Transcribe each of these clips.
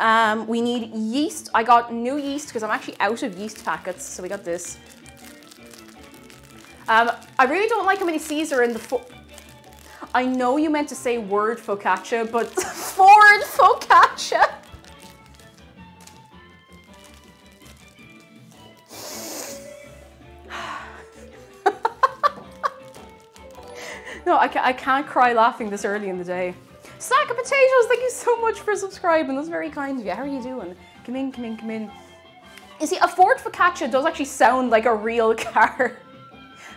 Um, we need yeast. I got new yeast because I'm actually out of yeast packets. So we got this. Um, I really don't like how many C's are in the I know you meant to say word focaccia, but Ford focaccia. no, I can't cry laughing this early in the day. Sack of potatoes, thank you so much for subscribing. That's very kind of you. How are you doing? Come in, come in, come in. You see, a Ford Focaccia does actually sound like a real car.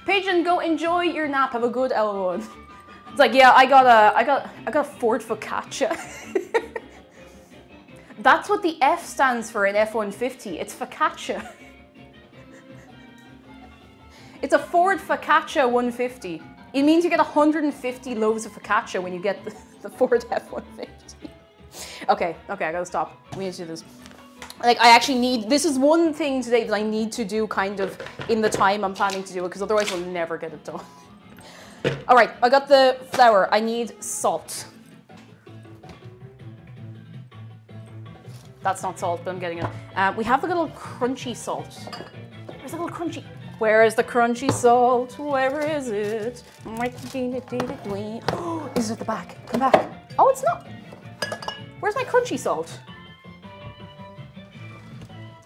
Pigeon, go enjoy your nap. Have a good L1. It's like, yeah, I got a, I got, I got a Ford Focaccia. That's what the F stands for in F-150. It's Focaccia. It's a Ford Focaccia 150. It means you get 150 loaves of focaccia when you get the, the Ford F-150. Okay, okay, I gotta stop. We need to do this. Like, I actually need, this is one thing today that I need to do kind of in the time I'm planning to do it, because otherwise we'll never get it done. All right, I got the flour. I need salt. That's not salt, but I'm getting it. Uh, we have a little crunchy salt. Where's the little crunchy? Where is the crunchy salt? Where is it? Is it the back? Come back. Oh, it's not. Where's my crunchy salt?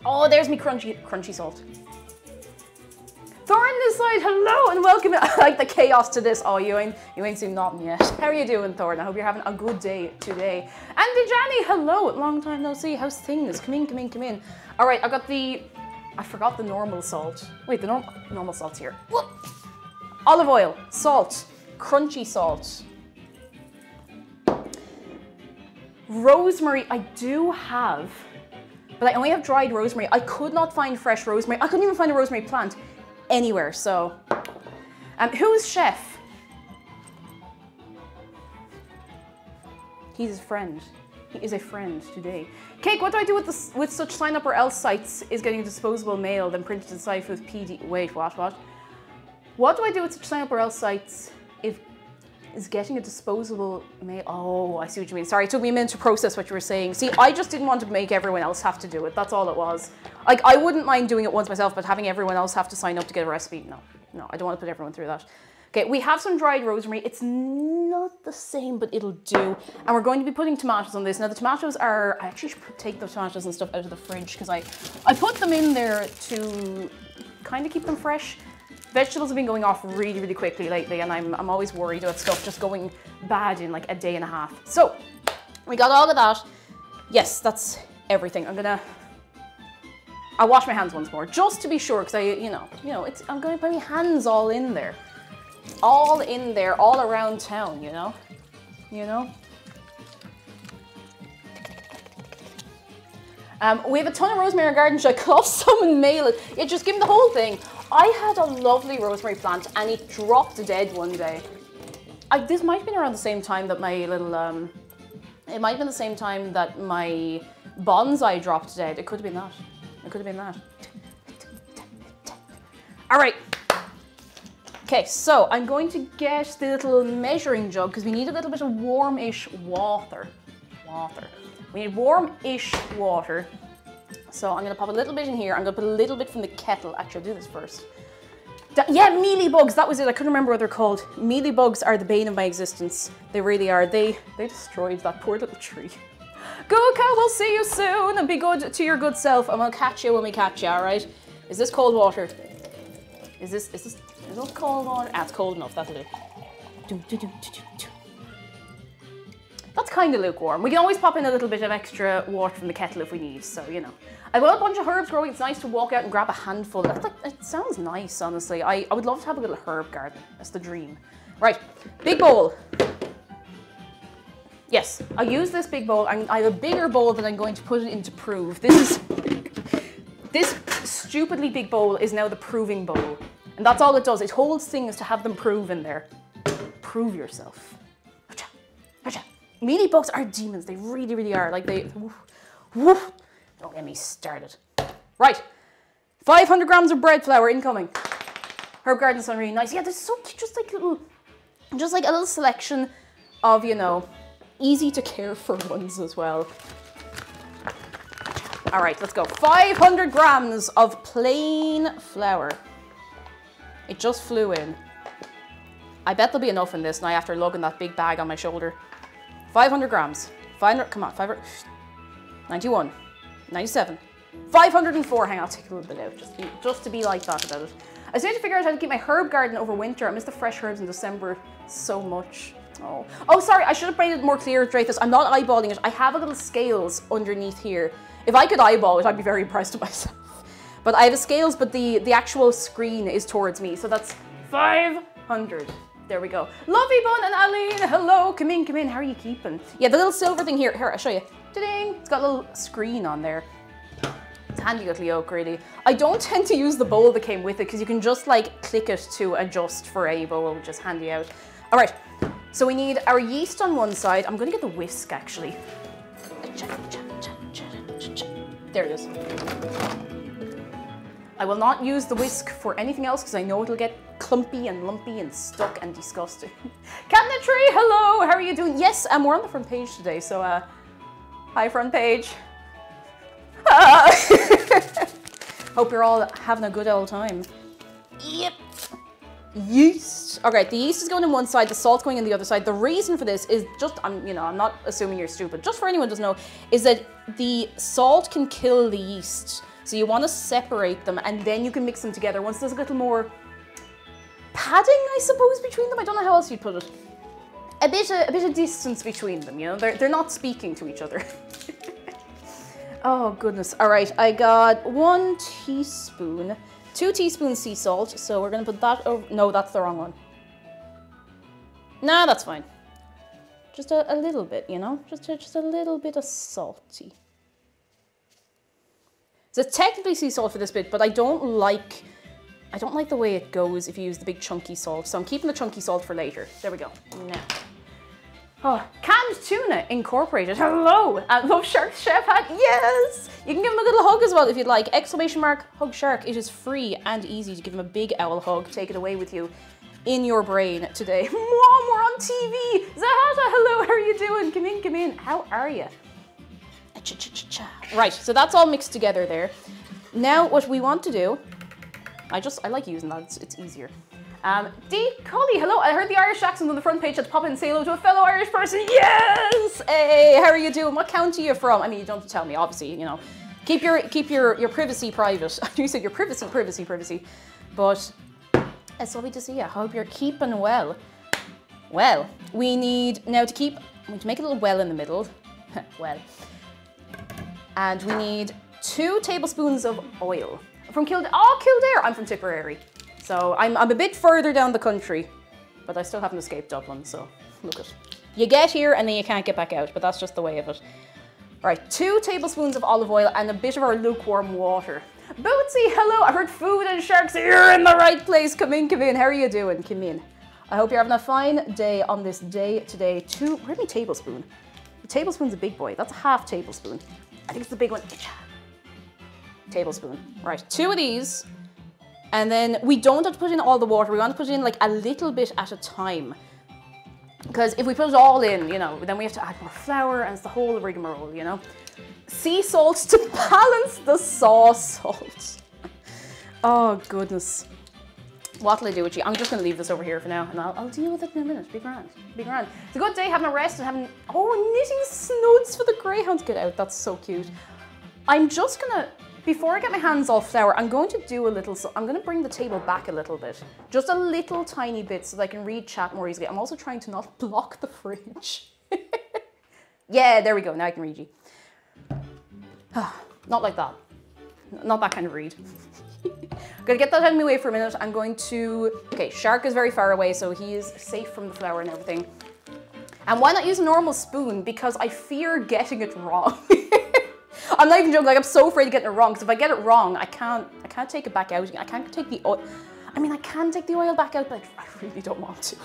Oh, there's me crunchy, crunchy salt. Thorin this side, hello and welcome. I like the chaos to this. Oh, you ain't, you ain't seen nothing yet. How are you doing, Thorin? I hope you're having a good day today. Andy Johnny, hello. Long time no see. How's things? Come in, come in, come in. All right, I got the, I forgot the normal salt. Wait, the norm, normal salt's here. Olive oil, salt, crunchy salt. Rosemary, I do have, but I only have dried rosemary. I could not find fresh rosemary. I couldn't even find a rosemary plant anywhere, so. Um, who's chef? He's a friend. Is a friend today. Cake, what do I do with this, with such sign up or else sites is getting a disposable mail then printed inside with PD? Wait, what, what? What do I do with such sign up or else sites if is getting a disposable mail? Oh, I see what you mean. Sorry, it took me a minute to process what you were saying. See, I just didn't want to make everyone else have to do it. That's all it was. Like, I wouldn't mind doing it once myself, but having everyone else have to sign up to get a recipe, no. No, I don't want to put everyone through that. Okay, we have some dried rosemary. It's not the same, but it'll do. And we're going to be putting tomatoes on this. Now the tomatoes are, I actually should take the tomatoes and stuff out of the fridge because I, I put them in there to kind of keep them fresh. Vegetables have been going off really, really quickly lately and I'm, I'm always worried about stuff just going bad in like a day and a half. So, we got all of that. Yes, that's everything. I'm gonna, I'll wash my hands once more just to be sure because I, you know, you know, it's, I'm gonna put my hands all in there all in there, all around town, you know? You know? Um, we have a ton of rosemary in our garden. Should I cut off some and mail it? Yeah, just give me the whole thing. I had a lovely rosemary plant and it dropped dead one day. I, this might have been around the same time that my little, um, it might have been the same time that my bonsai dropped dead. It could have been that. It could have been that. All right. Okay, so I'm going to get the little measuring jug because we need a little bit of warm-ish water. Water. We need warm-ish water. So I'm gonna pop a little bit in here. I'm gonna put a little bit from the kettle. Actually, I'll do this first. Da yeah, mealy bugs, that was it. I couldn't remember what they're called. Mealy bugs are the bane of my existence. They really are. They they destroyed that poor little tree. Goka, we'll see you soon and be good to your good self and we'll catch you when we catch you, alright? Is this cold water? Is this, is this it cold water? Ah, cold enough, that'll do. That's kind of lukewarm. We can always pop in a little bit of extra water from the kettle if we need, so you know. I've got a bunch of herbs growing. It's nice to walk out and grab a handful. That's like, it sounds nice, honestly. I, I would love to have a little herb garden. That's the dream. Right, big bowl. Yes, I use this big bowl. I'm, I have a bigger bowl that I'm going to put it in to prove. This is, this stupidly big bowl is now the proving bowl. And that's all it does. It holds things to have them prove in there. Prove yourself. Mealy bugs are demons. They really, really are. Like they, woof, woof. Don't get me started. Right, 500 grams of bread flour incoming. Herb gardens sound really nice. Yeah, there's so just like little, just like a little selection of, you know, easy to care for ones as well. All right, let's go. 500 grams of plain flour. It just flew in. I bet there'll be enough in this now after lugging that big bag on my shoulder. 500 grams. 500, come on, 500, 91, 97, 504. Hang on, I'll take a little bit out just, just to be like that about it. I still need to figure out how to keep my herb garden over winter. I miss the fresh herbs in December so much. Oh, oh, sorry, I should have made it more clear, Dreyfus. I'm not eyeballing it. I have a little scales underneath here. If I could eyeball it, I'd be very impressed with myself. But I have a scales, but the, the actual screen is towards me. So that's 500. There we go. Lovey Bun and Aline, hello. Come in, come in. How are you keeping? Yeah, the little silver thing here. Here, I'll show you. Ta-ding. It's got a little screen on there. It's handy with Leoc, really. I don't tend to use the bowl that came with it because you can just like click it to adjust for a bowl, which is handy out. All right, so we need our yeast on one side. I'm gonna get the whisk actually. There it is. I will not use the whisk for anything else because I know it'll get clumpy and lumpy and stuck and disgusting. Cabinet tree, hello, how are you doing? Yes, and um, we're on the front page today, so uh, hi front page. Hope you're all having a good old time. Yep. Yeast. Okay, the yeast is going in one side, the salt's going in the other side. The reason for this is just, I'm, you know, I'm not assuming you're stupid. Just for anyone who doesn't know, is that the salt can kill the yeast. So you want to separate them and then you can mix them together once there's a little more padding, I suppose, between them. I don't know how else you'd put it. A bit of, a bit of distance between them, you know? They're, they're not speaking to each other. oh, goodness. All right, I got one teaspoon, two teaspoons sea salt. So we're going to put that over. No, that's the wrong one. Nah, that's fine. Just a, a little bit, you know? Just a, just a little bit of salty. So technically sea salt for this bit, but I don't like, I don't like the way it goes if you use the big chunky salt. So I'm keeping the chunky salt for later. There we go. Now. Oh, canned tuna incorporated. Hello, at Love Shark Chef Hat. Yes, you can give him a little hug as well if you'd like. Exclamation mark hug shark. It is free and easy to give him a big owl hug. Take it away with you in your brain today. Mom, we're on TV. Zahata, hello, how are you doing? Come in, come in. How are you? Right, so that's all mixed together there. Now what we want to do, I just, I like using that, it's, it's easier. Um, D. Collie, hello. I heard the Irish accent on the front page. Had to pop in and say hello to a fellow Irish person. Yes! Hey, how are you doing? What county are you from? I mean, you don't have to tell me, obviously, you know. Keep your keep your, your privacy private. you said your privacy, privacy, privacy. But it's lovely to see you. I hope you're keeping well. Well, we need now to keep, to make a little well in the middle. well, and we need two tablespoons of oil. From Kildare, oh Kildare, I'm from Tipperary. So I'm, I'm a bit further down the country, but I still haven't escaped Dublin, so look at You get here and then you can't get back out, but that's just the way of it. All right, two tablespoons of olive oil and a bit of our lukewarm water. Bootsy, hello, I heard food and sharks, you're in the right place. Come in, come in, how are you doing? Come in. I hope you're having a fine day on this day today. Two, where's my tablespoon? The tablespoon's a big boy, that's a half tablespoon. I think it's the big one. Tablespoon. Right, two of these. And then we don't have to put in all the water. We want to put in like a little bit at a time. Because if we put it all in, you know, then we have to add more flour and it's the whole rigmarole, you know. Sea salt to balance the sauce salt. oh, goodness. What'll I do with you? I'm just gonna leave this over here for now and I'll, I'll deal with it in a minute. Be grand, be grand. It's a good day having a rest and having, oh, knitting snuds for the greyhounds. Get out, that's so cute. I'm just gonna, before I get my hands off flour, I'm going to do a little, so I'm gonna bring the table back a little bit. Just a little tiny bit so that I can read chat more easily. I'm also trying to not block the fridge. yeah, there we go, now I can read you. not like that. Not that kind of read. I'm gonna get that out of my way for a minute. I'm going to, okay, Shark is very far away, so he is safe from the flour and everything. And why not use a normal spoon? Because I fear getting it wrong. I'm not even joking, like I'm so afraid of getting it wrong, because if I get it wrong, I can't, I can't take it back out. I can't take the oil, I mean, I can take the oil back out, but I really don't want to.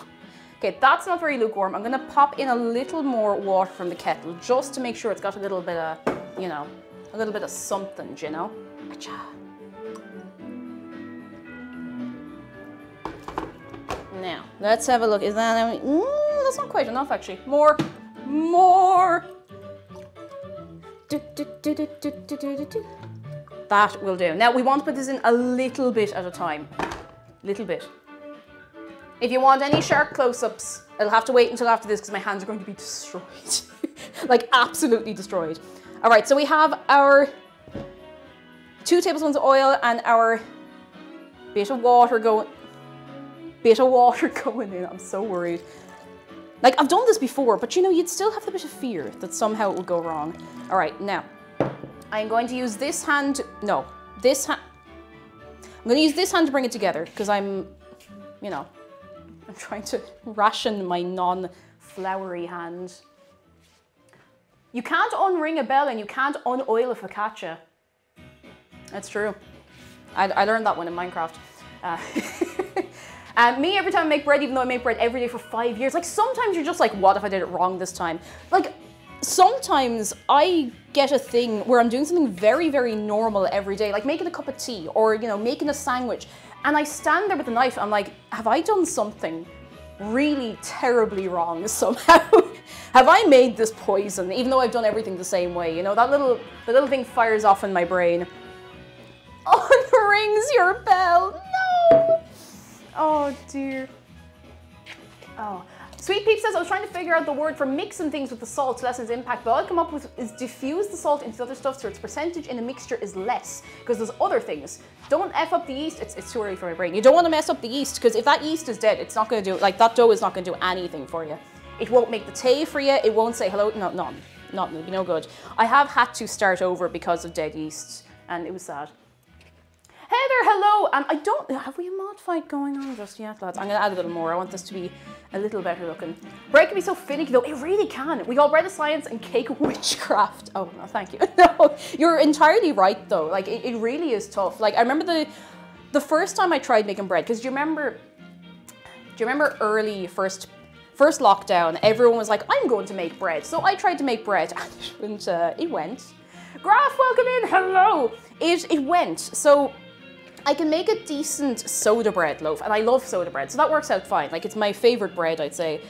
Okay, that's not very lukewarm. I'm gonna pop in a little more water from the kettle, just to make sure it's got a little bit of, you know, a little bit of something, you know? Acha. Now, let's have a look. Is that, mm, that's not quite enough actually. More, more. That will do. Now we want to put this in a little bit at a time. Little bit. If you want any shark close-ups, I'll have to wait until after this because my hands are going to be destroyed. like absolutely destroyed. All right, so we have our two tablespoons of oil and our bit of water going, bit of water going in. I'm so worried. Like I've done this before, but you know, you'd still have the bit of fear that somehow it will go wrong. All right, now I'm going to use this hand, no, this hand. I'm going to use this hand to bring it together because I'm, you know, I'm trying to ration my non-floury hand. You can't unring a bell and you can't unoil a focaccia. That's true. I, I learned that one in Minecraft. Uh, and me, every time I make bread, even though I make bread every day for five years, like sometimes you're just like, what if I did it wrong this time? Like sometimes I get a thing where I'm doing something very, very normal every day, like making a cup of tea or, you know, making a sandwich. And I stand there with the knife, I'm like, have I done something really terribly wrong somehow? have I made this poison, even though I've done everything the same way? You know, that little, the little thing fires off in my brain. Oh, it rings your bell, no! Oh dear. Oh. Sweet Peep says, I was trying to figure out the word for mixing things with the salt to lessen its impact, but all I come up with is diffuse the salt into the other stuff so its percentage in the mixture is less, because there's other things. Don't F up the yeast, it's, it's too early for my brain. You don't want to mess up the yeast, because if that yeast is dead, it's not going to do, like that dough is not going to do anything for you. It won't make the tea for you, it won't say hello, no, no, be no good. I have had to start over because of dead yeast, and it was sad. Hello. Um, I don't, have we a mod fight going on just yet, lads? I'm gonna add a little more. I want this to be a little better looking. Bread can be so finicky though. It really can. We call bread of science and cake witchcraft. Oh, no, thank you. no, you're entirely right though. Like, it, it really is tough. Like, I remember the, the first time I tried making bread, because do you remember, do you remember early first first lockdown, everyone was like, I'm going to make bread. So I tried to make bread and uh, it went. Graf, welcome in, hello. It, it went. So I can make a decent soda bread loaf, and I love soda bread, so that works out fine. Like, it's my favorite bread, I'd say.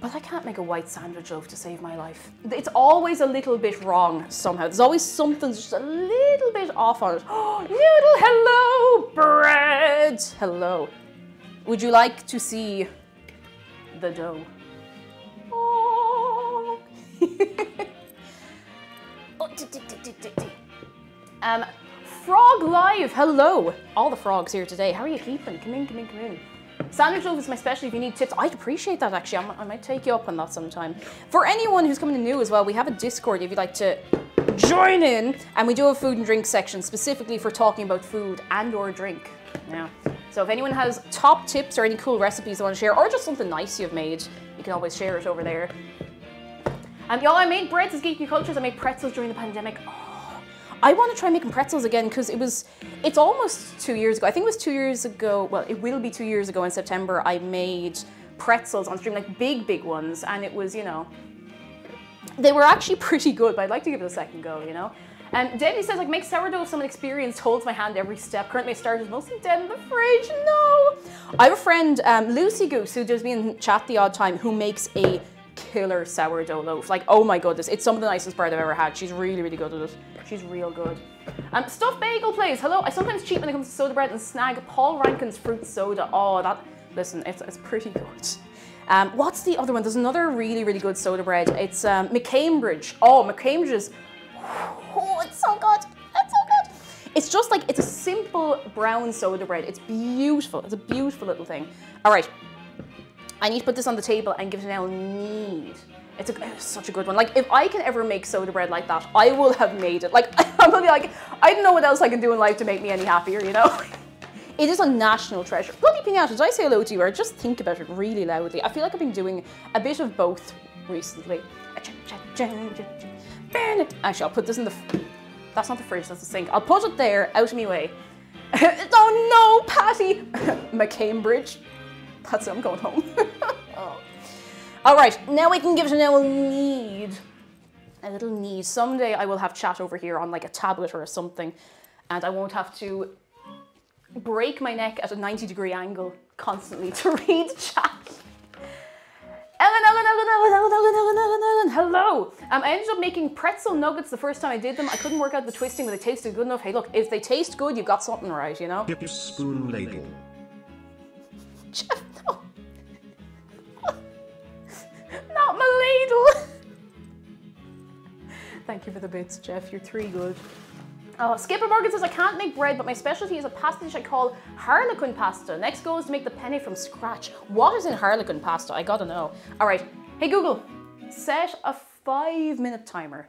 But I can't make a white sandwich loaf to save my life. It's always a little bit wrong somehow. There's always something just a little bit off on it. Oh, noodle, hello, bread. Hello. Would you like to see the dough? Oh. oh um, Frog Live, hello. All the frogs here today. How are you keeping? Come in, come in, come in. Sandwich loaf is my specialty if you need tips. I'd appreciate that actually. I might take you up on that sometime. For anyone who's coming in new as well, we have a Discord if you'd like to join in. And we do have food and drink section specifically for talking about food and or drink. Yeah. So if anyone has top tips or any cool recipes they want to share or just something nice you've made, you can always share it over there. Um, y'all, I made breads as Geeky Cultures. I made pretzels during the pandemic. Oh, I want to try making pretzels again because it was, it's almost two years ago. I think it was two years ago. Well, it will be two years ago in September. I made pretzels on stream, like big, big ones. And it was, you know, they were actually pretty good, but I'd like to give it a second go, you know? And Debbie says, like, make sourdough someone experienced holds my hand every step. Currently, starter is mostly dead in the fridge. No! I have a friend, um, Lucy Goose, who does me in chat the odd time, who makes a killer sourdough loaf. Like, oh my goodness, it's some of the nicest bread I've ever had. She's really, really good at it. She's real good. Um, Stuffed Bagel plays. Hello, I sometimes cheat when it comes to soda bread and snag Paul Rankin's fruit soda. Oh, that, listen, it's, it's pretty good. Um, what's the other one? There's another really, really good soda bread. It's um, McCambridge. Oh, McCambridge is, oh, it's so good. It's so good. It's just like, it's a simple brown soda bread. It's beautiful. It's a beautiful little thing. All right, I need to put this on the table and give it an L need. It's, a, it's such a good one. Like, if I can ever make soda bread like that, I will have made it. Like, I'm gonna be like, I don't know what else I can do in life to make me any happier, you know? it is a national treasure. Bloody Pinata, did I say hello to you or just think about it really loudly? I feel like I've been doing a bit of both recently. Actually, I'll put this in the, that's not the fridge, that's the sink. I'll put it there, out of my way. oh no, Patty! McCambridge. That's it, I'm going home. oh. All right, now we can give it a little need. A little need. Someday I will have chat over here on like a tablet or something and I won't have to break my neck at a 90 degree angle constantly to read chat. Ellen, Ellen, Ellen, Ellen, Ellen, Ellen, Ellen, Ellen, Ellen, hello. Um, I ended up making pretzel nuggets the first time I did them. I couldn't work out the twisting, but they tasted good enough. Hey, look, if they taste good, you've got something right, you know? Chip spoon ladle. Jeff, Thank you for the bits, Jeff. You're three good. Oh, Skipper Morgan says, I can't make bread, but my specialty is a pasta dish I call harlequin pasta. Next goal is to make the penne from scratch. What is in harlequin pasta? I gotta know. All right. Hey, Google, set a five minute timer.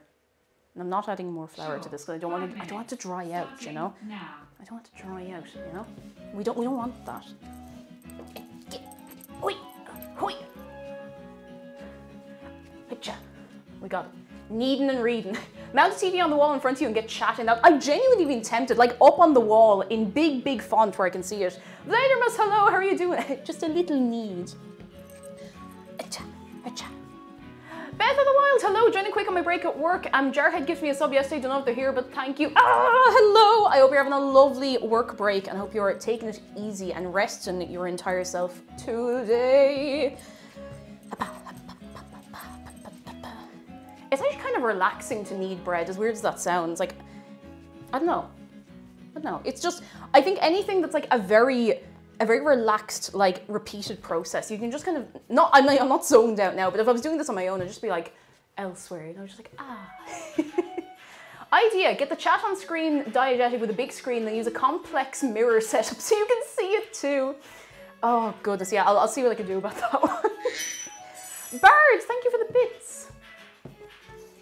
And I'm not adding more flour to this because I don't want to, I don't want it to dry out, you know? Now. I don't want to dry out, you know? We don't, we don't want that. Oi, oi. We got. Needing and reading. Mount the TV on the wall in front of you and get chatting out. I've genuinely been tempted, like up on the wall in big, big font where I can see it. Latermus, hello, how are you doing? Just a little need. Acha, acha. Beth of the Wild, hello, joining quick on my break at work. Um, Jarhead gifted me a sub yesterday, don't know if they're here, but thank you. Ah, hello! I hope you're having a lovely work break and hope you're taking it easy and resting your entire self today. Of relaxing to knead bread, as weird as that sounds. Like, I don't know. I don't know. It's just, I think anything that's like a very, a very relaxed, like repeated process, you can just kind of, not, I'm, not, I'm not zoned out now, but if I was doing this on my own, I'd just be like elsewhere, you know, just like, ah. Idea, get the chat on screen diegetic with a big screen, then use a complex mirror setup so you can see it too. Oh goodness, yeah, I'll, I'll see what I can do about that one. Birds, thank you for the bits.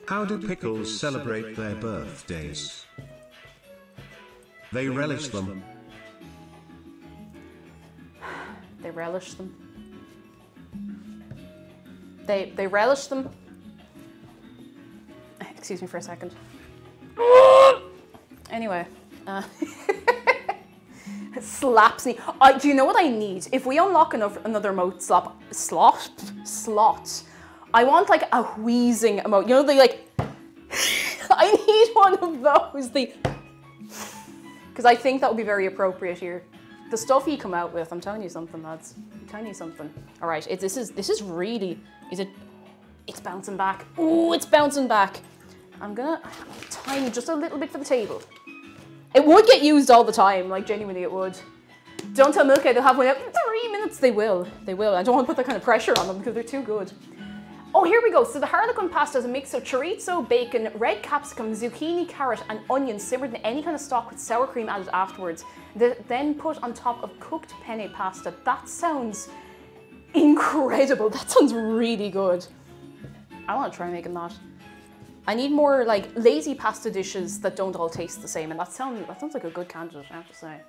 How do pickles celebrate their birthdays? They relish them. They relish them. They they relish them. Excuse me for a second. anyway, uh, slaps me. Do you know what I need? If we unlock another another emote slot slot slot, I want like a wheezing emote. You know the like. I need one of those. The because I think that would be very appropriate here. The stuff you come out with, I'm telling you something, lads. I'm telling you something. All right, it, this is this is really. Is it? It's bouncing back. Oh, it's bouncing back. I'm gonna tiny just a little bit for the table. It would get used all the time, like genuinely it would. Don't tell Milky they'll have one out in three minutes. They will. They will. I don't want to put that kind of pressure on them because they're too good. Oh, here we go. So the harlequin pasta is a mix of chorizo, bacon, red capsicum, zucchini, carrot, and onion simmered in any kind of stock with sour cream added afterwards. Then put on top of cooked penne pasta. That sounds incredible. That sounds really good. I want to try making that. I need more like lazy pasta dishes that don't all taste the same, and that sounds that sounds like a good candidate. I have to say.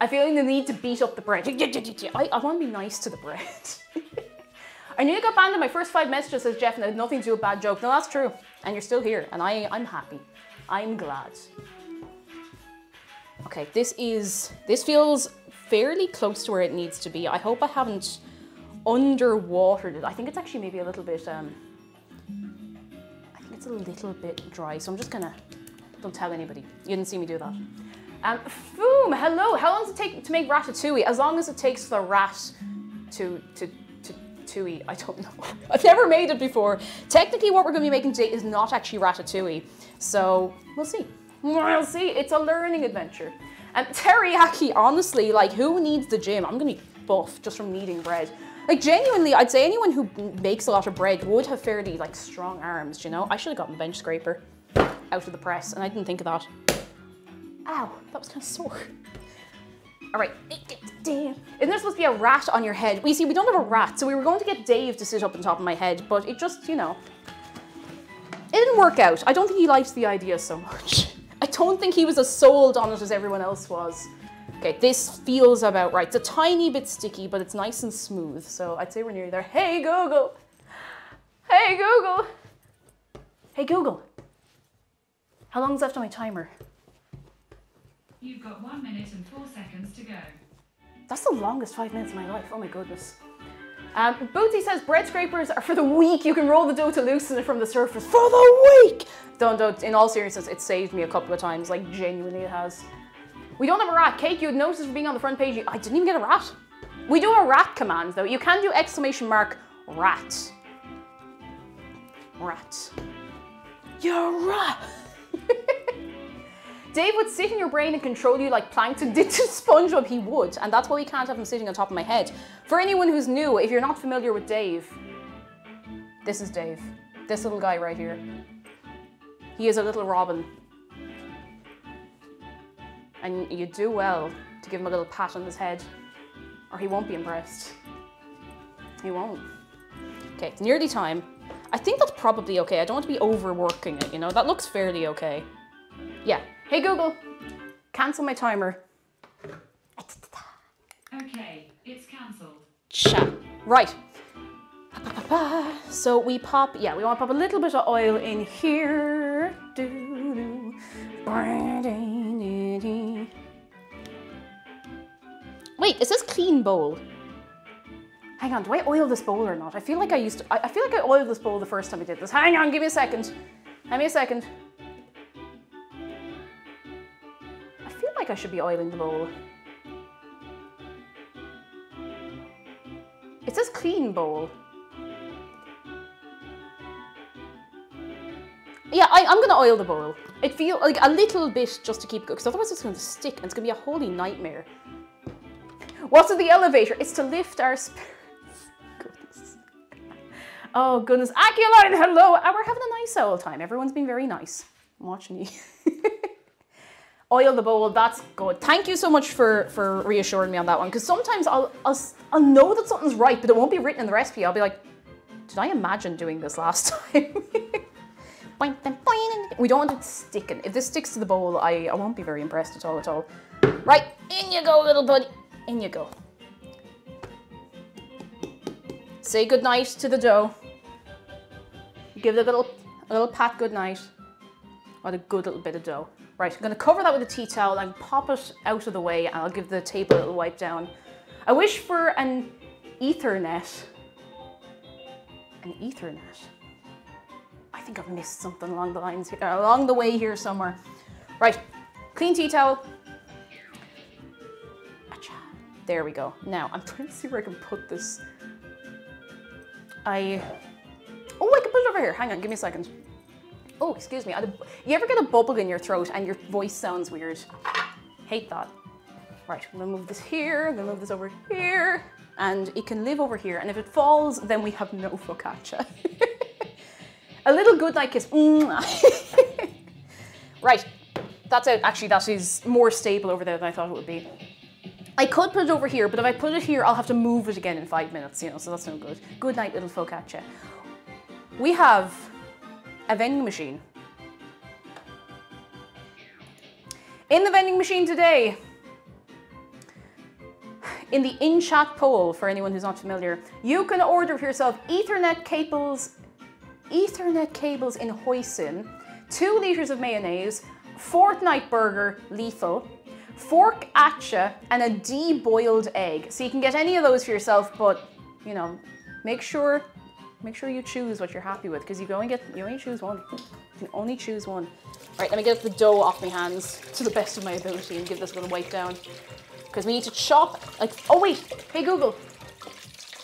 I feel like the need to beat up the bread. I, I want to be nice to the bread. I nearly got banned in my first five messages, says Jeff, and it had nothing to do with bad joke. No, that's true. And you're still here, and I, I'm happy. I'm glad. Okay, this is, this feels fairly close to where it needs to be. I hope I haven't underwatered it. I think it's actually maybe a little bit, um, I think it's a little bit dry. So I'm just gonna, don't tell anybody. You didn't see me do that. Um, Foom, hello. How long does it take to make ratatouille? As long as it takes the rat to, to ratatouille. I don't know. I've never made it before. Technically, what we're going to be making today is not actually ratatouille. So we'll see. We'll see. It's a learning adventure. And teriyaki, honestly, like who needs the gym? I'm going to be buff just from kneading bread. Like genuinely, I'd say anyone who makes a lot of bread would have fairly like strong arms, you know? I should have gotten bench scraper out of the press and I didn't think of that. Ow, that was kind of sore. All right, damn. Isn't there supposed to be a rat on your head? We see, we don't have a rat, so we were going to get Dave to sit up on top of my head, but it just, you know, it didn't work out. I don't think he liked the idea so much. I don't think he was as sold on it as everyone else was. Okay, this feels about right. It's a tiny bit sticky, but it's nice and smooth, so I'd say we're nearly there. Hey, Google. Hey, Google. Hey, Google. How long's left on my timer? You've got one minute and four seconds to go. That's the longest five minutes of my life. Oh my goodness. Um, says bread scrapers are for the weak. You can roll the dough to loosen it from the surface. For the weak! Don't, don't, in all seriousness, it saved me a couple of times. Like, genuinely it has. We don't have a rat. Cake, you had noticed for being on the front page. I didn't even get a rat. We do a rat command though. You can do exclamation mark Rat. Rat. You're a rat. Dave would sit in your brain and control you like Plankton did to SpongeBob, he would. And that's why we can't have him sitting on top of my head. For anyone who's new, if you're not familiar with Dave, this is Dave. This little guy right here. He is a little Robin. And you do well to give him a little pat on his head, or he won't be impressed. He won't. Okay, it's nearly time. I think that's probably okay. I don't want to be overworking it, you know? That looks fairly okay. Yeah. Hey Google, cancel my timer. Okay, it's cancelled. Right. So we pop, yeah, we want to pop a little bit of oil in here. Wait, is this clean bowl? Hang on, do I oil this bowl or not? I feel like I used to, I, I feel like I oiled this bowl the first time I did this. Hang on, give me a second. Give me a second. Like I should be oiling the bowl. It says clean bowl. Yeah, I, I'm gonna oil the bowl. It feels like a little bit just to keep good, because otherwise it's gonna stick and it's gonna be a holy nightmare. What's in the elevator? It's to lift our spirits. Goodness. Oh goodness. Aculine, hello. Uh, We're having a nice old time. Everyone's been very nice. I'm watching you. Oil the bowl, that's good. Thank you so much for, for reassuring me on that one. Because sometimes I'll, I'll, I'll know that something's right, but it won't be written in the recipe. I'll be like, did I imagine doing this last time? We don't want it sticking. If this sticks to the bowl, I, I won't be very impressed at all at all. Right, in you go, little buddy. In you go. Say goodnight to the dough. Give it a little, a little pat goodnight. What a good little bit of dough. Right, I'm gonna cover that with a tea towel and pop it out of the way and I'll give the table a little wipe down. I wish for an ethernet. An ethernet. I think I've missed something along the lines here, along the way here somewhere. Right, clean tea towel. There we go. Now, I'm trying to see where I can put this. I, oh, I can put it over here. Hang on, give me a second. Oh, excuse me. You ever get a bubble in your throat and your voice sounds weird? Hate that. Right, I'm gonna move this here, I'm gonna move this over here, and it can live over here. And if it falls, then we have no focaccia. a little good night mm. kiss. Right, that's. Actually, that is more stable over there than I thought it would be. I could put it over here, but if I put it here, I'll have to move it again in five minutes, you know, so that's no good. Good night, little focaccia. We have a vending machine. In the vending machine today, in the in chat poll, for anyone who's not familiar, you can order for yourself Ethernet cables, Ethernet cables in hoisin, two liters of mayonnaise, fortnight burger, lethal, fork atcha, and a deboiled egg. So you can get any of those for yourself, but you know, make sure make sure you choose what you're happy with because you can only get you only choose one. You can only choose one. Right, let me get the dough off my hands to the best of my ability and give this a little wipe down. Because we need to chop like oh wait, hey Google.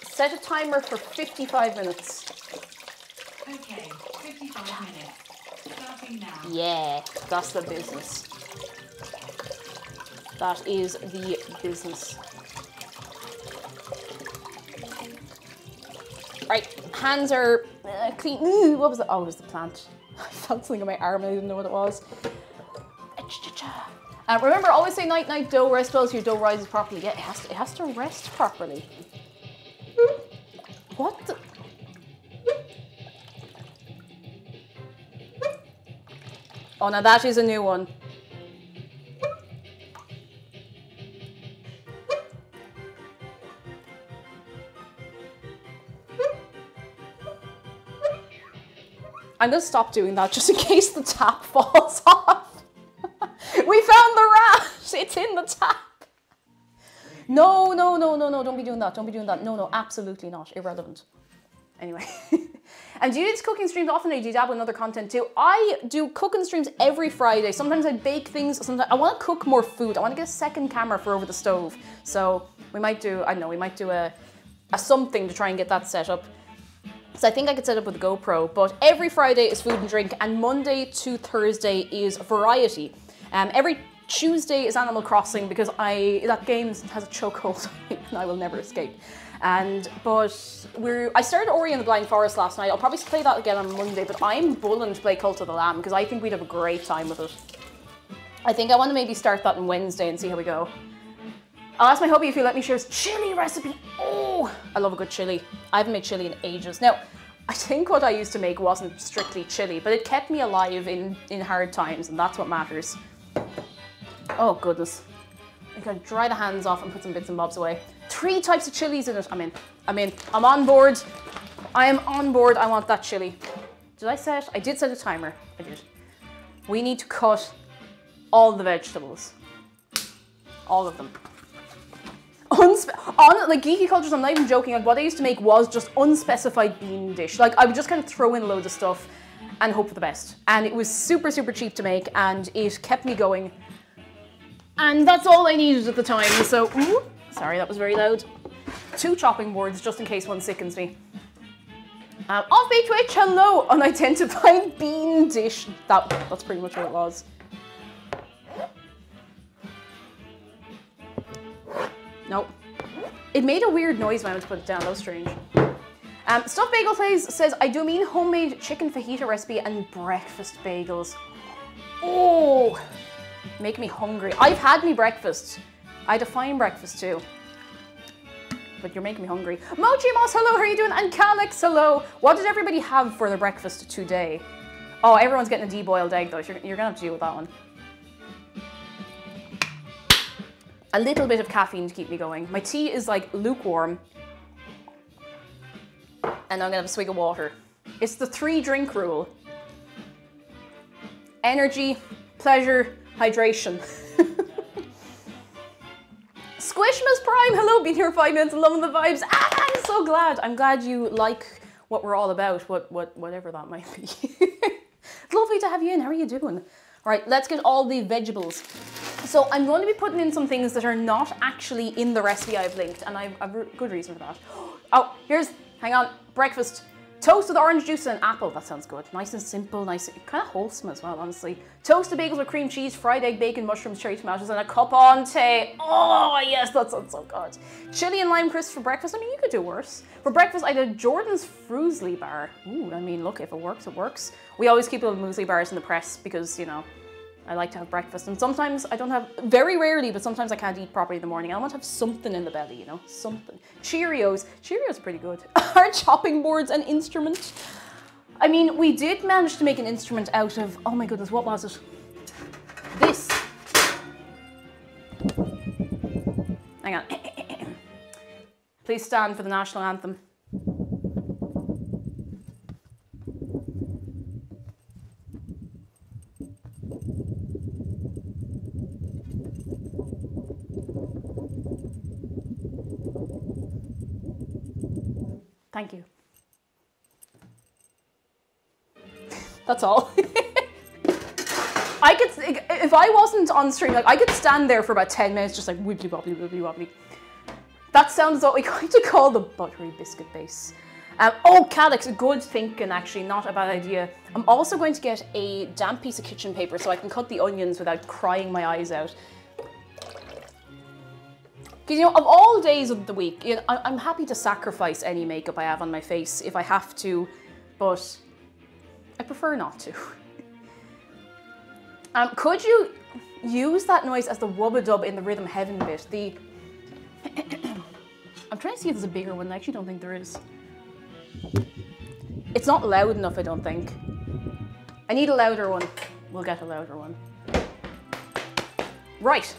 Set a timer for 55 minutes. Okay, 55 minutes. Starting now. Yeah, that's the business. That is the business. Right, hands are uh, clean. Ooh, what was it? Oh, it was the plant. I felt something on my arm and I didn't know what it was. Uh, remember, always say night night dough rest well so your dough rises properly. Yeah, it has to, it has to rest properly. What the? Oh, now that is a new one. I'm gonna stop doing that just in case the tap falls off. we found the rash, It's in the tap! No, no, no, no, no, don't be doing that. Don't be doing that. No, no, absolutely not. Irrelevant. Anyway. and do you do these cooking streams often or do you dabble in other content too? I do cooking streams every Friday. Sometimes I bake things. Sometimes I want to cook more food. I want to get a second camera for over the stove. So we might do, I don't know, we might do a, a something to try and get that set up. So I think I could set up with a GoPro, but every Friday is food and drink, and Monday to Thursday is variety. Um, every Tuesday is Animal Crossing because I that game has a chokehold and I will never escape. And but we're I started Ori and the Blind Forest last night. I'll probably play that again on Monday, but I'm bulling to play Cult of the Lamb because I think we'd have a great time with it. I think I want to maybe start that on Wednesday and see how we go. I'll ask my hubby if he'll let me share his chili recipe. Oh, I love a good chili. I haven't made chili in ages. Now, I think what I used to make wasn't strictly chili, but it kept me alive in, in hard times, and that's what matters. Oh, goodness. I gotta dry the hands off and put some bits and bobs away. Three types of chilies in it. I'm in. I'm in. I'm on board. I am on board. I want that chili. Did I set? I did set a timer. I did. We need to cut all the vegetables. All of them. Unspe- on like geeky cultures, I'm not even joking. Like what I used to make was just unspecified bean dish. Like I would just kind of throw in loads of stuff and hope for the best. And it was super super cheap to make, and it kept me going. And that's all I needed at the time. So, ooh, sorry, that was very loud. Two chopping boards just in case one sickens me. Um, off beat Twitch, hello, unidentified bean dish. That that's pretty much what it was. Nope. It made a weird noise when I went to put it down. That was strange. Um, Stuffed Bagel says, says, I do mean homemade chicken fajita recipe and breakfast bagels. Oh, make me hungry. I've had me breakfast. I define breakfast too. But you're making me hungry. Mochi Moss, hello, how are you doing? And Calix, hello. What did everybody have for their breakfast today? Oh, everyone's getting a deboiled egg though. You're, you're gonna have to deal with that one. A little bit of caffeine to keep me going. My tea is like lukewarm. And I'm gonna have a swig of water. It's the three drink rule. Energy, pleasure, hydration. Squishmas Prime, hello, been here five minutes loving the vibes. Ah, I'm so glad. I'm glad you like what we're all about, what, what, whatever that might be. it's lovely to have you in. How are you doing? Right, let's get all the vegetables. So I'm going to be putting in some things that are not actually in the recipe I've linked, and I've a good reason for that. Oh, here's, hang on, breakfast. Toast with orange juice and an apple. That sounds good. Nice and simple, nice, kind of wholesome as well, honestly. Toasted bagels with cream cheese, fried egg, bacon, mushrooms, cherry tomatoes, and a cup on tea. Oh, yes, that sounds so good. Chili and lime crisps for breakfast. I mean, you could do worse. For breakfast, I did Jordan's Frusli bar. Ooh, I mean, look, if it works, it works. We always keep little muesli bars in the press because, you know, I like to have breakfast. And sometimes I don't have, very rarely, but sometimes I can't eat properly in the morning. I want to have something in the belly, you know, something. Cheerios. Cheerios pretty good. Our chopping boards and instrument. I mean, we did manage to make an instrument out of, oh my goodness, what was it? This. Hang on. Please stand for the national anthem. Thank you. That's all. I could, if I wasn't on stream, like I could stand there for about 10 minutes just like wibbly wobbly, wibbly wobbly. That sounds what we kind of call the buttery biscuit base. Um, oh, Calix, good thinking actually, not a bad idea. I'm also going to get a damp piece of kitchen paper so I can cut the onions without crying my eyes out. Because, you know, of all days of the week, you know, I'm happy to sacrifice any makeup I have on my face if I have to, but I prefer not to. um, could you use that noise as the wubba dub in the Rhythm Heaven bit? The. I'm trying to see if there's a bigger one. I actually don't think there is. It's not loud enough, I don't think. I need a louder one. We'll get a louder one. Right.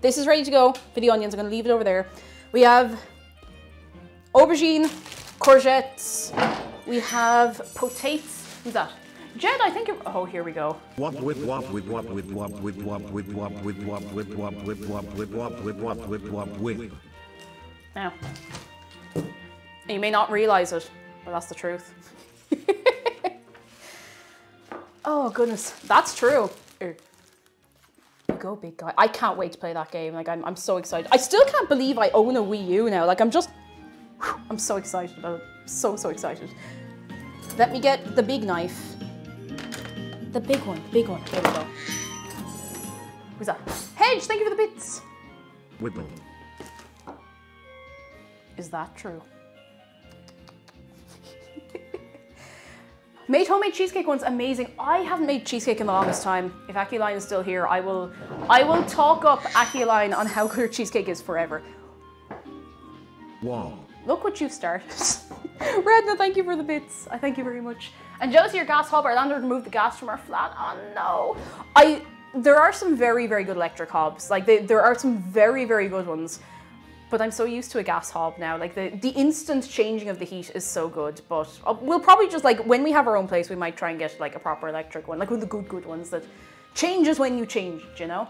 This is ready to go for the onions. I'm gonna leave it over there. We have aubergine, courgettes. We have potatoes. Who's that? Jed, I think. Oh, here we go. Now, you may not realize it, but that's the truth. oh, goodness. That's true. Er, Go, big guy. I can't wait to play that game. Like I'm, I'm so excited. I still can't believe I own a Wii U now. Like I'm just. I'm so excited about it. So, so excited. Let me get the big knife. The big one, the big one. There we go. Who's that? Hedge, thank you for the bits. Whittle. Is that true? Made homemade cheesecake one's amazing. I haven't made cheesecake in the longest time. If Aculine is still here, I will I will talk up Aculine on how good her cheesecake is forever. Wow. Look what you've started. Redna, thank you for the bits. I thank you very much. And Josie, your gas hob, our landlord removed the gas from our flat. Oh no. I there are some very, very good electric hobs. Like they, there are some very, very good ones. But I'm so used to a gas hob now. Like the, the instant changing of the heat is so good. But uh, we'll probably just like when we have our own place, we might try and get like a proper electric one, like of the good, good ones that changes when you change you know?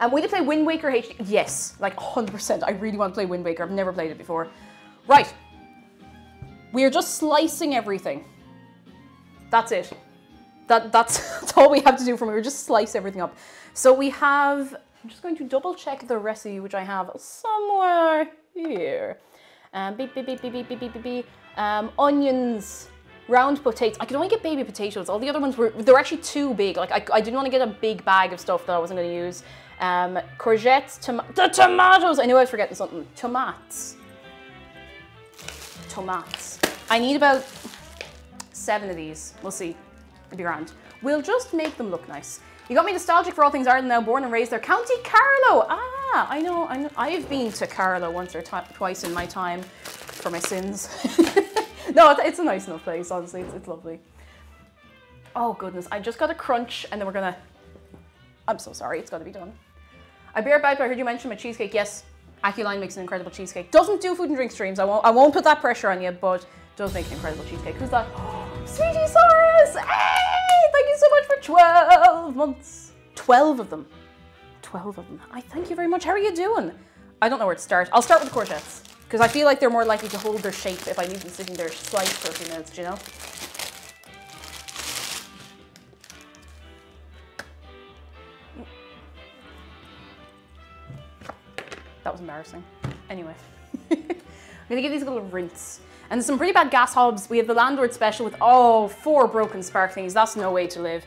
And will you play Wind Waker HD? Yes, like 100%. I really want to play Wind Waker. I've never played it before. Right. We are just slicing everything. That's it. That, that's, that's all we have to do from here. Just slice everything up. So we have, I'm just going to double check the recipe, which I have somewhere here. Um, beep, beep, beep, beep, beep, beep, beep, beep, beep. Um, onions, round potatoes. I could only get baby potatoes. All the other ones were, they were actually too big. Like I, I didn't want to get a big bag of stuff that I wasn't going to use. Um, courgettes, tom- the tomatoes. I knew I was forgetting something. Tomatoes. Tomatoes. I need about seven of these. We'll see. It'll be grand. We'll just make them look nice. You got me nostalgic for all things Ireland now, born and raised there. County Carlow. Ah, I know. I know. I've been to Carlow once or twice in my time for my sins. no, it's, a nice enough place. Honestly, it's, it's lovely. Oh goodness, I just got a crunch, and then we're gonna. I'm so sorry. It's got to be done. I bear back. I heard you mention my cheesecake. Yes, Aculine makes an incredible cheesecake. Doesn't do food and drink streams. I won't. I won't put that pressure on you, but does make an incredible cheesecake. Who's that? Sweetie Saurus! Hey! Thank you so much for 12 months. 12 of them. 12 of them. I thank you very much. How are you doing? I don't know where to start. I'll start with the courgettes because I feel like they're more likely to hold their shape if I leave them sitting there sliced for a few minutes, you know? That was embarrassing. Anyway. I'm gonna give these a little rinse. And some pretty bad gas hobs. We have the landlord special with, oh, four broken sparklings. That's no way to live.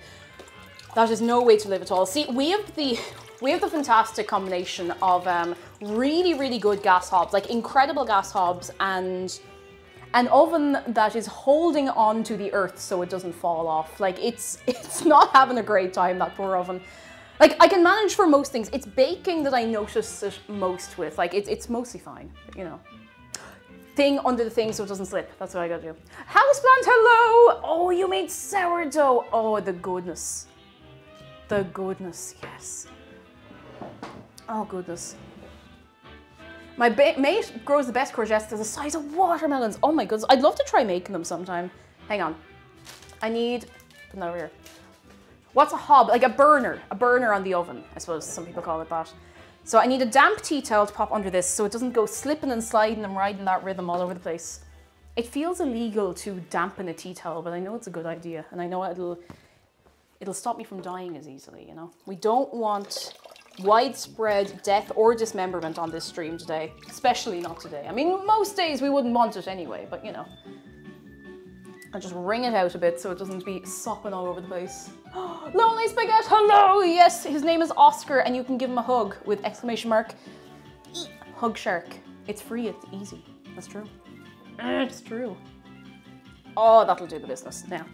That is no way to live at all. See, we have the we have the fantastic combination of um, really, really good gas hobs, like incredible gas hobs and an oven that is holding on to the earth so it doesn't fall off. Like it's it's not having a great time, that poor oven. Like I can manage for most things. It's baking that I notice it most with. Like it's it's mostly fine, you know. Thing under the thing so it doesn't slip. That's what I gotta do. Houseplant, hello! Oh, you made sourdough. Oh, the goodness. The goodness, yes. Oh, goodness. My mate grows the best courgettes. They're the size of watermelons. Oh my goodness. I'd love to try making them sometime. Hang on. I need, put that over here. What's a hob? Like a burner. A burner on the oven, I suppose some people call it that. So I need a damp tea towel to pop under this so it doesn't go slipping and sliding and riding that rhythm all over the place. It feels illegal to dampen a tea towel, but I know it's a good idea. And I know it'll, it'll stop me from dying as easily, you know? We don't want widespread death or dismemberment on this stream today, especially not today. I mean, most days we wouldn't want it anyway, but you know. I'll just wring it out a bit so it doesn't be sopping all over the place. Lonely Spaghetti, hello! Yes, his name is Oscar and you can give him a hug with exclamation mark. Hug shark. It's free, it's easy. That's true. It's true. Oh, that'll do the business now.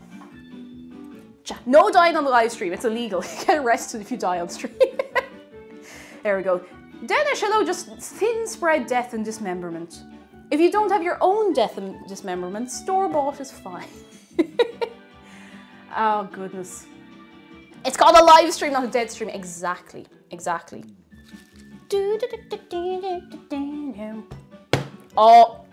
No dying on the live stream, it's illegal. You get arrested if you die on stream. there we go. Danish, hello, just thin spread death and dismemberment. If you don't have your own death and dismemberment, store bought is fine. oh, goodness. It's called a live stream, not a dead stream. Exactly, exactly. Oh,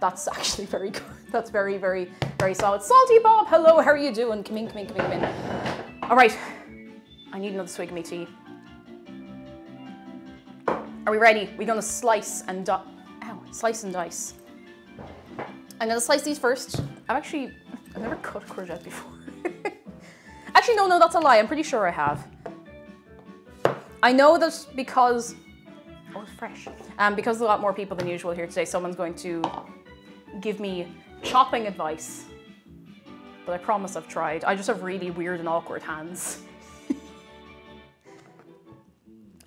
that's actually very good. That's very, very, very solid. Salty Bob, hello, how are you doing? Come in, come in, come in, come in. All right, I need another swig of me tea. Are we ready? We're gonna slice and ow, slice and dice. I'm gonna slice these first. I've actually, I've never cut a courgette before. actually, no, no, that's a lie. I'm pretty sure I have. I know that because Oh, it's fresh. Um, because there's a lot more people than usual here today, someone's going to give me chopping advice. But I promise I've tried. I just have really weird and awkward hands.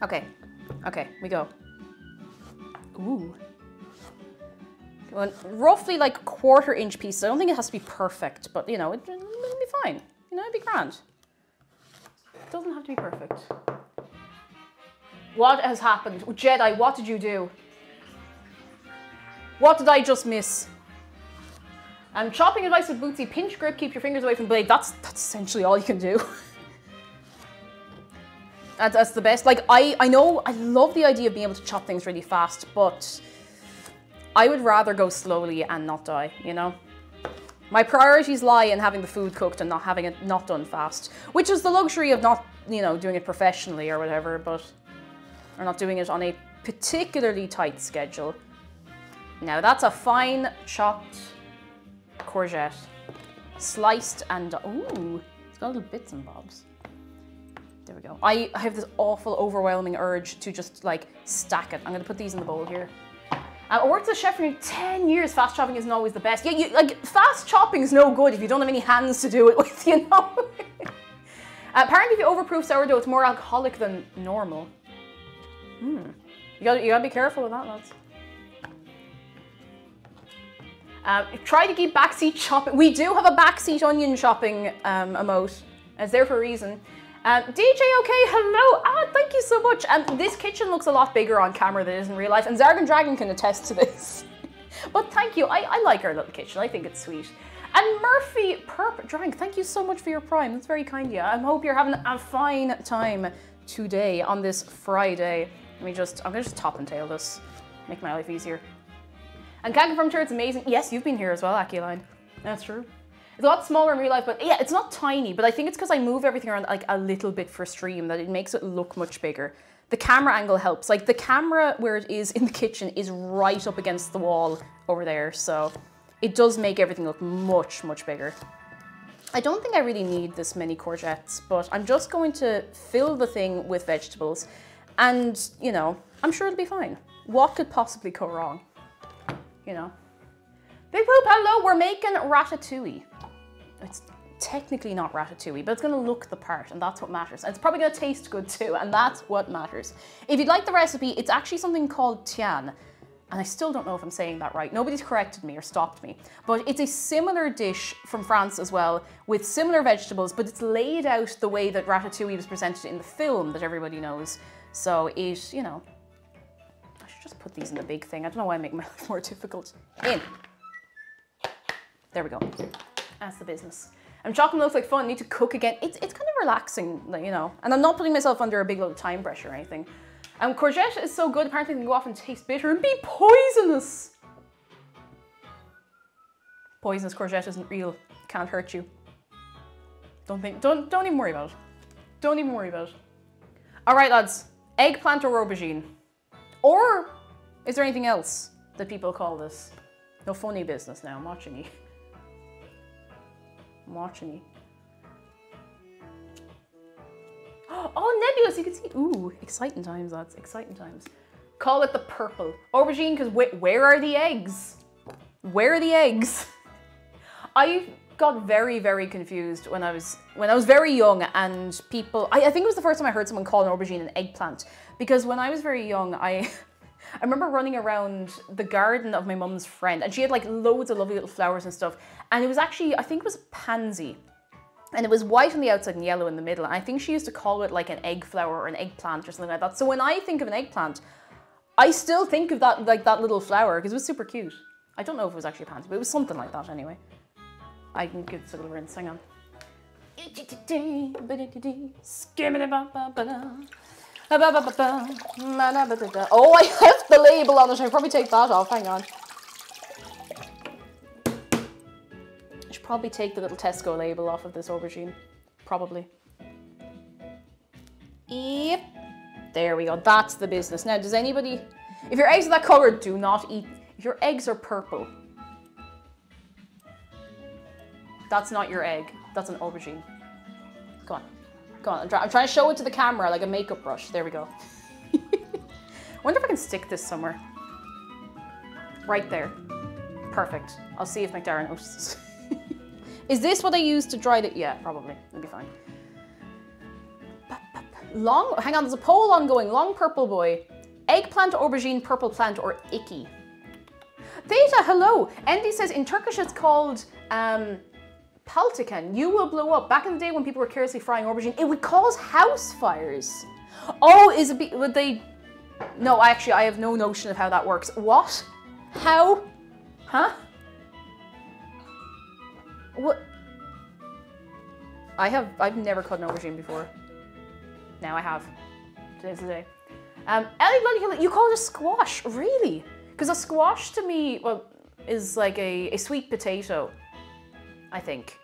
okay, okay, we go. Ooh. Roughly like a quarter inch pieces. I don't think it has to be perfect, but you know, it, it'll be fine. You know, it'd be grand. It doesn't have to be perfect. What has happened? Jedi, what did you do? What did I just miss? Um, chopping advice with Bootsy, pinch grip, keep your fingers away from blade. That's, that's essentially all you can do. that's, that's the best. Like, I, I know, I love the idea of being able to chop things really fast, but I would rather go slowly and not die, you know? My priorities lie in having the food cooked and not having it not done fast, which is the luxury of not, you know, doing it professionally or whatever, but, or not doing it on a particularly tight schedule. Now that's a fine chopped courgette, sliced and, ooh, it's got little bits and bobs. There we go. I have this awful, overwhelming urge to just like stack it. I'm gonna put these in the bowl here. Uh, I worked as a chef for nearly 10 years. Fast chopping isn't always the best. Yeah, you, like fast chopping is no good if you don't have any hands to do it with, you know? uh, apparently if you overproof sourdough, it's more alcoholic than normal. Hmm. You gotta, you gotta be careful with that, lads. Uh, try to keep backseat shopping. We do have a backseat onion shopping um, emote. It's there for a reason. Um, DJ, okay, hello. Ah, thank you so much. Um, this kitchen looks a lot bigger on camera than it is in real life, and Zargon Dragon can attest to this. but thank you. I, I like our little kitchen. I think it's sweet. And Murphy Perp Drank, thank you so much for your prime. That's very kind of you. I hope you're having a fine time today on this Friday. Let me just, I'm gonna just top and tail this, make my life easier. And can confirm sure it's amazing. Yes, you've been here as well, Akiline. That's true. It's a lot smaller in real life, but yeah, it's not tiny, but I think it's because I move everything around like a little bit for stream that it makes it look much bigger. The camera angle helps. Like the camera where it is in the kitchen is right up against the wall over there, so it does make everything look much, much bigger. I don't think I really need this many courgettes, but I'm just going to fill the thing with vegetables and, you know, I'm sure it'll be fine. What could possibly go wrong? You know? Big Poop, hello, we're making ratatouille. It's technically not ratatouille, but it's gonna look the part and that's what matters. It's probably gonna taste good too, and that's what matters. If you'd like the recipe, it's actually something called tian. And I still don't know if I'm saying that right. Nobody's corrected me or stopped me. But it's a similar dish from France as well, with similar vegetables, but it's laid out the way that ratatouille was presented in the film that everybody knows. So it, you know, just put these in the big thing. I don't know why I make my life more difficult. In. There we go. That's the business. And chocolate looks like fun. Need to cook again. It's it's kind of relaxing, you know. And I'm not putting myself under a big load of time pressure or anything. And courgette is so good. Apparently, it can go off and taste bitter and be poisonous. Poisonous courgette isn't real. Can't hurt you. Don't think. Don't don't even worry about it. Don't even worry about it. All right, lads. Eggplant or aubergine, or is there anything else that people call this? No funny business now. Watching you. Oh, nebulous! You can see. Ooh, exciting times, lads. Exciting times. Call it the purple aubergine because wh where are the eggs? Where are the eggs? I got very, very confused when I was when I was very young, and people. I, I think it was the first time I heard someone call an aubergine an eggplant because when I was very young, I. I remember running around the garden of my mum's friend and she had like loads of lovely little flowers and stuff. And it was actually, I think it was pansy. And it was white on the outside and yellow in the middle. And I think she used to call it like an egg flower or an eggplant or something like that. So when I think of an eggplant, I still think of that like that little flower because it was super cute. I don't know if it was actually a pansy, but it was something like that anyway. I can give this a little rinse, hang on. Oh, I have the label on it. I should probably take that off. Hang on. I should probably take the little Tesco label off of this aubergine. Probably. Yep. There we go. That's the business. Now, does anybody... If your eggs are that color, do not eat... If your eggs are purple, that's not your egg. That's an aubergine. Go on. Go on. Trying to show it to the camera like a makeup brush. There we go. Wonder if I can stick this somewhere. Right there. Perfect. I'll see if McDara notices. Is this what I use to dry the? Yeah, probably. It'll be fine. Long. Hang on. There's a poll ongoing. Long purple boy. Eggplant, aubergine, purple plant, or icky. Theta, hello. Andy says in Turkish it's called um, paltikan. You will blow up. Back in the day when people were carelessly frying aubergine, it would cause house fires. Oh, is it? Be, would they? No, actually, I have no notion of how that works. What? How? Huh? What? I have. I've never cut an aubergine before. Now I have. Today's the day. Um, Ellie Bloody Hill, you call it a squash, really? Because a squash to me, well, is like a, a sweet potato. I think.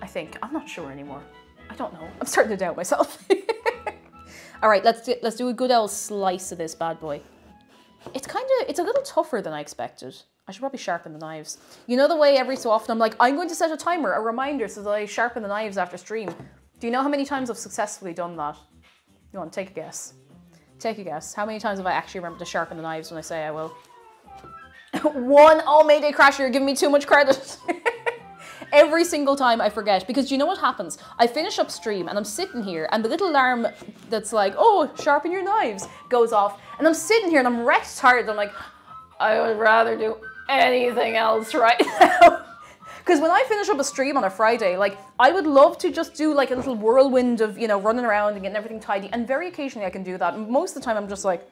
I think. I'm not sure anymore. I don't know. I'm starting to doubt myself. All right, let's do, let's do a good old slice of this bad boy. It's kind of, it's a little tougher than I expected. I should probably sharpen the knives. You know the way every so often I'm like, I'm going to set a timer, a reminder, so that I sharpen the knives after stream. Do you know how many times I've successfully done that? You want to take a guess? Take a guess. How many times have I actually remembered to sharpen the knives when I say I will? One. Oh, Mayday Crasher, you're giving me too much credit. Every single time I forget because you know what happens? I finish up stream and I'm sitting here and the little alarm that's like, oh, sharpen your knives goes off. And I'm sitting here and I'm wrecked tired. I'm like, I would rather do anything else right now. Because when I finish up a stream on a Friday, like I would love to just do like a little whirlwind of you know running around and getting everything tidy. And very occasionally I can do that. Most of the time I'm just like,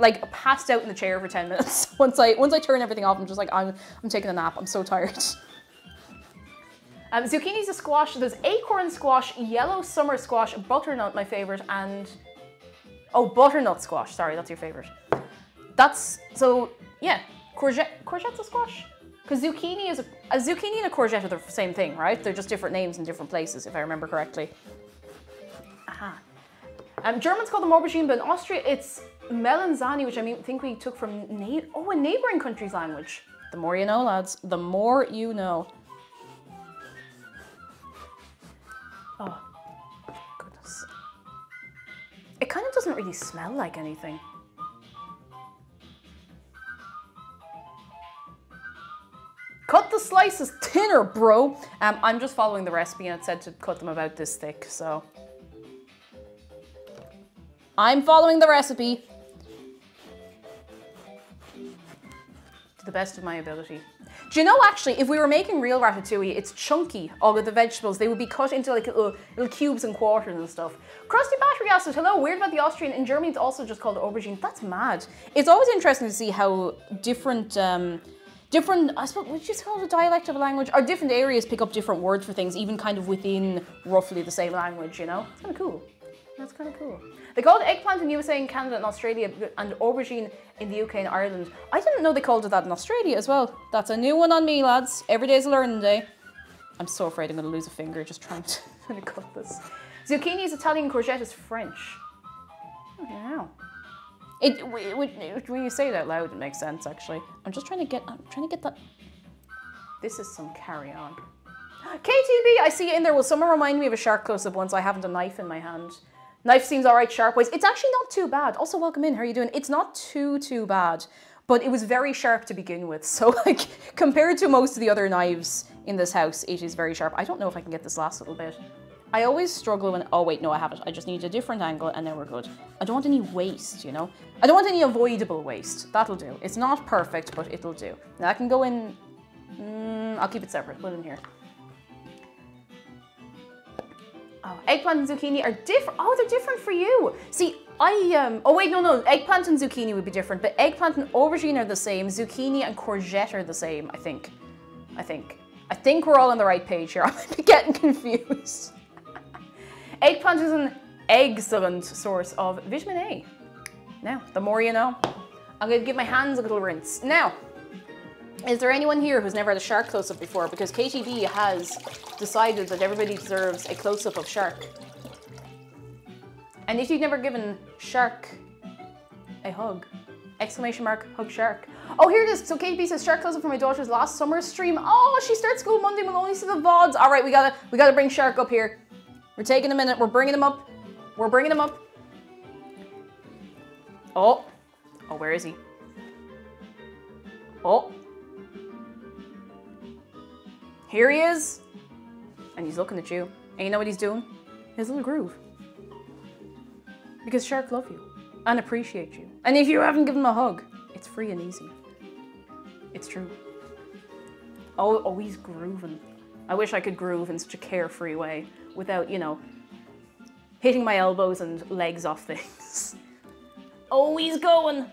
like passed out in the chair for ten minutes. once I once I turn everything off, I'm just like I'm I'm taking a nap. I'm so tired. Um, zucchini's a squash. There's acorn squash, yellow summer squash, butternut, my favorite, and oh, butternut squash. Sorry, that's your favorite. That's so yeah. Courgette, courgette's a squash. Because zucchini is a, a zucchini and a courgette are the same thing, right? They're just different names in different places, if I remember correctly. Aha. Um, Germans call them aubergine, but in Austria it's melanzani, which I mean, think we took from na- oh a neighboring country's language. The more you know, lads. The more you know. Oh, goodness. It kind of doesn't really smell like anything. Cut the slices thinner, bro. Um, I'm just following the recipe and it said to cut them about this thick, so. I'm following the recipe. To the best of my ability. Do you know actually, if we were making real ratatouille, it's chunky, all of the vegetables. They would be cut into like little, little cubes and quarters and stuff. Crusty Battery acid, hello, weird about the Austrian. In Germany, it's also just called aubergine. That's mad. It's always interesting to see how different, um, different, I suppose, would you just call it a dialect of a language? Or different areas pick up different words for things, even kind of within roughly the same language, you know? It's kind of cool. That's kind of cool. They called eggplant in USA and Canada and Australia and aubergine in the UK and Ireland. I didn't know they called it that in Australia as well. That's a new one on me, lads. Every day's a learning day. I'm so afraid I'm going to lose a finger just trying to, cut this. Zucchini is Italian, courgette is French. It, it, it, when you say it out loud, it makes sense actually. I'm just trying to get, I'm trying to get that. This is some carry on. KTB, I see you in there. Will someone remind me of a shark close-up once I haven't a knife in my hand? Knife seems all right sharp-wise. It's actually not too bad. Also, welcome in. How are you doing? It's not too, too bad. But it was very sharp to begin with. So, like, compared to most of the other knives in this house, it is very sharp. I don't know if I can get this last little bit. I always struggle when, oh wait, no, I have it. I just need a different angle and then we're good. I don't want any waste, you know? I don't want any avoidable waste. That'll do. It's not perfect, but it'll do. Now I can go in, mm, I'll keep it separate, put it in here. Oh, eggplant and zucchini are different. Oh, they're different for you. See, I, um, oh wait, no, no, eggplant and zucchini would be different, but eggplant and aubergine are the same. Zucchini and courgette are the same, I think. I think. I think we're all on the right page here. I might be getting confused. eggplant is an excellent source of vitamin A. Now, the more you know. I'm gonna give my hands a little rinse. Now, is there anyone here who's never had a shark close-up before? Because KTV has decided that everybody deserves a close-up of shark. And if you've never given shark a hug, exclamation mark, hug shark. Oh, here it is. So KTV says shark close-up for my daughter's last summer stream. Oh, she starts school Monday. We'll only see the VODs. All right, we gotta, we gotta bring shark up here. We're taking a minute. We're bringing him up. We're bringing him up. Oh. Oh, where is he? Oh. Here he is. And he's looking at you. And you know what he's doing? His little groove. Because sharks love you and appreciate you. And if you haven't given him a hug, it's free and easy. It's true. Oh, oh, he's grooving. I wish I could groove in such a carefree way without, you know, hitting my elbows and legs off things. Oh, he's going.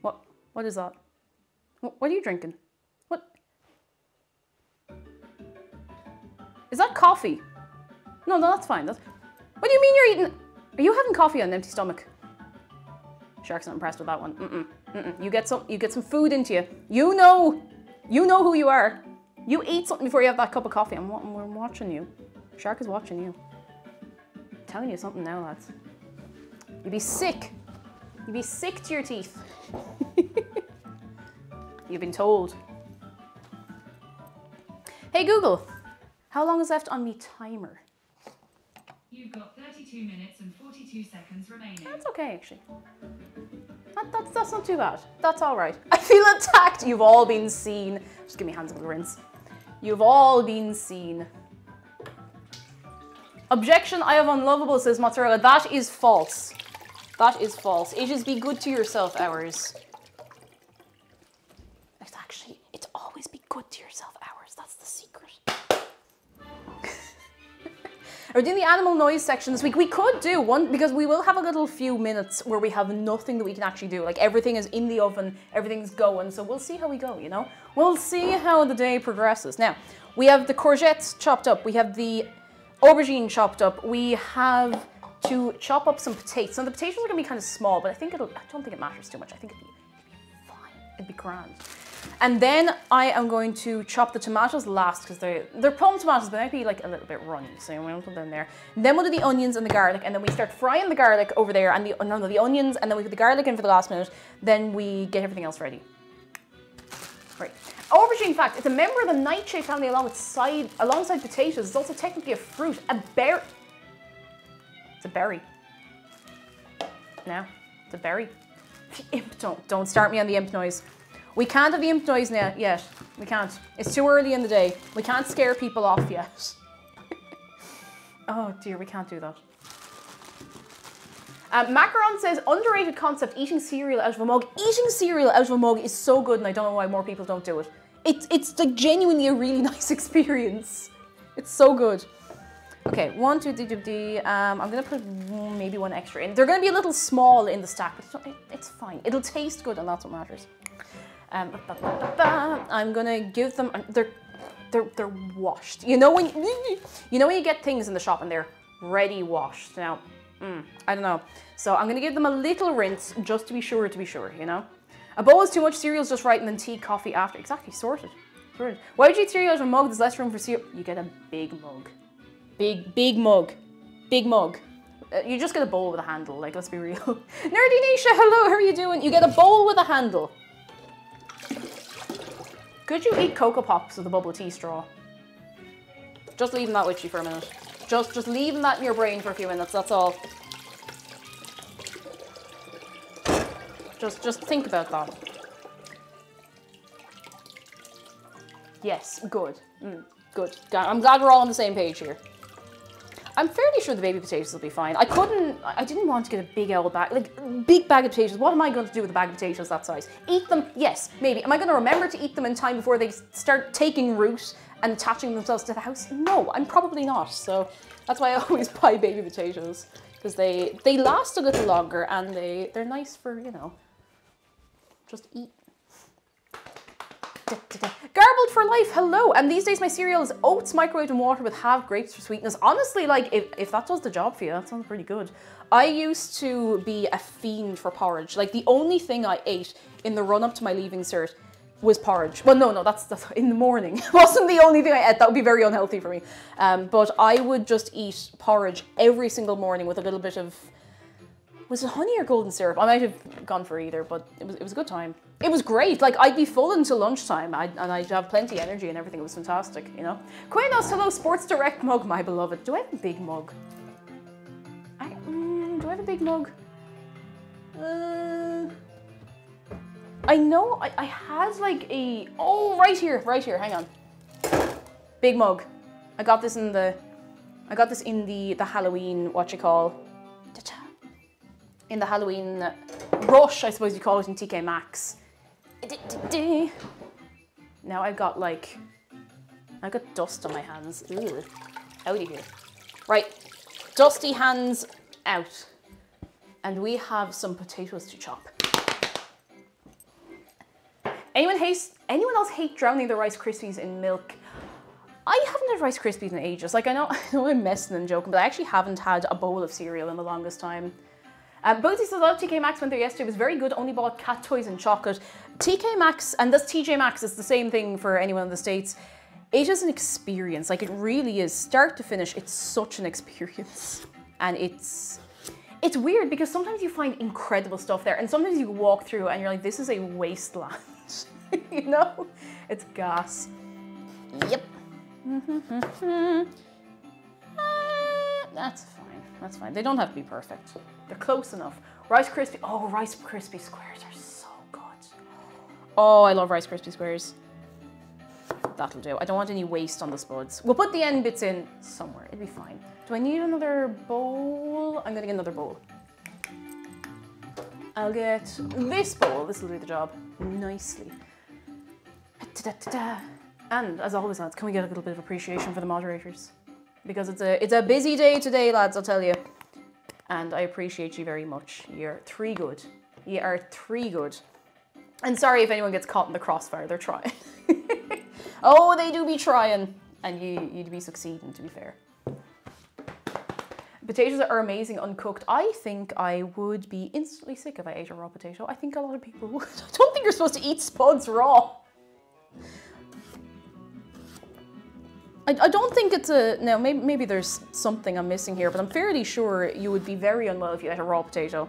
What? What is that? Wh- What are you drinking? What? Is that coffee? No, no, that's fine. That's... What do you mean you're eating? Are you having coffee on an empty stomach? Shark's not impressed with that one. Mm-mm, mm-mm. You get some. You get some food into you. You know. You know who you are. You eat something before you have that cup of coffee. I'm, we're watching you. Shark is watching you. I'm telling you something now, lads. You'd be sick. You'd be sick to your teeth. You've been told. Hey Google, how long is left on me timer? You've got 32 minutes and 42 seconds remaining. That's okay, actually. That, that's, that's not too bad. That's all right. I feel attacked. You've all been seen. Just give me hands of the rinse. You've all been seen. Objection, I have unlovable, says Mozzarella. That is false. That is false. It is be good to yourself hours. It's actually, it's good to yourself hours. That's the secret. We're doing the animal noise section this week. We could do one because we will have a little few minutes where we have nothing that we can actually do. Like everything is in the oven, everything's going. So we'll see how we go, you know? We'll see how the day progresses. Now, we have the courgettes chopped up, we have the aubergine chopped up, we have to chop up some potatoes. Now the potatoes are gonna be kind of small, but I think it'll I don't think it matters too much. I think it'd be, it'd be fine. It'd be grand. And then I am going to chop the tomatoes last because they're they're plum tomatoes, but they might be like a little bit runny. So we'll put them there. Then we'll do the onions and the garlic, and then we start frying the garlic over there, and the oh, no, no the onions, and then we put the garlic in for the last minute. Then we get everything else ready. Right. Aubergine, in fact, it's a member of the nightshade family along with side alongside potatoes. It's also technically a fruit, a berry. It's a berry. Now, it's a berry. Imp, don't don't start me on the imp noise. We can't have the imp noise now yet. We can't. It's too early in the day. We can't scare people off yet. oh dear, we can't do that. Um, Macaron says underrated concept: eating cereal out of a mug. Eating cereal out of a mug is so good, and I don't know why more people don't do it. It's it's like genuinely a really nice experience. It's so good. Okay, one, two, three, three, three. Um, I'm gonna put maybe one extra in. They're gonna be a little small in the stack, but it's, it- it's fine. It'll taste good, and that's what matters. Um, ba, ba, ba. I'm gonna give them. uh, They're they're they're washed. You know when you know when you get things in the shop and they're ready washed. Now, mm, I don't know. So I'm gonna give them a little rinse just to be sure. To be sure, you know. A bowl is too much. Cereal's just right, and then tea, coffee after. Exactly, sorted. Sorted. Why would you eat cereal out of a mug? There's less room for cereal. You get a big mug. Big, big mug. Big mug. Uh, you just get a bowl with a handle, like, let's be real. Nerdy Nisha, hello, how are you doing? You get a bowl with a handle. Could you eat Cocoa Pops with a bubble tea straw? Just leaving that with you for a minute. Just, just leaving that in your brain for a few minutes, that's all. Just, just think about that. Yes, good. Mm, good. I'm glad we're all on the same page here. I'm fairly sure the baby potatoes will be fine. I couldn't, I didn't want to get a big old bag, like big bag of potatoes. What am I going to do with a bag of potatoes that size? Eat them? Yes, maybe. Am I going to remember to eat them in time before they start taking root and attaching themselves to the house? No, I'm probably not. So that's why I always buy baby potatoes because they they last a little longer and they they're nice for you know just eat. Garbled for life, hello. And these days my cereal is oats microwaved in water with half grapes for sweetness. Honestly, like if, if that does the job for you, that sounds pretty good. I used to be a fiend for porridge. Like the only thing I ate in the run up to my leaving cert was porridge. Well, no, no, that's, that's in the morning. Wasn't the only thing I ate. That would be very unhealthy for me. Um, but I would just eat porridge every single morning with a little bit of Was it honey or golden syrup? I might have gone for either, but it was it was a good time. It was great. Like I'd be full until lunchtime, I'd, and I'd have plenty of energy and everything. It was fantastic, you know. Quanos, hello, Sports Direct mug, my beloved. Do I have a big mug? I, mm, do I have a big mug? Uh, I know I, I had like a oh right here, right here. Hang on. Big mug. I got this in the I got this in the the Halloween what you call in the Halloween rush, I suppose you call it in TK Maxx. Now I've got like I've got dust on my hands. Ooh. Out of here. Right. Dusty hands out. And we have some potatoes to chop. Anyone hates anyone else hate drowning the Rice Krispies in milk? I haven't had Rice Krispies in ages. Like I know, I know I'm messing and joking, but I actually haven't had a bowl of cereal in the longest time. Um, Bozy says, love TK Maxx went there yesterday. It was very good. Only bought cat toys and chocolate. TK Maxx, and this TJ Maxx is the same thing for anyone in the States. It is an experience. Like it really is. Start to finish, it's such an experience. And it's it's weird because sometimes you find incredible stuff there and sometimes you walk through and you're like, this is a wasteland. you know? It's gas. Yep. Uh, that's fine. That's fine. They don't have to be perfect. They're close enough. Rice Krispie. Oh, Rice Krispie squares are so good. Oh, I love Rice Krispie squares. That'll do. I don't want any waste on the spuds. We'll put the end bits in somewhere. It'll be fine. Do I need another bowl? I'm gonna get another bowl. I'll get this bowl. This will do the job nicely. And as always, lads, can we get a little bit of appreciation for the moderators? Because it's a it's a busy day today, lads. I'll tell you. And I appreciate you very much. You're three good. You are three good. And sorry if anyone gets caught in the crossfire. They're trying. oh, they do be trying, and you you'd be succeeding. To be fair. Potatoes are amazing uncooked. I think I would be instantly sick if I ate a raw potato. I think a lot of people would. I don't think you're supposed to eat spuds raw. I, I don't think it's a, now maybe, maybe there's something I'm missing here, but I'm fairly sure you would be very unwell if you ate a raw potato.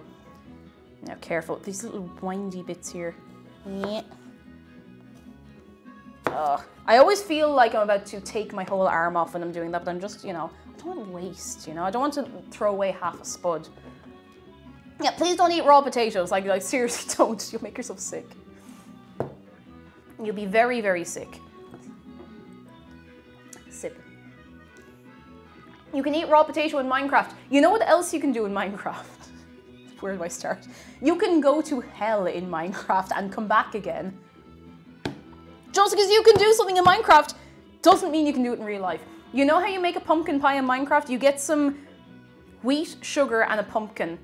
Now careful, these little windy bits here. Yeah. Ugh. I always feel like I'm about to take my whole arm off when I'm doing that, but I'm just, you know, I don't want to waste, you know? I don't want to throw away half a spud. Yeah, please don't eat raw potatoes. Like, like seriously don't. You'll make yourself sick. You'll be very, very sick. You can eat raw potato in Minecraft. You know what else you can do in Minecraft? Where do I start? You can go to hell in Minecraft and come back again. Just because you can do something in Minecraft doesn't mean you can do it in real life. You know how you make a pumpkin pie in Minecraft? You get some wheat, sugar, and a pumpkin,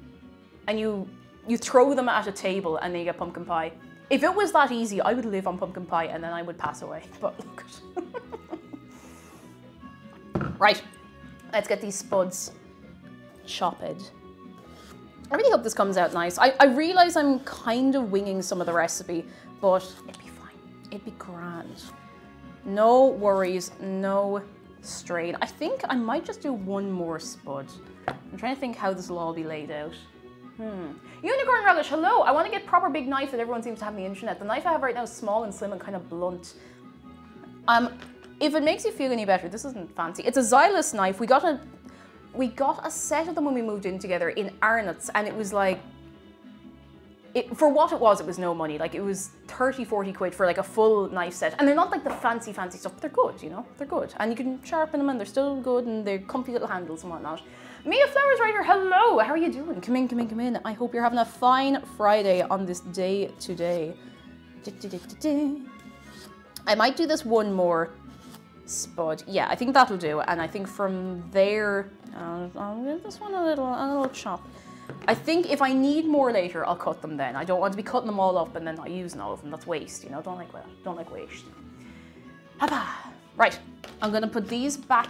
and you you throw them at a table and they get pumpkin pie. If it was that easy, I would live on pumpkin pie and then I would pass away. But look. right, let's get these spuds chopped. I really hope this comes out nice. I, I realize I'm kind of winging some of the recipe, but it'd be fine. It'd be grand. No worries, no strain. I think I might just do one more spud. I'm trying to think how this will all be laid out. Hmm. Unicorn Relish, hello! I want to get proper big knife that everyone seems to have on the internet. The knife I have right now is small and slim and kind of blunt. Um, if it makes you feel any better, this isn't fancy. It's a Zyliss knife. We got a we got a set of them when we moved in together in Arnott's and it was like it, for what it was, it was no money. Like it was 30, 40 quid for like a full knife set. And they're not like the fancy, fancy stuff, but they're good, you know? They're good. And you can sharpen them and they're still good and they're comfy little handles and whatnot. Mia Flowers Writer, hello! How are you doing? Come in, come in, come in. I hope you're having a fine Friday on this day today. I might do this one more spud. Yeah, I think that'll do. And I think from there, uh, I'll give this one a little, a little chop. I think if I need more later, I'll cut them then. I don't want to be cutting them all up and then not using all of them. That's waste, you know? Don't like. Don't like waste. Right, I'm gonna put these back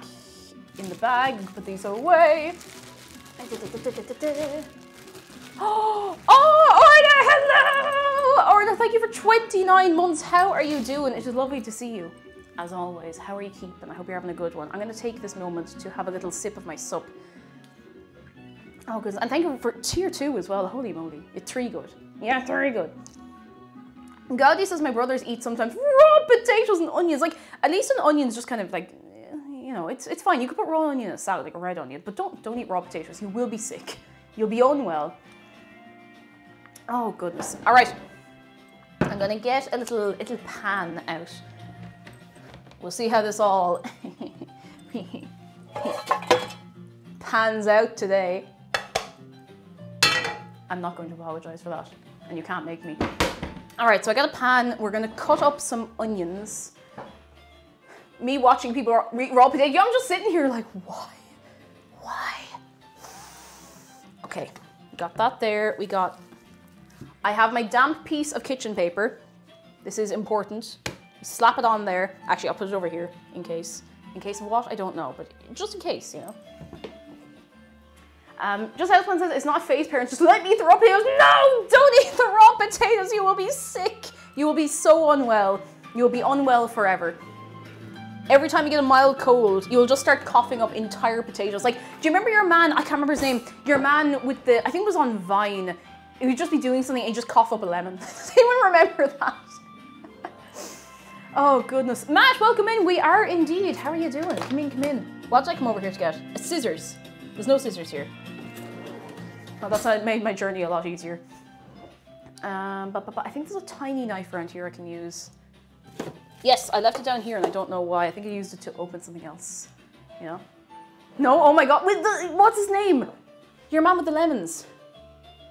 in the bag and put these away. Oh, oh, Orna, hello! Orna, thank you for 29 months. How are you doing? It is lovely to see you. As always, how are you keeping? I hope you're having a good one. I'm gonna take this moment to have a little sip of my sup. Oh, good. And thank you for tier two as well. Holy moly. It's three good. Yeah, three good. Gaudi says my brothers eat sometimes raw potatoes and onions. Like, at least an onion's just kind of like, eh, you know, it's, it's fine. You could put raw onion in a salad, like a red onion, but don't, don't eat raw potatoes. You will be sick. You'll be unwell. Oh, goodness. All right. I'm gonna get a little, little pan out. We'll see how this all pans out today. I'm not going to apologize for that, and you can't make me. All right, so I got a pan. We're gonna cut up some onions. Me watching people raw, raw potato. I'm just sitting here like, why? Why? Okay, got that there. We got. I have my damp piece of kitchen paper. This is important. Slap it on there. Actually, I'll put it over here in case. In case of what? I don't know, but just in case, you know. Um, just Houseman says it's not face parents, just let me eat the raw potatoes. No, don't eat the raw potatoes. You will be sick. You will be so unwell. You will be unwell forever. Every time you get a mild cold, you will just start coughing up entire potatoes. Like, do you remember your man? I can't remember his name. Your man with the, I think it was on Vine. He would just be doing something and he'd just cough up a lemon. Does anyone remember that? Oh goodness. Matt, welcome in. We are indeed. How are you doing? Come in, come in. What did I come over here to get? Scissors. There's no scissors here. Well, that's made my journey a lot easier. Um, but, but, but I think there's a tiny knife around here I can use. Yes, I left it down here and I don't know why. I think I used it to open something else. You know? No, oh my god, with the, what's his name? Your man with the lemons.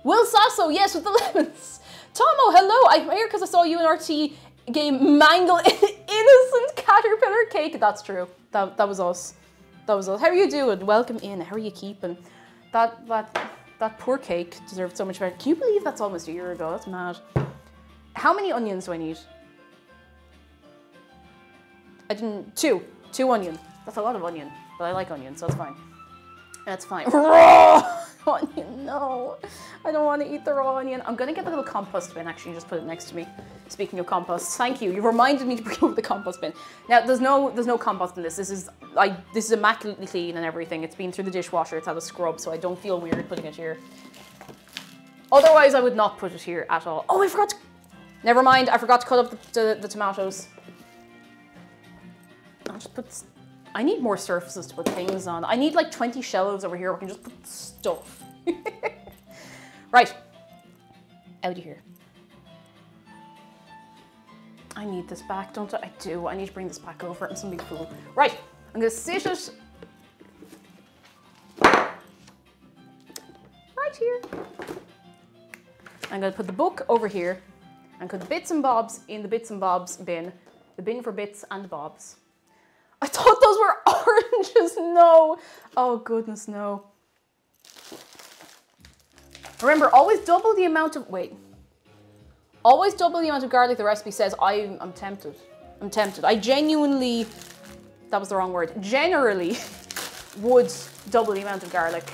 Will Sasso, yes, with the lemons. Tomo, hello, I'm here because I saw you in RT game Mangle Innocent Caterpillar Cake. That's true. That, that was us. That was us. How are you doing? Welcome in. How are you keeping? That, that, that poor cake deserved so much better. Can you believe that's almost a year ago? That's mad. How many onions do I need? I didn't, two, two onion. That's a lot of onion, but I like onion, so it's fine. That's fine. Raw onion, no. I don't want to eat the raw onion. I'm gonna get the little compost bin actually, just put it next to me. Speaking of compost, thank you. You reminded me to bring over the compost bin. Now there's no there's no compost in this. This is like this is immaculately clean and everything. It's been through the dishwasher, it's had a scrub, so I don't feel weird putting it here. Otherwise I would not put it here at all. Oh I forgot to, Never mind, I forgot to cut up the, the, the tomatoes. I'll just put I need more surfaces to put things on. I need like 20 shelves over here where I can just put stuff. right. Out of here. I need this back, don't I? I do. I need to bring this back over. I'm fool. Right. I'm to sit it right here. I'm to put the book over here and put the bits and bobs in the bits and bobs bin. The bin for bits and bobs. I thought those were oranges. No. Oh, goodness, no. Remember, always double the amount of, wait. Always double the amount of garlic the recipe says. I, I'm tempted. I'm tempted. I genuinely, that was the wrong word, generally would double the amount of garlic.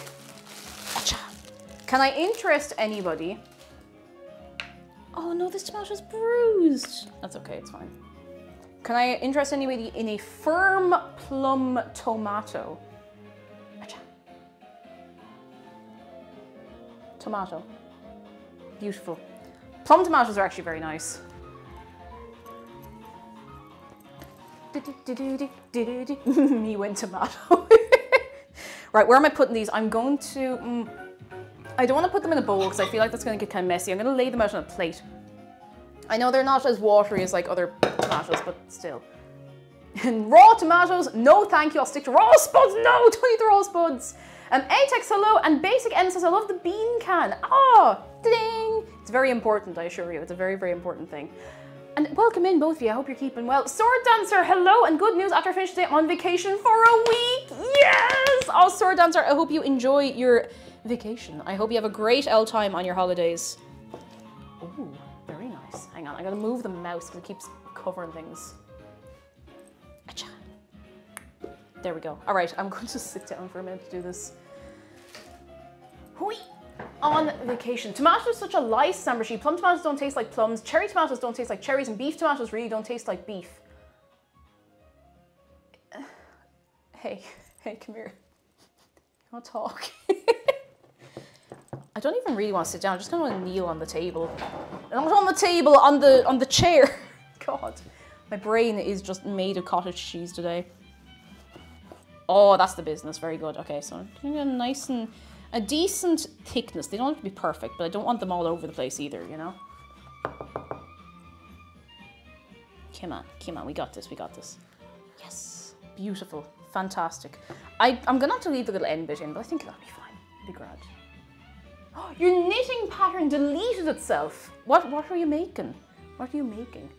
Can I interest anybody? Oh no, this tomato's bruised. That's okay, it's fine. Can I interest anybody in a firm plum tomato? Tomato. Beautiful. Plum tomatoes are actually very nice. Me went tomato. right, where am I putting these? I'm going to... Mm, I don't want to put them in a bowl because I feel like that's going to get kind of messy. I'm going to lay them out on a plate. I know they're not as watery as like other tomatoes, but still. And raw tomatoes, no thank you, I'll stick to raw spuds, no, don't eat the raw spuds. Um, Atex, hello, and Basic N says, I love the bean can. Ah, oh, ding. It's very important, I assure you, it's a very, very important thing. And welcome in, both of you, I hope you're keeping well. Sword Dancer, hello, and good news, after I finish today, on vacation for a week, yes! Oh, Sword Dancer, I hope you enjoy your vacation. I hope you have a great L time on your holidays. Ooh. Very nice. Hang on, I gotta move the mouse because it keeps covering things. Achha. There we go. All right, I'm going to sit down for a minute to do this. Hui! On vacation. Tomatoes are such a light Sambershi. Plum tomatoes don't taste like plums. Cherry tomatoes don't taste like cherries. And beef tomatoes really don't taste like beef. Hey, hey, come here. You want to talk? I don't even really want to sit down. I'm just want to kneel on the table. I'm not on the table, on the on the chair. God, my brain is just made of cottage cheese today. Oh, that's the business. Very good. Okay, so a nice and a decent thickness. They don't have to be perfect, but I don't want them all over the place either. You know. Come on, come on. We got this. We got this. Yes, beautiful, fantastic. I I'm gonna have to leave the little end bit in, but I think that'll be fine. Be grand. Your knitting pattern deleted itself. What what are you making? What are you making?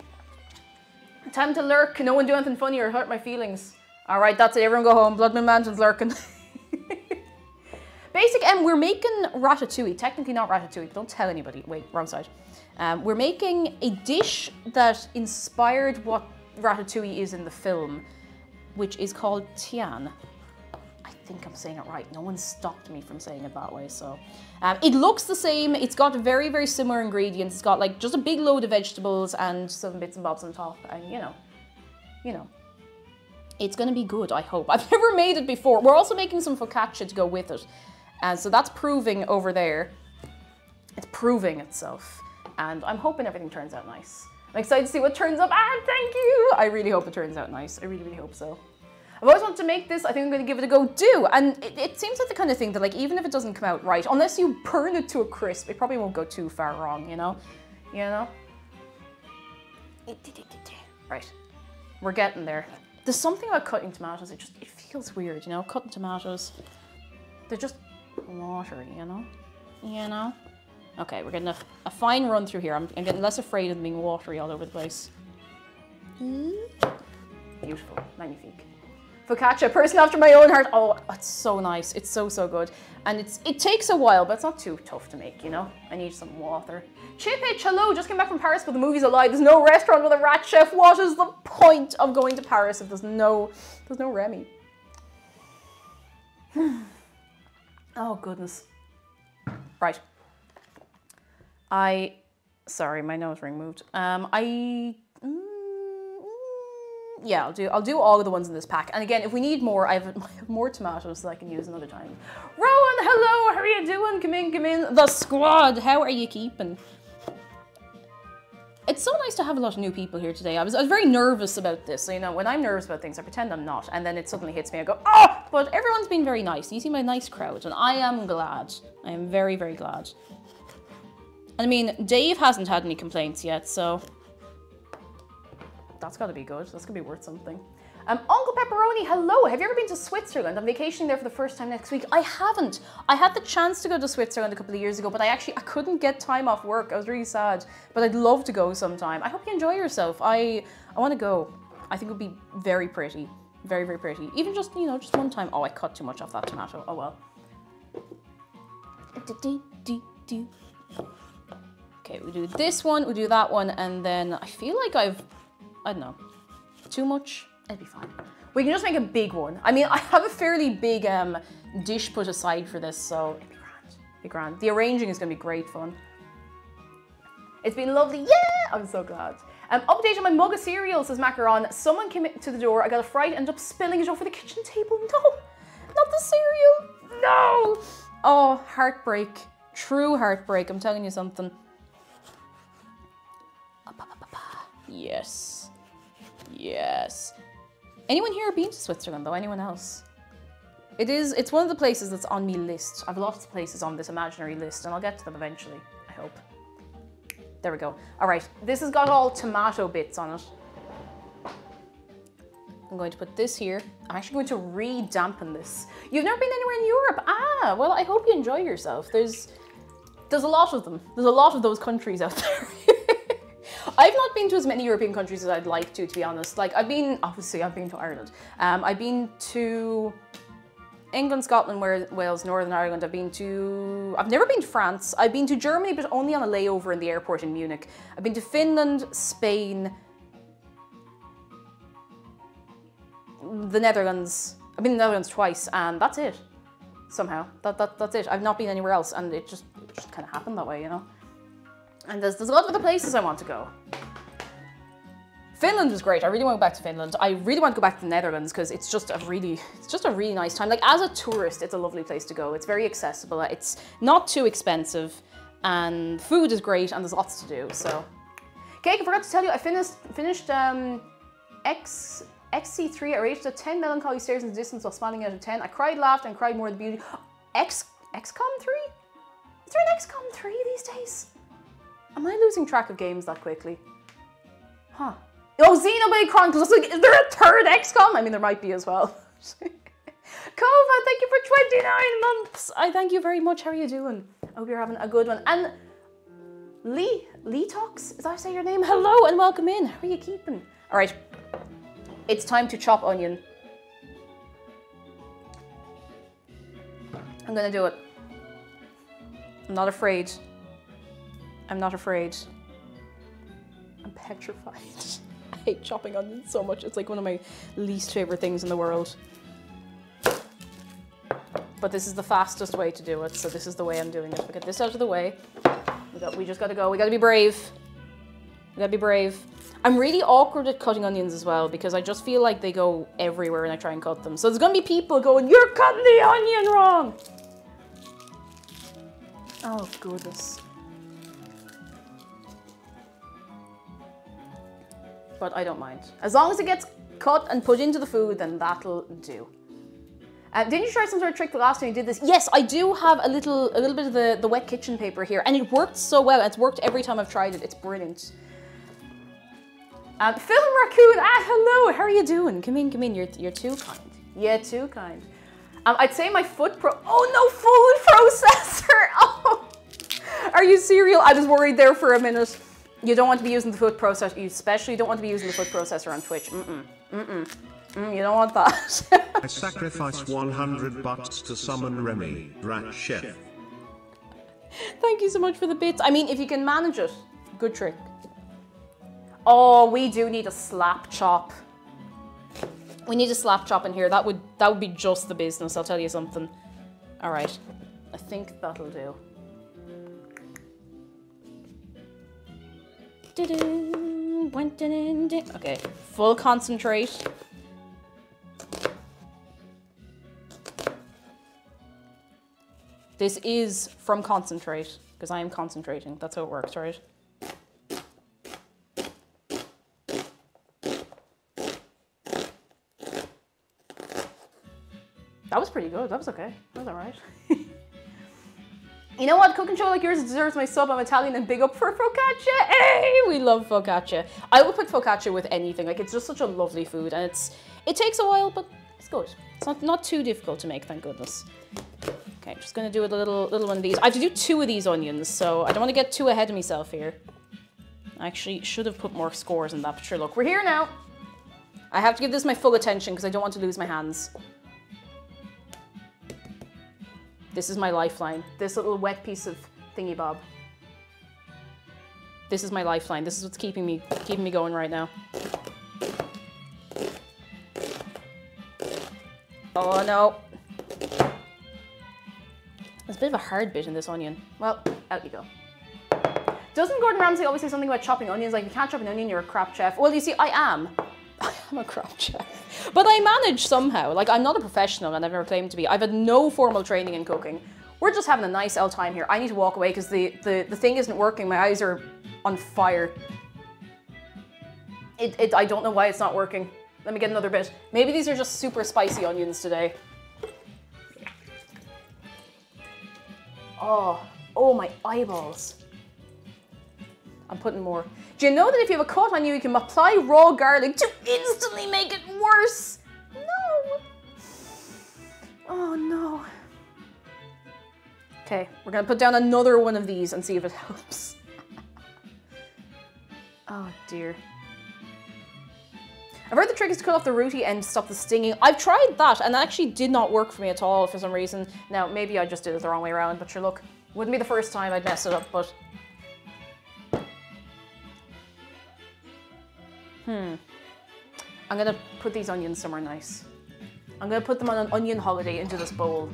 Time to lurk. No one do anything funny or hurt my feelings. All right, that's it. Everyone go home. Blood Moon Mansion's lurking. Basic M, we're making ratatouille. Technically not ratatouille. Don't tell anybody. Wait, wrong side. Um, we're making a dish that inspired what ratatouille is in the film, which is called tian. Think I'm saying it right. No one stopped me from saying it that way. So um, it looks the same. It's got very, very similar ingredients. It's got like just a big load of vegetables and some bits and bobs on top. And you know, you know, it's going to be good, I hope. I've never made it before. We're also making some focaccia to go with it. And so that's proving over there. It's proving itself. And I'm hoping everything turns out nice. I'm excited to see what turns up. Ah, thank you. I really hope it turns out nice. I really, really hope so. I've always wanted to make this. I think I'm going to give it a go. Do. And it, it seems like the kind of thing that, like, even if it doesn't come out right, unless you burn it to a crisp, it probably won't go too far wrong, you know? You know? Right. We're getting there. There's something about cutting tomatoes. It just it feels weird, you know? Cutting tomatoes. They're just watery, you know? You know? Okay, we're getting a, a fine run through here. I'm, I'm getting less afraid of them being watery all over the place. Hmm? Beautiful. Magnifique. Focaccia, person after my own heart. Oh, it's so nice. It's so, so good. And it's it takes a while, but it's not too tough to make, you know? I need some water. Chip H, hello, just came back from Paris, but the movie's a lie. There's no restaurant with a rat chef. What is the point of going to Paris if there's no, there's no Remy? oh, goodness. Right. I, sorry, my nose ring moved. Um, I, yeah, I'll do, I'll do all of the ones in this pack. And again, if we need more, I have, more tomatoes that I can use another time. Rowan, hello, how are you doing? Come in, come in. The squad, how are you keeping? It's so nice to have a lot of new people here today. I was, I was very nervous about this. So, you know, when I'm nervous about things, I pretend I'm not. And then it suddenly hits me. I go, oh, but everyone's been very nice. You see my nice crowd. And I am glad. I am very, very glad. I mean, Dave hasn't had any complaints yet, so that's got to be good. That's to be worth something. Um, Uncle Pepperoni, hello. Have you ever been to Switzerland? I'm vacationing there for the first time next week. I haven't. I had the chance to go to Switzerland a couple of years ago, but I actually I couldn't get time off work. I was really sad. But I'd love to go sometime. I hope you enjoy yourself. I I want to go. I think it would be very pretty. Very, very pretty. Even just, you know, just one time. Oh, I cut too much off that tomato. Oh well. Okay, we do this one, we do that one, and then I feel like I've, I don't know, too much. It'd be fine. We can just make a big one. I mean, I have a fairly big um, dish put aside for this, so it'd be grand. It'd be grand. The arranging is gonna be great fun. It's been lovely. Yeah, I'm so glad. Um, update on my mug of cereal, says Macaron. Someone came to the door. I got a fright, ended up spilling it over the kitchen table. No, not the cereal. No. Oh, heartbreak. True heartbreak. I'm telling you something. Yes. Yes. Anyone here been to Switzerland though? Anyone else? It is, it's one of the places that's on me list. I've lots of places on this imaginary list and I'll get to them eventually, I hope. There we go. All right, this has got all tomato bits on it. I'm going to put this here. I'm actually going to re-dampen this. You've never been anywhere in Europe? Ah, well, I hope you enjoy yourself. There's, there's a lot of them. There's a lot of those countries out there. I've not been to as many European countries as I'd like to, to be honest. Like, I've been, obviously, I've been to Ireland. Um, I've been to England, Scotland, Wales, Northern Ireland. I've been to, I've never been to France. I've been to Germany, but only on a layover in the airport in Munich. I've been to Finland, Spain, the Netherlands. I've been to the Netherlands twice, and that's it. Somehow, that, that that's it. I've not been anywhere else, and it just, it just kind of happened that way, you know. And there's, there's a lot of other places I want to go. Finland was great. I really want to go back to Finland. I really want to go back to the Netherlands because it's just a really, it's just a really nice time. Like as a tourist, it's a lovely place to go. It's very accessible. It's not too expensive, and food is great, and there's lots to do. So, Cake, I forgot to tell you, I finished finished um, X XC3. I rated a 10 melancholy stairs in the distance while smiling out of 10. I cried, laughed, and cried more at the beauty. X XCOM 3? Is there an XCOM 3 these days? Am I losing track of games that quickly? Huh. Oh, Xenoblade Chronicles. Is there a third XCOM? I mean, there might be as well. Kova, thank you for 29 months. I thank you very much. How are you doing? I hope you're having a good one. And Lee, Lee Talks, is I say your name? Hello and welcome in. How are you keeping? All right, it's time to chop onion. I'm gonna do it. I'm not afraid. I'm not afraid. I'm petrified. I hate chopping onions so much. It's like one of my least favorite things in the world. But this is the fastest way to do it, so this is the way I'm doing it. We get this out of the way. We, got, we just gotta go. We gotta be brave. We gotta be brave. I'm really awkward at cutting onions as well because I just feel like they go everywhere when I try and cut them. So there's gonna be people going, You're cutting the onion wrong! Oh, goodness. But I don't mind. As long as it gets cut and put into the food, then that'll do. Uh, didn't you try some sort of trick the last time you did this? Yes, I do have a little, a little bit of the, the wet kitchen paper here, and it worked so well. It's worked every time I've tried it. It's brilliant. Um, Film Raccoon, ah, hello. How are you doing? Come in, come in. You're, you're too kind. Yeah, too kind. Um, I'd say my foot pro. Oh no, food processor. Oh, are you serial? I was worried there for a minute. You don't want to be using the food processor. You especially don't want to be using the food processor on Twitch. Mm-mm. Mm-mm. Mm, you don't want that. I sacrifice 100 bucks to summon Remy, Rat Chef. Thank you so much for the bits. I mean, if you can manage it, good trick. Oh, we do need a slap chop. We need a slap chop in here. That would that would be just the business. I'll tell you something. All right, I think that'll do. Okay, full concentrate. This is from concentrate because I am concentrating. That's how it works, right? That was pretty good. That was okay. That was all right. You know what? Cooking show like yours deserves my sub. I'm Italian and big up for focaccia. Hey, we love focaccia. I would put focaccia with anything. Like it's just such a lovely food, and it's it takes a while, but it's good. It's not not too difficult to make. Thank goodness. Okay, just gonna do a little little one of these. I have to do two of these onions, so I don't want to get too ahead of myself here. I actually should have put more scores in that, but sure, look, we're here now. I have to give this my full attention because I don't want to lose my hands. This is my lifeline. This little wet piece of thingy bob. This is my lifeline. This is what's keeping me keeping me going right now. Oh no. There's a bit of a hard bit in this onion. Well, out you go. Doesn't Gordon Ramsay always say something about chopping onions? Like, you can't chop an onion, you're a crap chef. Well, you see, I am. I am a crap chef. But I manage somehow. Like, I'm not a professional and I've never claimed to be. I've had no formal training in cooking. We're just having a nice L time here. I need to walk away because the, the, the thing isn't working. My eyes are on fire. It, it, I don't know why it's not working. Let me get another bit. Maybe these are just super spicy onions today. Oh, oh my eyeballs. I'm putting more. Do you know that if you have a cut on you, you can apply raw garlic to instantly make it worse? No. Oh no. Okay, we're gonna put down another one of these and see if it helps. oh dear. I've heard the trick is to cut off the rooty end to stop the stinging. I've tried that and that actually did not work for me at all for some reason. Now, maybe I just did it the wrong way around, but sure, look, wouldn't be the first time I'd messed it up, but... Hmm. I'm gonna put these onions somewhere nice. I'm gonna put them on an onion holiday into this bowl.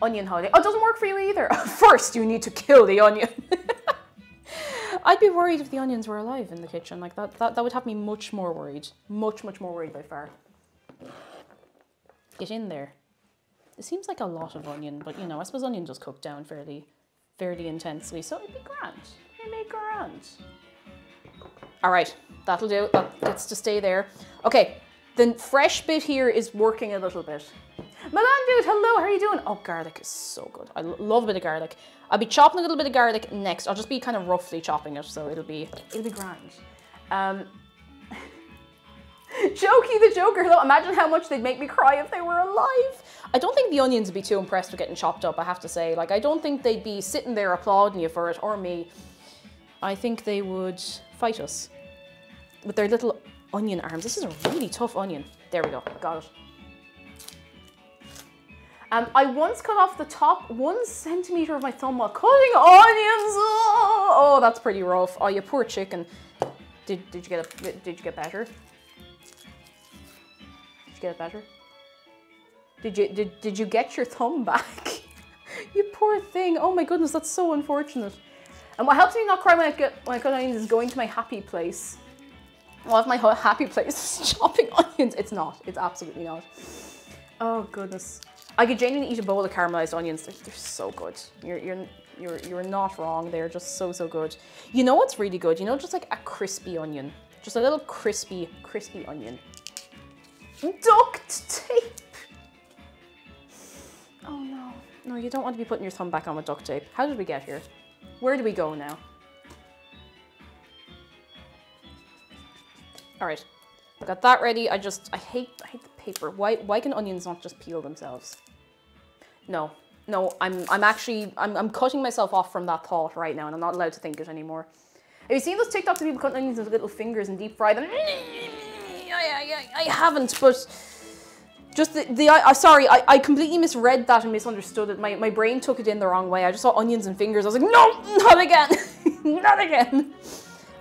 Onion holiday. Oh, it doesn't work for you either. First, you need to kill the onion. I'd be worried if the onions were alive in the kitchen. Like that, that, that would have me much more worried. Much, much more worried by far. Get in there. It seems like a lot of onion, but you know, I suppose onion does cook down fairly, fairly intensely, so it'd be grand. Be grand. All right, that'll do. That gets to stay there. Okay, the fresh bit here is working a little bit. Milan dude, hello, how are you doing? Oh, garlic is so good. I love a bit of garlic. I'll be chopping a little bit of garlic next. I'll just be kind of roughly chopping it, so it'll be it'll be grand. Um, Jokey the Joker, though, Imagine how much they'd make me cry if they were alive. I don't think the onions would be too impressed with getting chopped up, I have to say. Like, I don't think they'd be sitting there applauding you for it, or me. I think they would fight us with their little onion arms. This is a really tough onion. There we go, got it. Um, I once cut off the top one centimeter of my thumb while cutting onions. Oh, oh, that's pretty rough. Oh, you poor chicken. Did, did you get a, did you get better? Did you get it better? Did you did, did you get your thumb back? you poor thing. Oh my goodness, that's so unfortunate. And what helps me not cry when I get when I cut onions is going to my happy place. Well, if my happy place is chopping onions, it's not. It's absolutely not. Oh goodness. I could genuinely eat a bowl of caramelized onions. They're, they're so good. You're, you're, you're, you're not wrong. They're just so, so good. You know what's really good? You know, just like a crispy onion. Just a little crispy, crispy onion. Duct tape. Oh no. No, you don't want to be putting your thumb back on with duct tape. How did we get here? Where do we go now? All right, got that ready. I just, I hate, I hate the paper. Why, why can onions not just peel themselves? No, no, I'm, I'm actually, I'm, I'm cutting myself off from that thought right now, and I'm not allowed to think it anymore. Have you seen those TikToks of people cutting onions with little fingers and deep fry them? I, I, I, I haven't, but just the, the I, I- sorry, I, I completely misread that and misunderstood it. My, my brain took it in the wrong way. I just saw onions and fingers. I was like, no, not again, not again.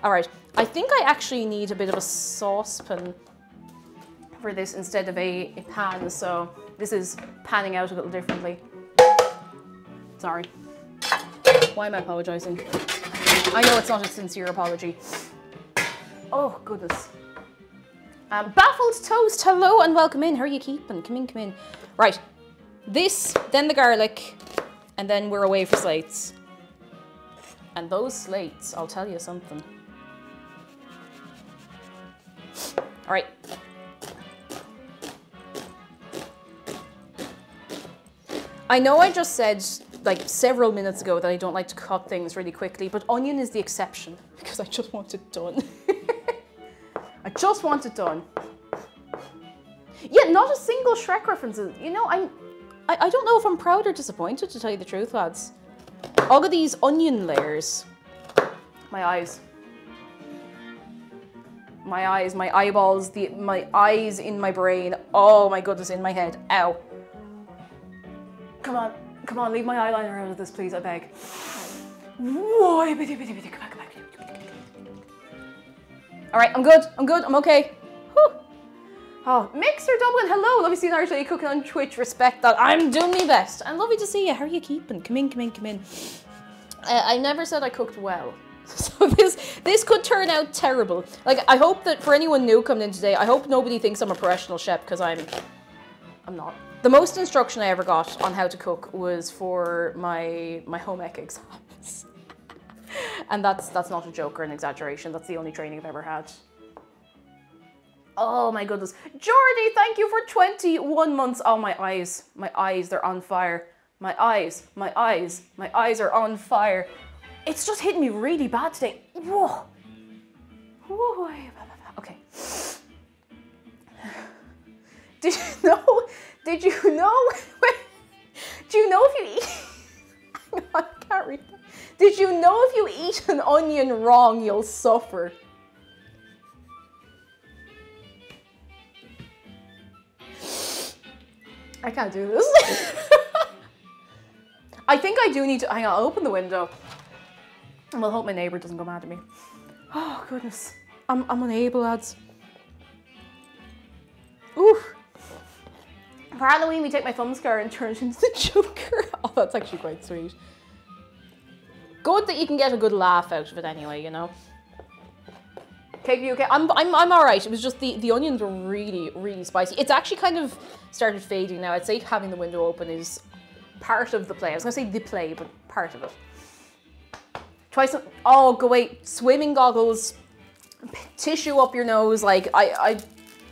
All right, I think I actually need a bit of a saucepan for this instead of a, a pan, so this is panning out a little differently. Sorry. Why am I apologizing? I know it's not a sincere apology. Oh, goodness. Um, Baffled Toast, hello and welcome in. How are you keeping? Come in, come in. Right, this, then the garlic, and then we're away for slates. And those slates, I'll tell you something. All right. I know I just said like several minutes ago that I don't like to cut things really quickly, but onion is the exception because I just want it done. I just want it done. Yeah, not a single Shrek references. You know, I'm. I, I don't know if I'm proud or disappointed to tell you the truth, lads. All of these onion layers. My eyes. My eyes, my eyeballs, the my eyes in my brain. Oh my goodness, in my head. Ow. Come on, come on, leave my eyeliner out of this, please, I beg. Whoa, bitty, bitty, bitty, come come. All right, I'm good, I'm good, I'm okay. Whew. Oh, Mixer Dublin, hello. Lovely seeing Irish Lady cooking on Twitch. Respect that. I'm doing my best. And lovely to see you. How are you keeping? Come in, come in, come in. Uh, I never said I cooked well. So this this could turn out terrible. Like I hope that for anyone new coming in today, I hope nobody thinks I'm a professional chef because I'm I'm not. The most instruction I ever got on how to cook was for my my home ec exams. and that's that's not a joke or an exaggeration. That's the only training I've ever had. Oh my goodness. Jordy, thank you for 21 months. Oh, my eyes. My eyes, they're on fire. My eyes, my eyes, my eyes are on fire. It's just hitting me really bad today. Whoa. Whoa. Okay. Did you know? Did you know? Do you know if you eat. I can't read that. Did you know if you eat an onion wrong, you'll suffer? I can't do this. I think I do need to. Hang on, I'll open the window. And we'll hope my neighbour doesn't go mad at me. Oh, goodness. I'm, I'm unable, lads. Oof. For Halloween, we take my thumb scar and turn it into the Joker. Oh, that's actually quite sweet. Good that you can get a good laugh out of it anyway, you know. Cake, you okay? I'm, I'm, I'm all right. It was just the, the onions were really, really spicy. It's actually kind of started fading now. I'd say having the window open is part of the play. I was gonna say the play, but part of it. Try some, oh, go wait, swimming goggles, tissue up your nose. Like, I, I,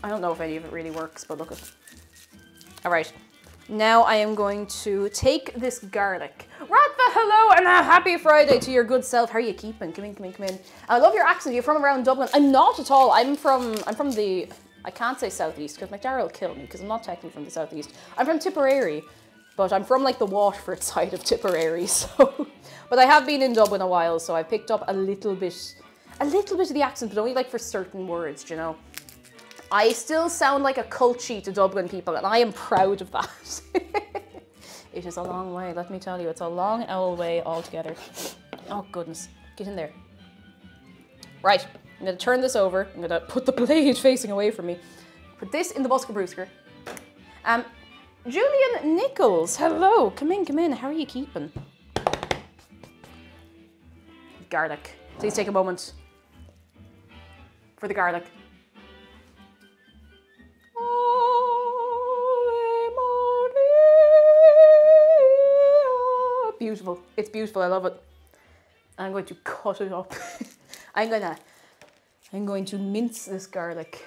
I don't know if any of it really works, but look at All right. Now I am going to take this garlic. Hello, and a happy Friday to your good self. How are you keeping? Come in, come in, come in. I love your accent. You're from around Dublin. I'm not at all. I'm from, I'm from the, I can't say southeast because McDarrell will kill me because I'm not technically from the southeast. I'm from Tipperary, but I'm from like the Waterford side of Tipperary. So, but I have been in Dublin a while, so I picked up a little bit, a little bit of the accent, but only like for certain words, you know. I still sound like a culture to Dublin people, and I am proud of that. it is a long way, let me tell you. It's a long old way altogether. Oh, goodness. Get in there. Right, I'm to turn this over. I'm to put the blade facing away from me. Put this in the Busker Brewsker. Um, Julian Nichols, hello. Come in, come in. How are you keeping? Garlic. Please take a moment for the garlic. Beautiful. It's beautiful. I love it. I'm going to cut it up. I'm gonna I'm going to mince this garlic.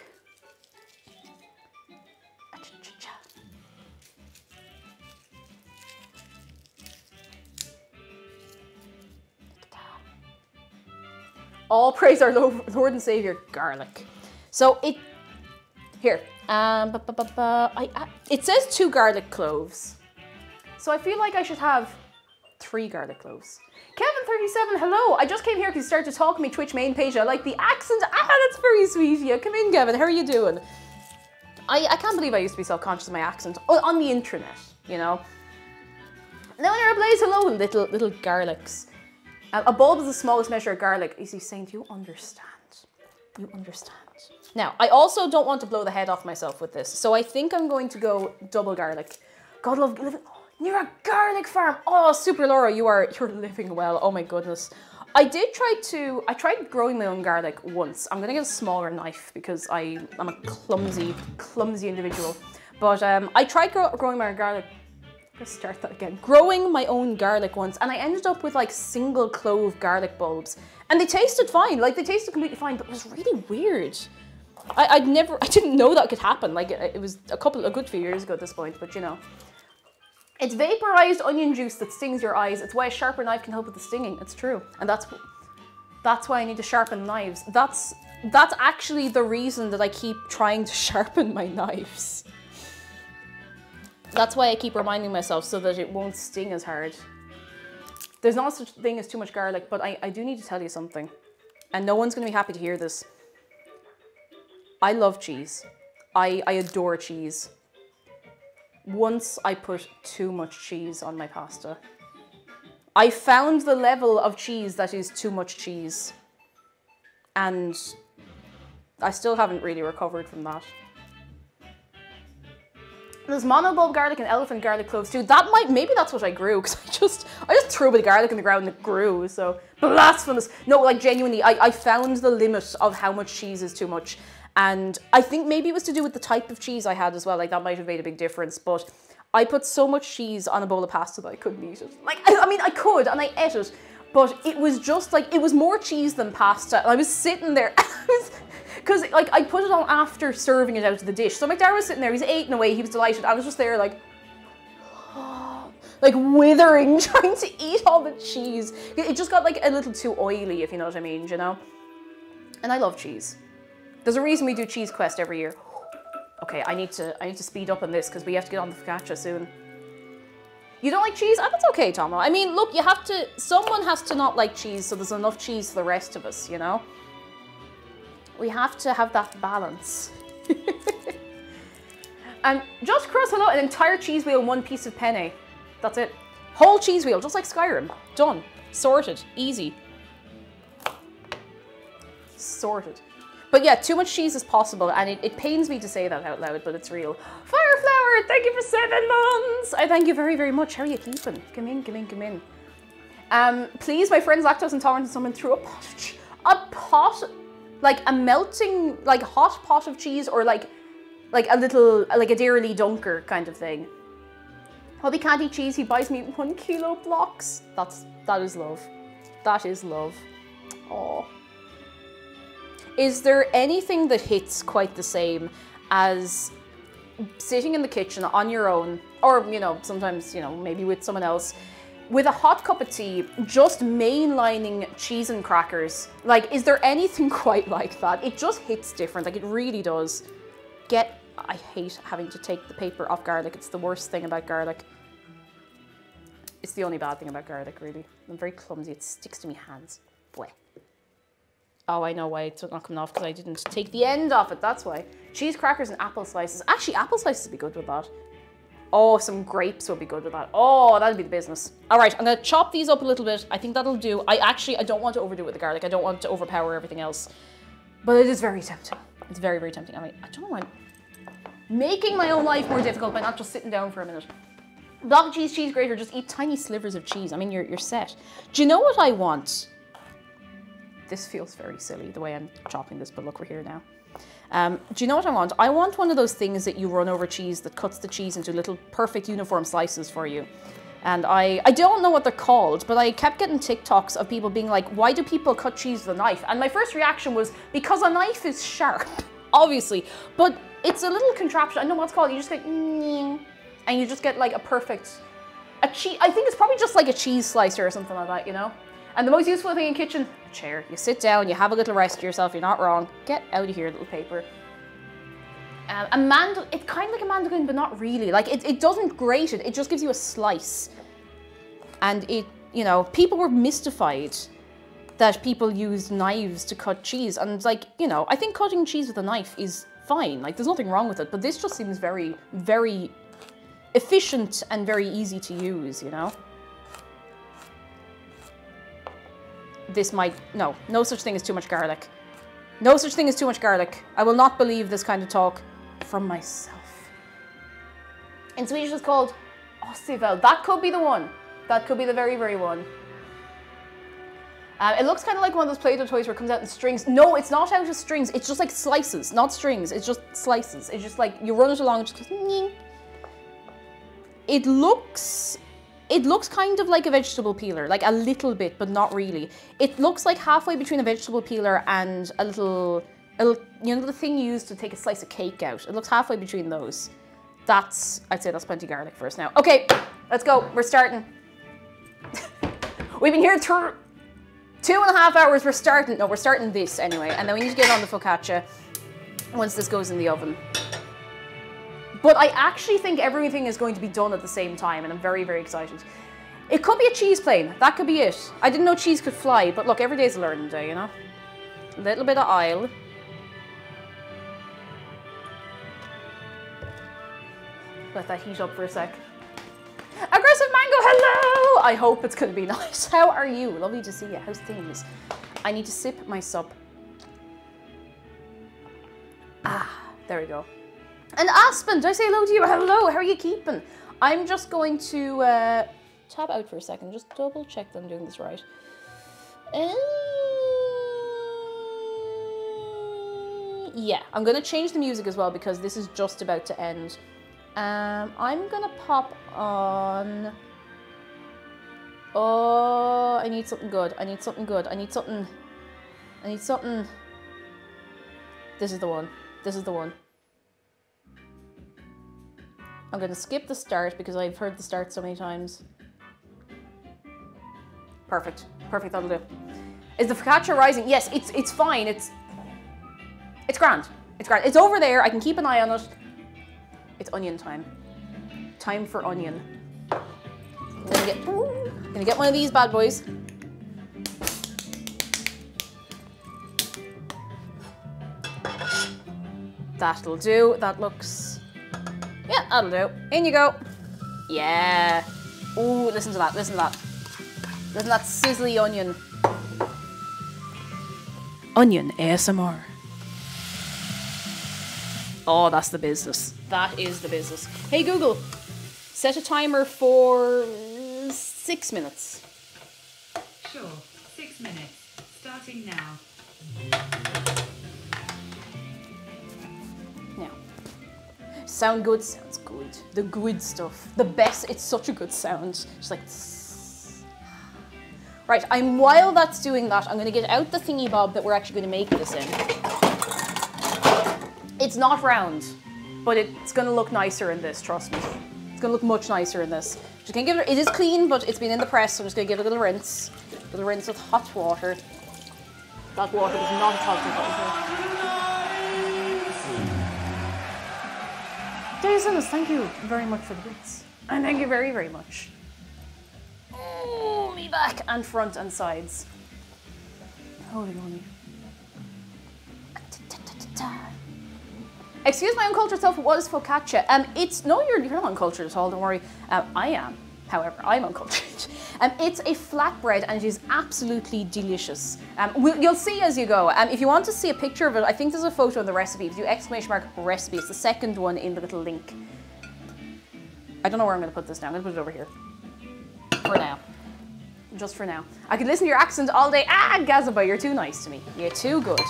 All praise our Lord and Savior, garlic. So it here. Um, I, I, it says two garlic cloves. So I feel like I should have three garlic cloves. Kevin37, hello. I just came here because you started to talk on my Twitch main page. I like the accent. Ah, that's very sweet of you. Come in, Kevin. How are you doing? I, I can't believe I used to be self-conscious of my accent. Oh, on the internet, you know. Now you're ablaze, hello, little little garlics. A bulb is the smallest measure of garlic. Is he saying, do you understand? You understand. Now, I also don't want to blow the head off myself with this, so I think I'm going to go double garlic. God love living near a garlic farm. Oh, super Laura, you are you're living well. Oh my goodness. I did try to I tried growing my own garlic once. I'm gonna get a smaller knife because I I'm a clumsy clumsy individual. But um, I tried grow, growing my own garlic. Let's start that again. Growing my own garlic once, and I ended up with like single clove garlic bulbs, and they tasted fine. Like they tasted completely fine, but it was really weird. I, I'd never, I didn't know that could happen. Like it, it was a couple, a good few years ago at this point, but you know. It's vaporized onion juice that stings your eyes. It's why a sharper knife can help with the stinging. It's true, and that's that's why I need to sharpen knives. That's that's actually the reason that I keep trying to sharpen my knives. That's why I keep reminding myself so that it won't sting as hard. There's not such thing as too much garlic, but I, I do need to tell you something. And no one's going to be happy to hear this. I love cheese. I, I adore cheese. Once I put too much cheese on my pasta. I found the level of cheese that is too much cheese. And I still haven't really recovered from that. There's monobulb garlic and elephant garlic cloves too. That might, maybe that's what I grew because I just, I just threw a bit of garlic in the ground and it grew. So blasphemous. No, like genuinely, I, I found the limit of how much cheese is too much. And I think maybe it was to do with the type of cheese I had as well. Like that might have made a big difference. But I put so much cheese on a bowl of pasta that I couldn't eat it. Like, I, I mean, I could and I ate it. But it was just like, it was more cheese than pasta. And I was sitting there. Because like I put it on after serving it out of the dish. So McDarrell was sitting there, he's eating away, he was delighted. I was just there like, like withering, trying to eat all the cheese. It just got like a little too oily, if you know what I mean, you know? And I love cheese. There's a reason we do Cheese Quest every year. Okay, I need to I need to speed up on this because we have to get on the focaccia soon. You don't like cheese? Oh, that's okay, Tomo. I mean, look, you have to, someone has to not like cheese so there's enough cheese for the rest of us, you know? We have to have that balance. and just cross hello, an entire cheese wheel, one piece of penne. That's it. Whole cheese wheel, just like Skyrim. Done. Sorted. Easy. Sorted. But yeah, too much cheese is possible, and it, it pains me to say that out loud, but it's real. Fireflower, thank you for seven months! I thank you very, very much. How are you keeping? Come in, come in, come in. Um, please, my friend's lactose intolerant, and someone threw a pot. A pot, like a melting, like hot pot of cheese, or like, like a little, like a Dairy Dunker kind of thing. Hubby can't eat cheese. He buys me one kilo blocks. That's that is love. That is love. Oh. Is there anything that hits quite the same as sitting in the kitchen on your own, or you know, sometimes you know, maybe with someone else, with a hot cup of tea, just mainlining cheese and crackers? Like, is there anything quite like that? It just hits different. Like, it really does. Get. I hate having to take the paper off garlic. It's the worst thing about garlic. It's the only bad thing about garlic, really. I'm very clumsy. It sticks to my hands. Oh, I know why it's not coming off because I didn't take the end off it. That's why. Cheese crackers and apple slices. Actually, apple slices would be good with that. Oh, some grapes would be good with that. Oh, that'd be the business. All right, I'm gonna chop these up a little bit. I think that'll do. I actually, I don't want to overdo it with the garlic. I don't want to overpower everything else. But it is very tempting. It's very, very tempting. I mean, I don't know making my own life more difficult by not just sitting down for a minute. Block cheese, cheese grater, just eat tiny slivers of cheese. I mean, you're, you're set. Do you know what I want? This feels very silly, the way I'm chopping this, but look, we're here now. Um, do you know what I want? I want one of those things that you run over cheese that cuts the cheese into little perfect uniform slices for you. And I, I don't know what they're called, but I kept getting TikToks of people being like, why do people cut cheese with a knife? And my first reaction was, because a knife is sharp, obviously. But it's a little contraption, I know what's called, you just get, and you just get like a perfect, a cheese, I think it's probably just like a cheese slicer or something like that, you know? And the most useful thing in kitchen, a chair. You sit down, you have a little rest to yourself, you're not wrong. Get out of here, little paper. Um, a mandolin, it's kind of like a mandolin, but not really. Like, it, it doesn't grate it, it just gives you a slice. And it, you know, people were mystified that people used knives to cut cheese. And like, you know, I think cutting cheese with a knife is fine. Like, there's nothing wrong with it. But this just seems very, very efficient and very easy to use, you know? This might, no, no such thing as too much garlic. No such thing as too much garlic. I will not believe this kind of talk from myself. In Swedish it's called osthyvel. That could be the one. That could be the very, very one. Uh, it looks kind of like one of those Play-Doh toys where it comes out in strings. No, it's not out of strings. It's just like slices, not strings. It's just slices. It's just like you run it along, it just goes. It looks, it looks kind of like a vegetable peeler, like a little bit, but not really. It looks like halfway between a vegetable peeler and a little, a you know, the thing you use to take a slice of cake out. It looks halfway between those. That's, I'd say that's plenty garlic for us now. Okay, let's go. We're starting. We've been here two and a half hours. We're starting. No, we're starting this anyway, and then we need to get on the focaccia once this goes in the oven. But I actually think everything is going to be done at the same time, and I'm very, very excited. It could be a cheese plane. That could be it. I didn't know cheese could fly, but look, every day's a learning day, you know? A little bit of oil. Let that heat up for a sec. Aggressive Mango, hello! I hope it's going to be nice. How are you? Lovely to see you. How's things? I need to sip my sup. Ah, there we go. And Aspen, did I say hello to you? Hello, how are you keeping? I'm just going to uh, tab out for a second, just double check that I'm doing this right. Uh, yeah, I'm going to change the music as well because this is just about to end. Um, I'm going to pop on... Oh, I need something good. I need something good. I need something... I need something... This is the one. This is the one. I'm going to skip the start because I've heard the start so many times. Perfect. Perfect, that'll do. Is the focaccia rising? Yes, it's it's fine. It's it's grand. It's grand. It's over there. I can keep an eye on it. It's onion time. Time for onion. I'm gonna get, ooh, gonna get one of these bad boys. That'll do. That looks yeah, um, that'll do. In you go. Yeah. Ooh, listen to that, listen to that. Listen to that sizzly onion. Onion ASMR. Oh, that's the business. That is the business. Hey Google, set a timer for six minutes. Sure. Six minutes. Starting now. Now, sound good sounds good. The good stuff, the best. It's such a good sound. Just like. tss. Right, I'm while that's doing that, I'm going to get out the thingy bob that we're actually going to make this in. It's not round, but it's going to look nicer in this. Trust me, it's to look much nicer in this. Just gonna give it. It is clean, but it's been in the press, so I'm just to give it a little rinse. A little rinse with hot water. That water was not water. Jason, thank you very much for the bits. And thank you very, very much. Oh, me back and front and sides. Holy moly. Excuse my uncultured self, what is focaccia? Um, it's, no, you're, you're not uncultured at all, don't worry. Um, I am, however, I'm uncultured. Um, it's a flatbread and it is absolutely delicious. Um, we'll, you'll see as you go. Um, if you want to see a picture of it, I think there's a photo in the recipe. If you exclamation mark recipe, it's the second one in the little link. I don't know where I'm going to put this now. I'm to put it over here. For now. Just for now. I could listen to your accent all day. Ah, Gazaba, you're too nice to me. You're too good.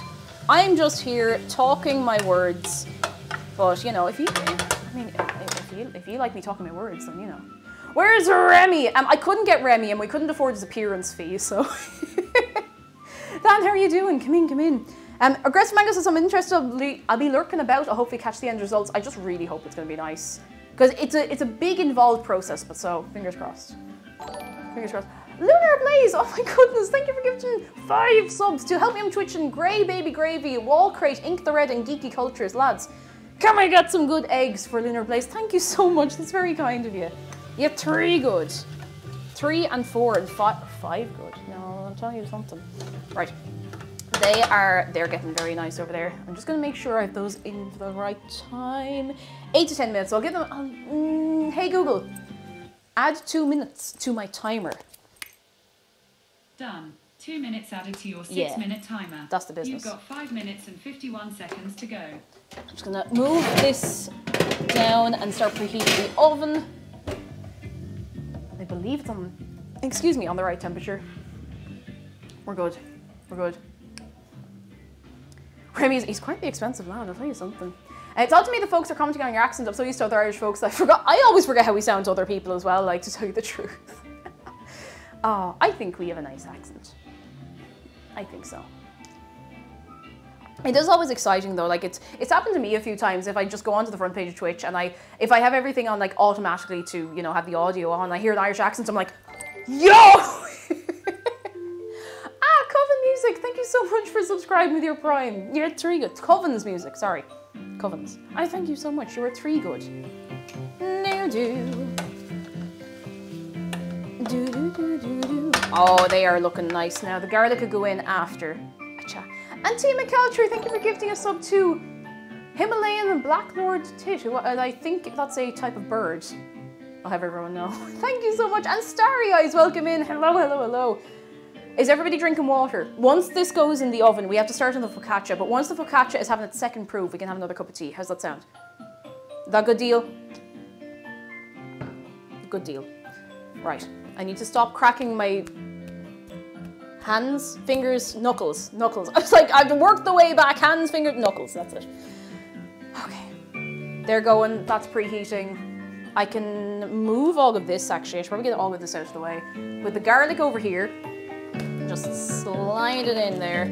I'm just here talking my words. But, you know, if you, I mean, if you, if you like me talking my words, then, you know. Where's Remy? Um, I couldn't get Remy and we couldn't afford his appearance fee, so. Dan, how are you doing? Come in, come in. Um, Aggressive Mango says, I'm interested. I'll be, lurking about. I'll hopefully catch the end results. I just really hope it's going to be nice. Because it's a, it's a big involved process, but so, fingers crossed. Fingers crossed. Lunar Blaze, oh my goodness, thank you for giving five subs to help me on Twitch and Grey Baby Gravy, Wall Crate, Ink the Red, and Geeky Cultures. Lads, can I get some good eggs for Lunar Blaze? Thank you so much, that's very kind of you. You have three good. Three and four and five, five good. No, I'm telling you something. Right. They are, they're getting very nice over there. I'm just gonna make sure I have those in for the right time. Eight to 10 minutes, so I'll give them, um, mm, hey Google, add two minutes to my timer. Done. Two minutes added to your six Yeah. minute timer. That's the business. You've got five minutes and 51 seconds to go. I'm just gonna move this down and start preheating the oven. I believe on, excuse me, on the right temperature. We're good. We're good. Remy's, he's quite the expensive lad, I'll tell you something. Uh, it's odd to me the folks are commenting on your accent. I'm so used to other Irish folks. I forgot. I always forget how we sound to other people as well. Like to tell you the truth. oh, I think we have a nice accent. I think so. It is always exciting though. Like it's it's happened to me a few times. If I just go onto the front page of Twitch and I if I have everything on like automatically to you know have the audio on, I hear an Irish accent. I'm like, yo. ah, Coven music. Thank you so much for subscribing with your Prime. You're three good. Coven's music. Sorry, Covens. I thank you so much. You're three good. No do. Do, do, do, do, do. Oh, they are looking nice now. The garlic could go in after. Acha. And Tia McCaltry, thank you for gifting a sub to Himalayan and Black Lord Tit. who- And I think that's a type of bird. I'll have everyone know. Thank you so much. And Starry Eyes, welcome in. Hello, hello, hello. Is everybody drinking water? Once this goes in the oven, we have to start on the focaccia, but once the focaccia is having its second proof, we can have another cup of tea. How's that sound? That good deal? Good deal. Right. I need to stop cracking my hands, fingers, knuckles, knuckles. I was like, I have worked the way back. Hands, fingers, knuckles. That's it. Okay. They're going. That's preheating. I can move all of this actually. I should probably get all of this out of the way. With the garlic over here, just slide it in there.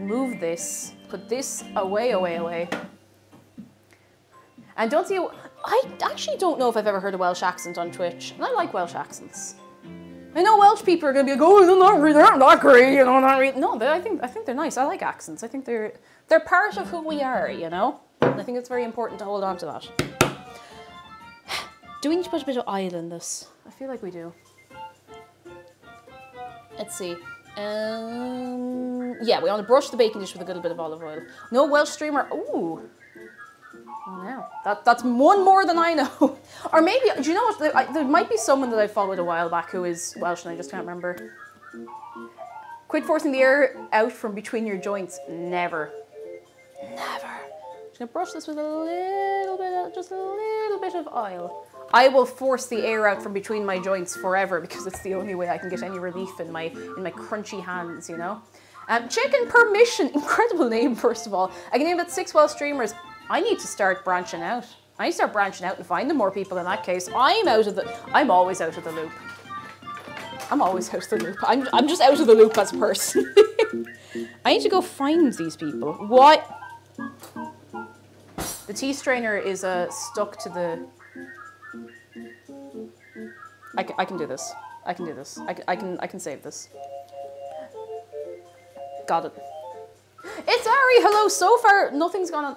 Move this. Put this away, away, away. And don't see. I actually don't know if I've ever heard a Welsh accent on Twitch, and I like Welsh accents. I know Welsh people are gonna be like, oh, they're not, re- they're not great, you know, not re-. No, but I think I think they're nice. I like accents. I think they're they're part of who we are, you know. I think it's very important to hold on to that. Do we need to put a bit of oil in this? I feel like we do. Let's see. Um, yeah, we want to brush the baking dish with a little bit of olive oil. No Welsh streamer. Ooh. Wow, that, that's one more than I know. or maybe, do you know what? There, I, there might be someone that I followed a while back who is Welsh and I just can't remember. Quit forcing the air out from between your joints. Never. Never. Just gonna brush this with a little bit of, just a little bit of oil. I will force the air out from between my joints forever because it's the only way I can get any relief in my in my crunchy hands, you know. Um, chicken permission, incredible name first of all. I can name it six well streamers. I need to start branching out. I need to start branching out and finding more people in that case. I'm out of the. I'm always out of the loop. I'm always out of the loop. I'm, I'm just out of the loop as a person. I need to go find these people. What? The tea strainer is uh, stuck to the. I can, I can do this. I can do this. I can, I can I can save this. Got it. It's Ari. Hello. So far, nothing's gone on.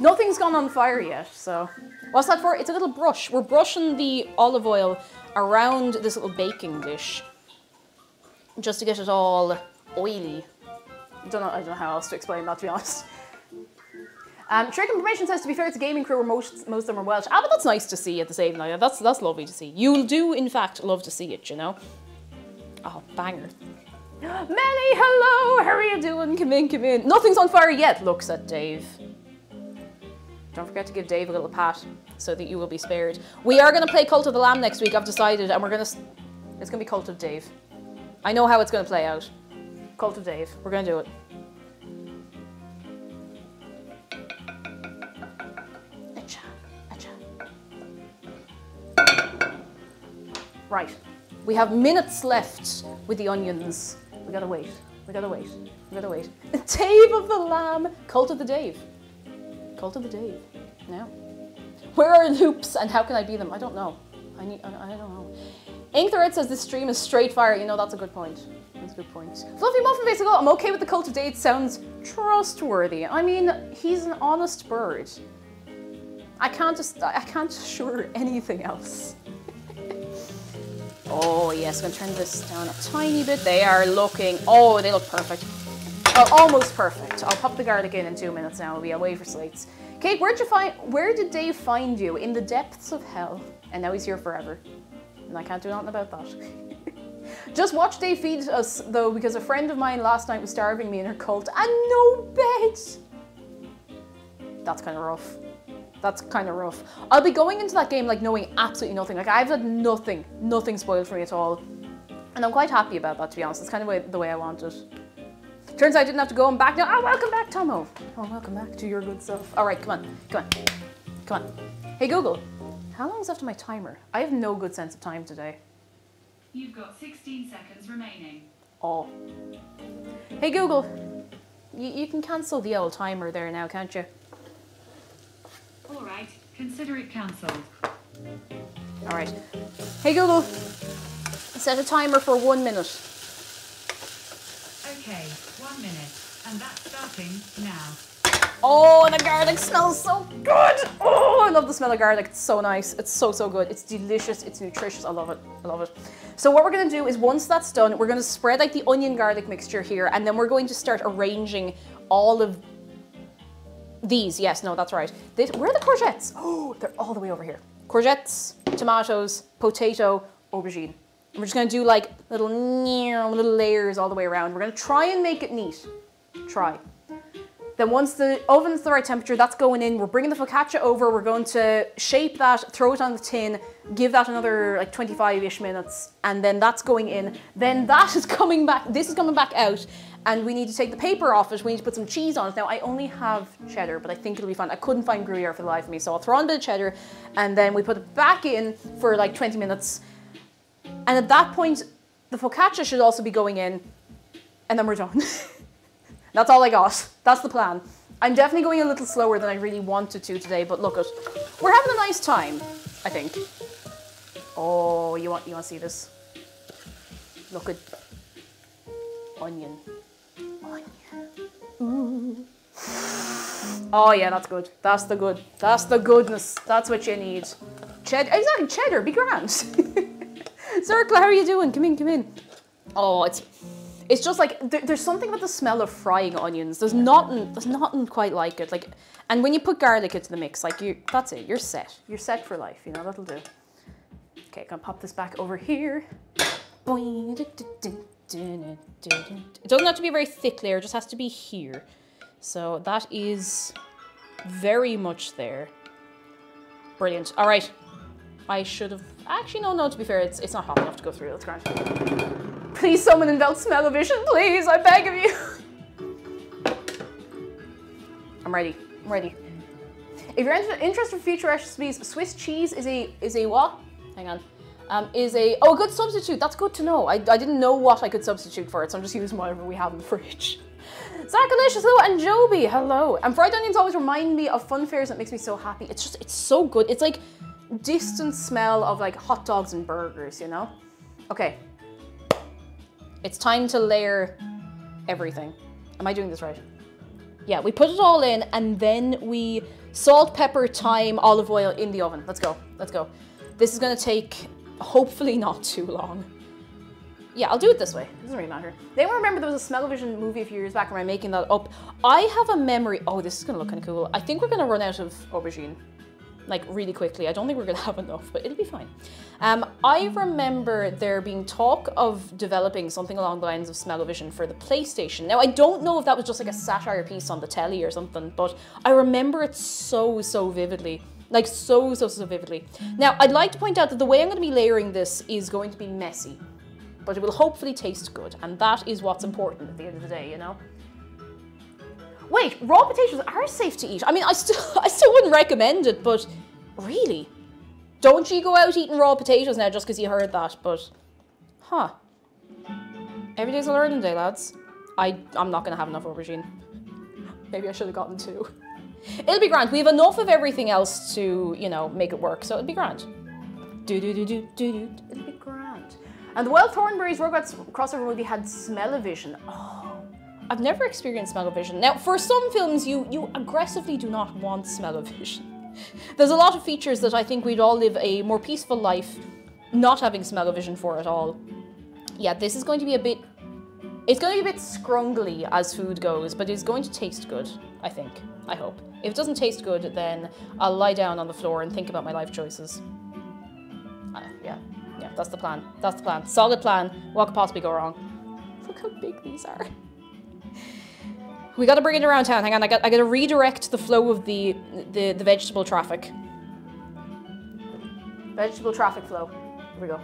Nothing's gone on fire yet, so. What's that for? It's a little brush. We're brushing the olive oil around this little baking dish just to get it all oily. I don't know, I don't know how else to explain that, to be honest. Um, Trick Information says, to be fair, it's a gaming crew where most, most of them are Welsh. Ah, but that's nice to see at the same time. That's, that's lovely to see. You'll do, in fact, love to see it, you know? Oh, banger. Melly, hello! How are you doing? Come in, come in. Nothing's on fire yet, looks at Dave. Don't forget to give Dave a little pat so that you will be spared. We are going to play Cult of the Lamb next week, I've decided, and we're going to... It's going to be Cult of Dave. I know how it's going to play out. Cult of Dave. We're going to do it. Right. We have minutes left with the onions. We gotta wait. We gotta wait. We gotta wait. Dave of the Lamb. Cult of the Dave. Cult of the Dave. Now. Where are loops and how can I be them? I don't know. I need. I, I don't know. Ink the Red says this stream is straight fire. You know that's a good point. That's a good point. Fluffy Muffin oh, I'm okay with the Cult of Dave. Sounds trustworthy. I mean, he's an honest bird. I can't just. I can't assure anything else. Oh yes, I'm gonna turn this down a tiny bit. They are looking, oh, they look perfect. Oh, almost perfect. I'll pop the garlic in in two minutes now. We'll be away for slates. Kate, where'd you find, where did Dave find you? In the depths of hell. And now he's here forever. And I can't do nothing about that. Just watch Dave feed us though, because a friend of mine last night was starving me in her cult and no bed. That's kind of rough. That's kind of rough. I'll be going into that game like knowing absolutely nothing. Like I've had nothing, nothing spoiled for me at all. And I'm quite happy about that to be honest. It's kind of way, the way I want it. Turns out I didn't have to go and back now. Oh, welcome back, Tomo. Oh, welcome back to your good self. All right, come on, come on, come on. Hey Google, how long is on my timer? I have no good sense of time today. You've got 16 seconds remaining. Oh. Hey Google, you, you can cancel the old timer there now, can't you? All right, consider it cancelled. All right. Hey Google, set a timer for one minute. Okay, one minute. And that's starting now. Oh, the garlic smells so good. Oh, I love the smell of garlic. It's so nice. It's so, so good. It's delicious. It's nutritious. I love it. I love it. So what we're going to do is once that's done, we're going to spread like the onion garlic mixture here, and then we're going to start arranging all of these. Yes, no, that's right. This, where are the courgettes? Oh, they're all the way over here. Courgettes, tomatoes, potato, aubergine. We're just going to do like little, little layers all the way around. We're going to try and make it neat. Try. Then once the oven's the right temperature, that's going in. We're bringing the focaccia over. We're going to shape that, throw it on the tin, give that another like 25-ish minutes, and then that's going in. Then that is coming back, this is coming back out, and we need to take the paper off it. We need to put some cheese on it. Now, I only have cheddar, but I think it'll be fine. I couldn't find Gruyere for the life of me, so I'll throw on a bit of cheddar, and then we put it back in for like 20 minutes. And at that point, the focaccia should also be going in, and then we're done. That's all I got. That's the plan. I'm definitely going a little slower than I really wanted to today, but look at, we're having a nice time, I think. Oh, you want you want to see this? Look at onion, Ooh. Oh yeah, that's good. That's the good. That's the goodness. That's what you need. Cheddar, exactly. Cheddar, be grand. Circle, how are you doing? Come in, come in. Oh, it's it's just like there, there's something about the smell of frying onions. There's nothing. There's nothing quite like it. Like, and when you put garlic into the mix, like you, that's it. You're set. You're set for life. You know that'll do. Okay, I'm gonna pop this back over here. It doesn't have to be a very thick layer. It just has to be here. So that is very much there. Brilliant. All right. I should have... Actually, no, no, to be fair, it's, it's not hot enough to go through. That's great. Please, someone invent smell-o-vision, please. I beg of you. I'm ready. I'm ready. If you're interested in future recipes, Swiss cheese is a is a what? Hang on. Um, is a oh a good substitute. That's good to know. I, I didn't know what I could substitute for it, so I'm just using whatever we have in the fridge. Zachalicious, hello, and Joby, hello. And fried onions always remind me of fun fairs. That makes me so happy. It's just it's so good. It's like distant smell of like hot dogs and burgers. You know? Okay. It's time to layer everything. Am I doing this right? Yeah, we put it all in and then we salt, pepper, thyme, olive oil in the oven. Let's go. Let's go. This is gonna take hopefully not too long. Yeah, I'll do it this way. It doesn't really matter. They won't remember there was a Smell-O-Vision movie a few years back when I'm making that up. I have a memory. Oh, this is gonna look kind of cool. I think we're gonna run out of aubergine like really quickly. I don't think we're gonna have enough, but it'll be fine. Um, I remember there being talk of developing something along the lines of smell-o-vision for the PlayStation. Now I don't know if that was just like a satire piece on the telly or something, but I remember it so so vividly. Like so so so vividly. Now I'd like to point out that the way I'm gonna be layering this is going to be messy, but it will hopefully taste good, and that is what's important at the end of the day, you know? Wait, raw potatoes are safe to eat. I mean, I still, I still wouldn't recommend it, but really, don't you go out eating raw potatoes now just because you heard that? But, huh? Every day's a learning day, lads. I, I'm not gonna have enough aubergine. Maybe I should have gotten two. It'll be grand. We have enough of everything else to, you know, make it work. So it'll be grand. Do do do do do do. It'll be grand. And the Wild Thornberrys Rugrats crossover movie had smell-o-vision. Oh, I've never experienced smell-o-vision. Now, for some films, you you aggressively do not want smell-o-vision. There's a lot of features that I think we'd all live a more peaceful life not having smell-o-vision for at all. Yeah, this is going to be a bit. It's going to be a bit scrungly as food goes, but it's going to taste good. I think. I hope. If it doesn't taste good, then I'll lie down on the floor and think about my life choices. Uh, yeah, yeah, that's the plan. That's the plan. Solid plan. What could possibly go wrong? Look how big these are. We got to bring it around town. Hang on, I got I got to redirect the flow of the the the vegetable traffic. Vegetable traffic flow. Here we go.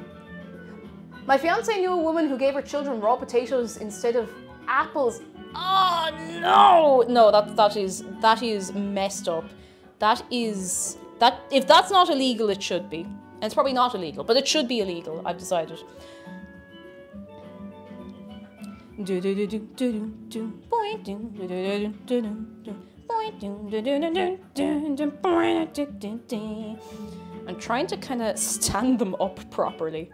My fiance knew a woman who gave her children raw potatoes instead of apples. Oh no! No, that that is that is messed up. That is that if that's not illegal, it should be. And it's probably not illegal, but it should be illegal. I've decided. I'm trying to kind of stand them up properly.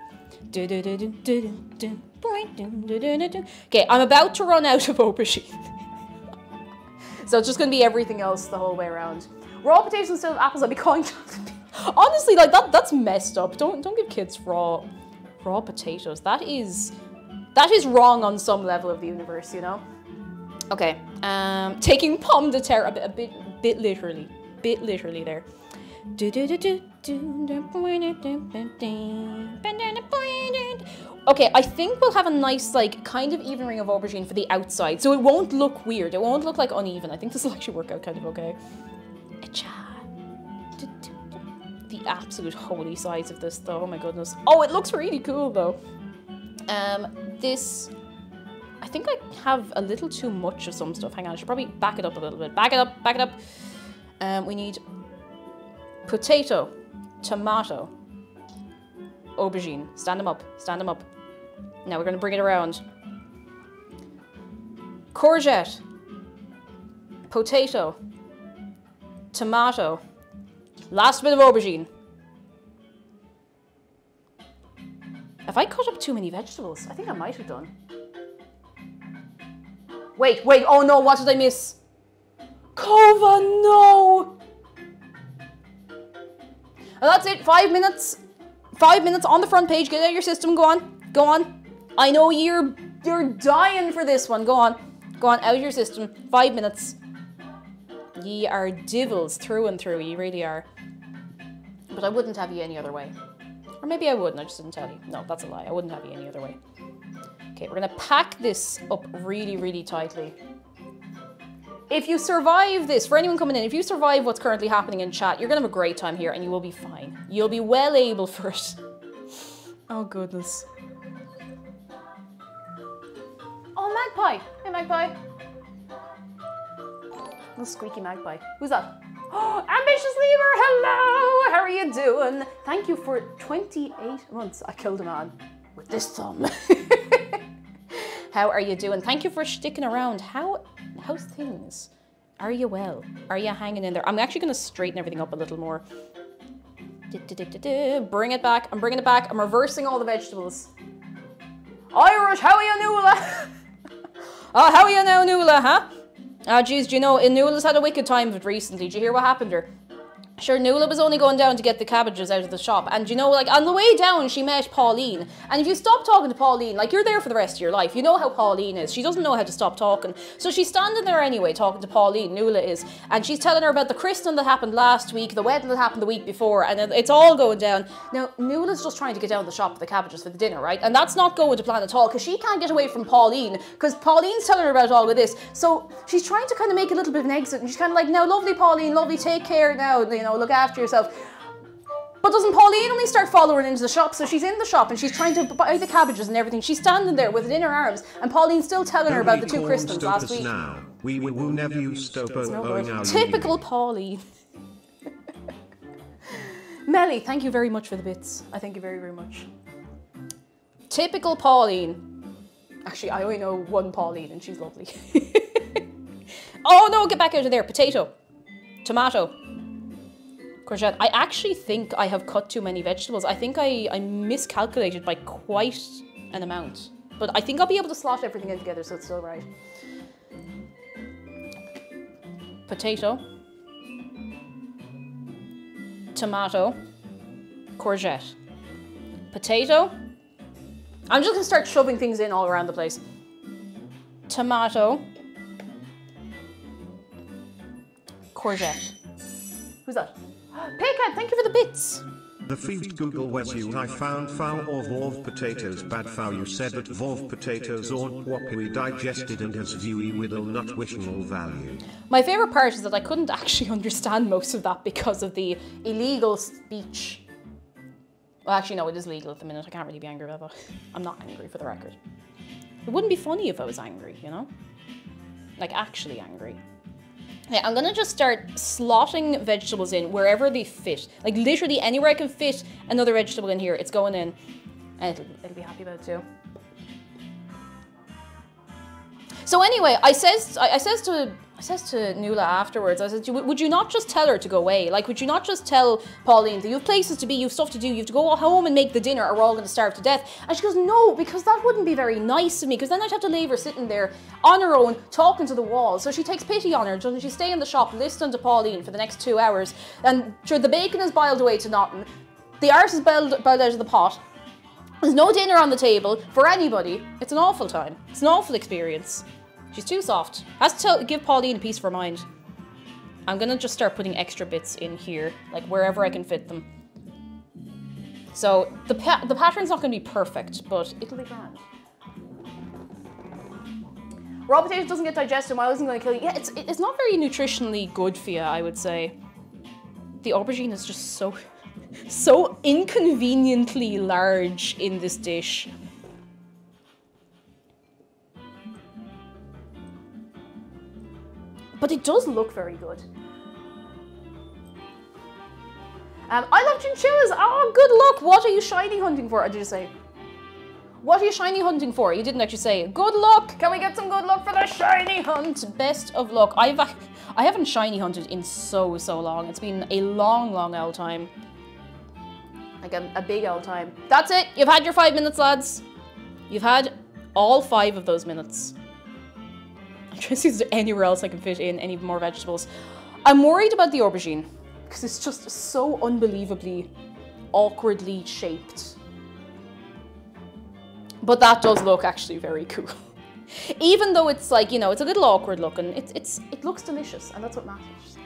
Do do do do do do do do do do do do. Okay, I'm about to run out of aubergine. so it's just gonna be everything else the whole way around. Raw potatoes instead of apples. I'd be calling. Honestly, like that. That's messed up. Don't don't give kids raw raw potatoes. That is that is wrong on some level of the universe, you know? Okay, um, taking pomme de terre a bit, a bit, bit literally, bit literally there. Okay, I think we'll have a nice, like, kind of even ring of aubergine for the outside, so it won't look weird. It won't look like uneven. I think this will actually work out kind of okay. The absolute holy size of this, though. Oh my goodness. Oh, it looks really cool, though. Um, this, I think I have a little too much of some stuff. Hang on, I should probably back it up a little bit. Back it up, back it up. Um, we need potato, tomato, aubergine. Stand them up, stand them up. Now we're gonna bring it around. Courgette, potato, tomato, last bit of aubergine. Have I cut up too many vegetables? I think I might have done. Wait, wait, oh no, what did I miss? Kova, no! And that's it, five minutes. Five minutes on the front page, get out your system, go on, go on. I know you're, you're dying for this one, go on. Go on, out of your system, five minutes. Ye are divils through and through, ye really are. But I wouldn't have you any other way. Or maybe I would and I just didn't tell you. No, that's a lie. I wouldn't have you any other way. Okay, we're gonna pack this up really, really tightly. If you survive this, for anyone coming in, if you survive what's currently happening in chat, you're gonna have a great time here and you will be fine. You'll be well able for it. Oh goodness. Oh, magpie! Hey, magpie. Little squeaky magpie. Who's that? Oh, ambitious lever. Hello. How are you doing? Thank you for 28 months. I killed a man with this thumb. How are you doing? Thank you for sticking around. How how's things? Are you well? Are you hanging in there? I'm actually going to straighten everything up a little more. Bring it back. I'm bringing it back. I'm reversing all the vegetables. Irish, how are you, Nuala? oh, how are you now, Nuala, huh? Ah, geez, do you know, Nuala's had a wicked time of it recently. Did you hear what happened to her? Sure, Nuala was only going down to get the cabbages out of the shop. And you know, like on the way down, she met Pauline. And if you stop talking to Pauline, like you're there for the rest of your life. You know how Pauline is. She doesn't know how to stop talking. So she's standing there anyway, talking to Pauline, Nuala is. And she's telling her about the christening that happened last week, the wedding that happened the week before. And it's all going down. Now, Nuala's just trying to get down the shop for the cabbages for the dinner, right? And that's not going to plan at all because she can't get away from Pauline because Pauline's telling her about all of this. So she's trying to kind of make a little bit of an exit. And she's kind of like, now, lovely Pauline, lovely, take care now, you know, look after yourself. But doesn't Pauline only start following into the shop? So she's in the shop and she's trying to buy the cabbages and everything. She's standing there with it in her arms, and Pauline's still telling her about the two christenings last week. Now. We will woo never you stopo No owing good. our Typical Pauline. Melly, thank you very much for the bits. I thank you very, very much. Typical Pauline. Actually, I only know one Pauline, and she's lovely. oh no, get back out of there. Potato, tomato, courgette. I actually think I have cut too many vegetables. I think I, I miscalculated by quite an amount. But I think I'll be able to slot everything in together so it's still right. Potato, tomato, courgette, potato. I'm just gonna start shoving things in all around the place. Tomato, courgette. Who's that? Paycat, thank you for the bits. The feast Google was you I found foul or Vov potatoes bad foul you said that Vov potatoes or wapui digested and has viewy with not wishing all value. My favourite part is that I couldn't actually understand most of that because of the illegal speech. Well, actually, no, it is legal at the minute. I can't really be angry about that. I'm not angry for the record. It wouldn't be funny if I was angry, you know? Like, actually angry. Yeah, I'm gonna just start slotting vegetables in wherever they fit. Like, literally anywhere I can fit another vegetable in here, it's going in. And it'll, it'll be happy about it too. So anyway, I says I, I says to I says to Nuala afterwards, I said, would you not just tell her to go away? Like, would you not just tell Pauline that you have places to be, you have stuff to do, you have to go home and make the dinner, or we're all going to starve to death? And she goes, no, because that wouldn't be very nice of me, because then I'd have to leave her sitting there on her own, talking to the wall. So she takes pity on her, so she stay in the shop listening to Pauline for the next two hours. And sure, the bacon is boiled away to nothing, the arse is boiled, boiled out of the pot. There's no dinner on the table for anybody. It's an awful time. It's an awful experience. She's too soft. Has to give Pauline a piece of her mind. I'm gonna just start putting extra bits in here, like wherever I can fit them. So the pa- the pattern's not gonna be perfect, but it'll be grand. Raw potato doesn't get digested. Wasn't going to kill you? Yeah, it's it's not very nutritionally good for you, I would say. The aubergine is just so so inconveniently large in this dish. But it does look very good. Um, I love chinchillas. Oh, good luck. What are you shiny hunting for? Or did you say? What are you shiny hunting for? You didn't actually say. Good luck. Can we get some good luck for the shiny hunt? Best of luck. I've I haven't shiny hunted in so so long. It's been a long long old time. Like a, a big old time. That's it. You've had your five minutes, lads. You've had all five of those minutes. See if anywhere else I can fit in any more vegetables. I'm worried about the aubergine because it's just so unbelievably awkwardly shaped. But that does look actually very cool. Even though it's like, you know, it's a little awkward looking, it's it's it looks delicious and that's what matters.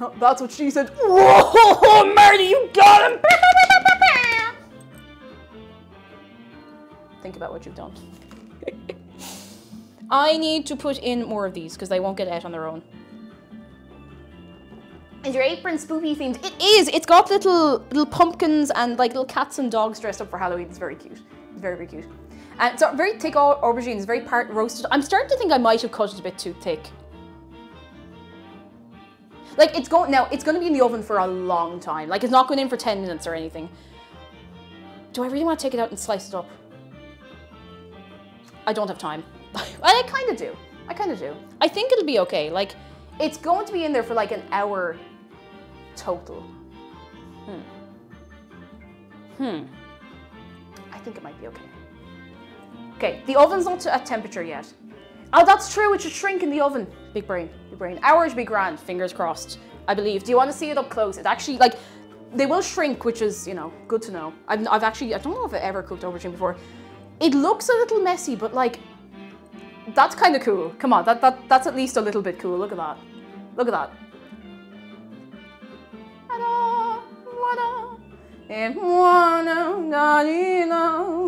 Oh, that's what she said. Whoa, oh, Marty, you got him! Think about what you've done. I need to put in more of these because they won't get out on their own. Is your apron spooky themed? It is. It's got little little pumpkins and like little cats and dogs dressed up for Halloween. It's very cute. Very very cute. Uh, and it's very thick au- aubergine. It's very part roasted. I'm starting to think I might have cut it a bit too thick. Like it's going now. It's going to be in the oven for a long time. Like it's not going in for ten minutes or anything. Do I really want to take it out and slice it up? I don't have time. I kind of do. I kind of do. I think it'll be okay. Like, it's going to be in there for like an hour total. Hmm. Hmm. I think it might be okay. Okay, the oven's not at temperature yet. Oh, that's true. It should shrink in the oven. Big brain, big brain. Hours be grand. Fingers crossed. I believe. Do you want to see it up close? It actually like they will shrink, which is you know good to know. I've, I've actually I don't know if I've ever cooked aubergine before. It looks a little messy, but like that's kind of cool. Come on, that, that that's at least a little bit cool. Look at that. Look at that. If one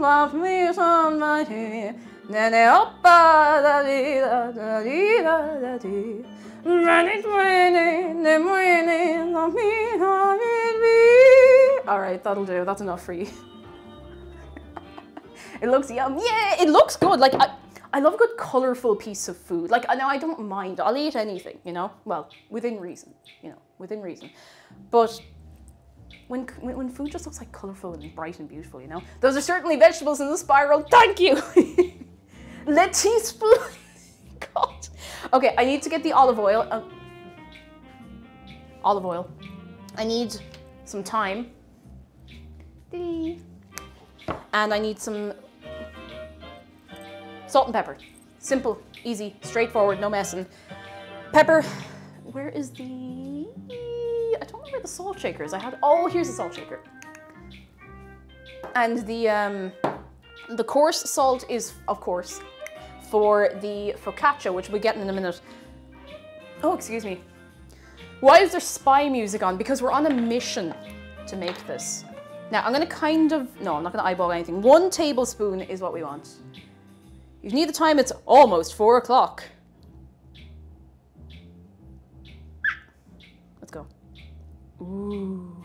love me somebody, then they oppa da dee da da dee da da dee. Then love me, love me. All right, that'll do. That's enough for you. it looks yum. Yeah, it looks good. Like I, I love a good colorful piece of food. Like I know I don't mind. I'll eat anything. You know, well within reason. You know, within reason. But when, when, food just looks like colourful and bright and beautiful, you know? Those are certainly vegetables in the spiral. Thank you! Le teaspoon. God. Okay, I need to get the olive oil. Uh, olive oil. I need some thyme. And I need some salt and pepper. Simple, easy, straightforward, no messing. Pepper. Where is the I don't know where the salt shaker is. I had oh here's the salt shaker. And the um, the coarse salt is of course for the focaccia, which we'll be getting in a minute. Oh, excuse me. Why is there spy music on? Because we're on a mission to make this. Now I'm gonna kind of no, I'm not gonna eyeball anything. One tablespoon is what we want. You need the time, it's almost four o'clock. Let's go. Ooh.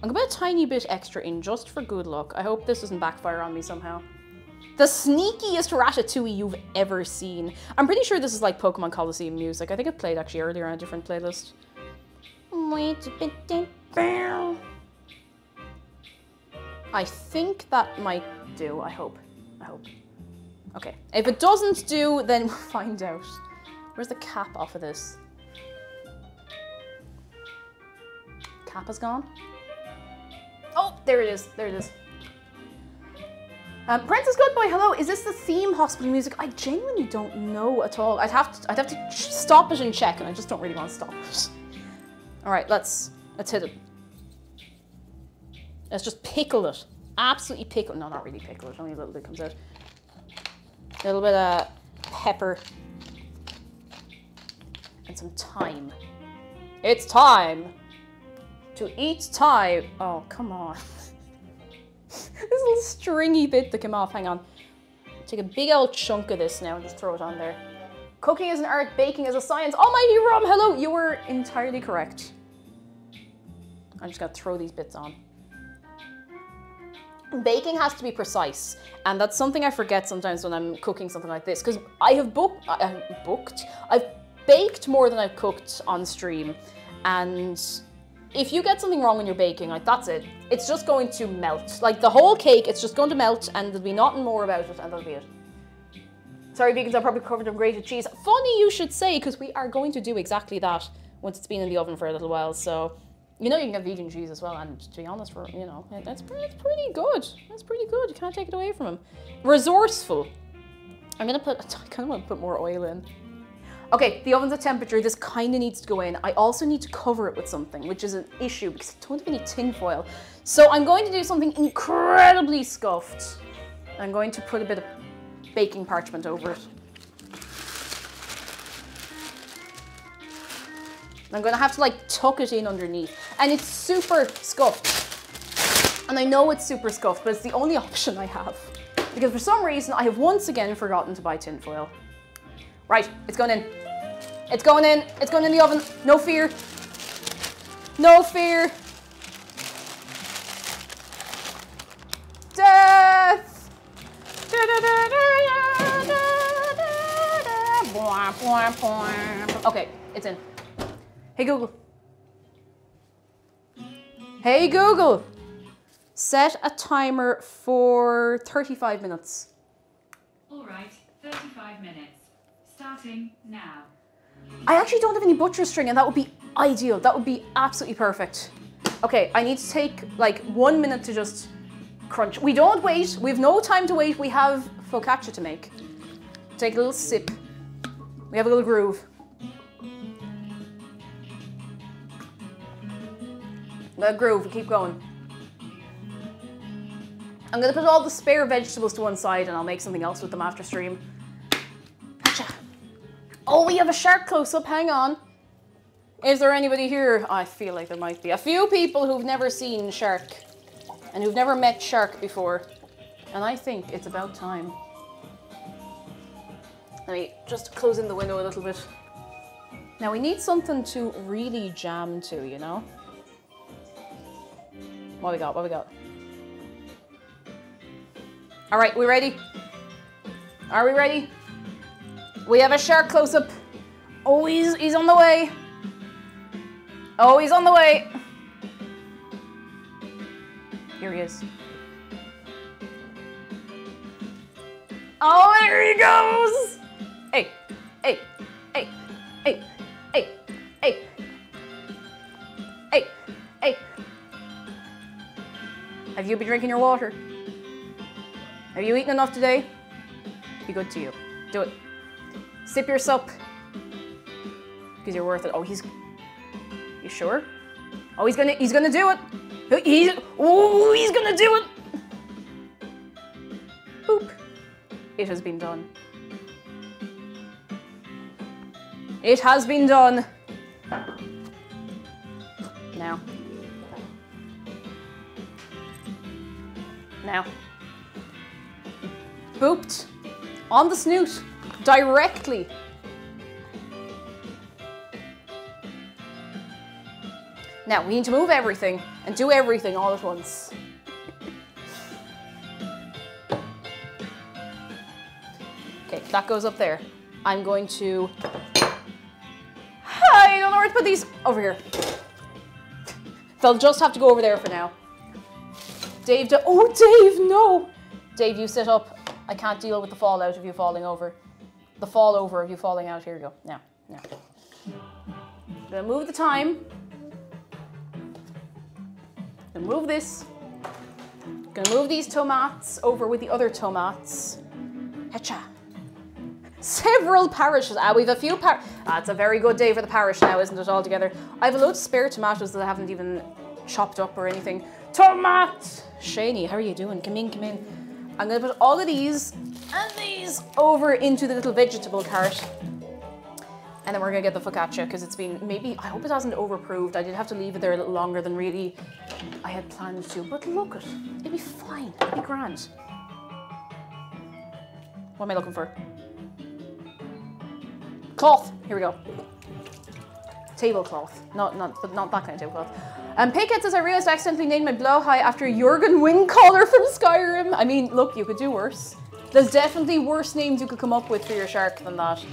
I'm gonna put a tiny bit extra in just for good luck. I hope this doesn't backfire on me somehow. The sneakiest ratatouille you've ever seen. I'm pretty sure this is like Pokemon Colosseum music. I think it played actually earlier on a different playlist. I think that might do. I hope. I hope. Okay. If it doesn't do, then we'll find out. Where's the cap off of this? Cap has gone. Oh, there it is. There it is. Um, Princess Goodboy, hello. Is this the theme hospital music? I genuinely don't know at all. I'd have to. I'd have to stop it and check, and I just don't really want to stop it. All right, let's let's hit it. Let's just pickle it. Absolutely pickle. No, not really pickle it. Only a little bit comes out. A little bit of pepper and some thyme. It's time to eat thyme. Oh, come on. this little stringy bit that came off. Hang on. Take a big old chunk of this now and just throw it on there. Cooking is an art, baking is a science. Almighty Rom, hello. You were entirely correct. I'm just gonna throw these bits on. Baking has to be precise, and that's something I forget sometimes when I'm cooking something like this. Because I have booked, I have booked, I've baked more than I've cooked on stream, and if you get something wrong when you're baking, like that's it. It's just going to melt. Like the whole cake, it's just going to melt, and there'll be nothing more about it, and that'll be it. Sorry, vegans are probably covered in grated cheese. Funny you should say, because we are going to do exactly that once it's been in the oven for a little while. So you know you can get vegan cheese as well, and to be honest, for you know, pretty, it's pretty good. That's pretty good. You can't take it away from him. Resourceful. I'm gonna put. I kind of want to put more oil in. Okay, the oven's at temperature. This kind of needs to go in. I also need to cover it with something, which is an issue because I don't have any tin foil. So I'm going to do something incredibly scuffed. I'm going to put a bit of baking parchment over it. I'm gonna have to like tuck it in underneath. And it's super scuffed. And I know it's super scuffed, but it's the only option I have. Because for some reason, I have once again forgotten to buy tinfoil. Right, it's going in. It's going in. It's going in the oven. No fear. No fear. Death. Okay, it's in. Hey Google. Hey Google. Set a timer for 35 minutes. All right, 35 minutes. Starting now. I actually don't have any butcher string, and that would be ideal. That would be absolutely perfect. Okay, I need to take like one minute to just crunch. We don't wait. We have no time to wait. We have focaccia to make. Take a little sip. We have a little groove. The groove. Keep going. I'm gonna put all the spare vegetables to one side, and I'll make something else with them after stream. Gotcha. Oh, we have a shark close up. Hang on. Is there anybody here? I feel like there might be. A few people who've never seen shark and who've never met shark before. And I think it's about time. Let me just close in the window a little bit. Now we need something to really jam to, you know? What we got? What we got? All right, we ready? Are we ready? We have a shark close up. Oh, he's, he's on the way. Oh, he's on the way. Here he is. Oh, there he goes. Hey, hey, hey, hey, hey, hey, hey, hey. Have you been drinking your water? Have you eaten enough today? Be good to you. Do it. Sip your sup. Because you're worth it. Oh, he's. You sure? Oh, he's gonna. He's gonna do it. He's. Oh, he's gonna do it. Boop. It has been done. It has been done. Now. Now. Booped. On the snoot. Directly. Now, we need to move everything and do everything all at once. Okay, that goes up there. I'm going to... I don't know where to put these. Over here. They'll just have to go over there for now. Dave, oh Dave, no! Dave, you sit up. I can't deal with the fallout of you falling over. The fall over of you falling out. Here you go. Now, now. Gonna move the time. Gonna move this. Gonna move these tomates over with the other tomates. Hecha. Several parishes. Ah, we've a few par. Ah, it's a very good day for the parish now, isn't it? All together. I have a load of spare tomatoes that I haven't even chopped up or anything. Tomat. Shani, how are you doing? Come in, come in. I'm gonna put all of these and these over into the little vegetable cart. And then we're gonna get the focaccia because it's been maybe, I hope it hasn't overproved. I did have to leave it there a little longer than really I had planned to. But look it, it'll be fine, it'll be grand. What am I looking for? Cloth, here we go. Tablecloth, not, not, but not that kind of tablecloth. Um, Paycat says, I realized I accidentally named my Blåhaj after Jurgen Windcaller from Skyrim. I mean, look, you could do worse. There's definitely worse names you could come up with for your shark than that.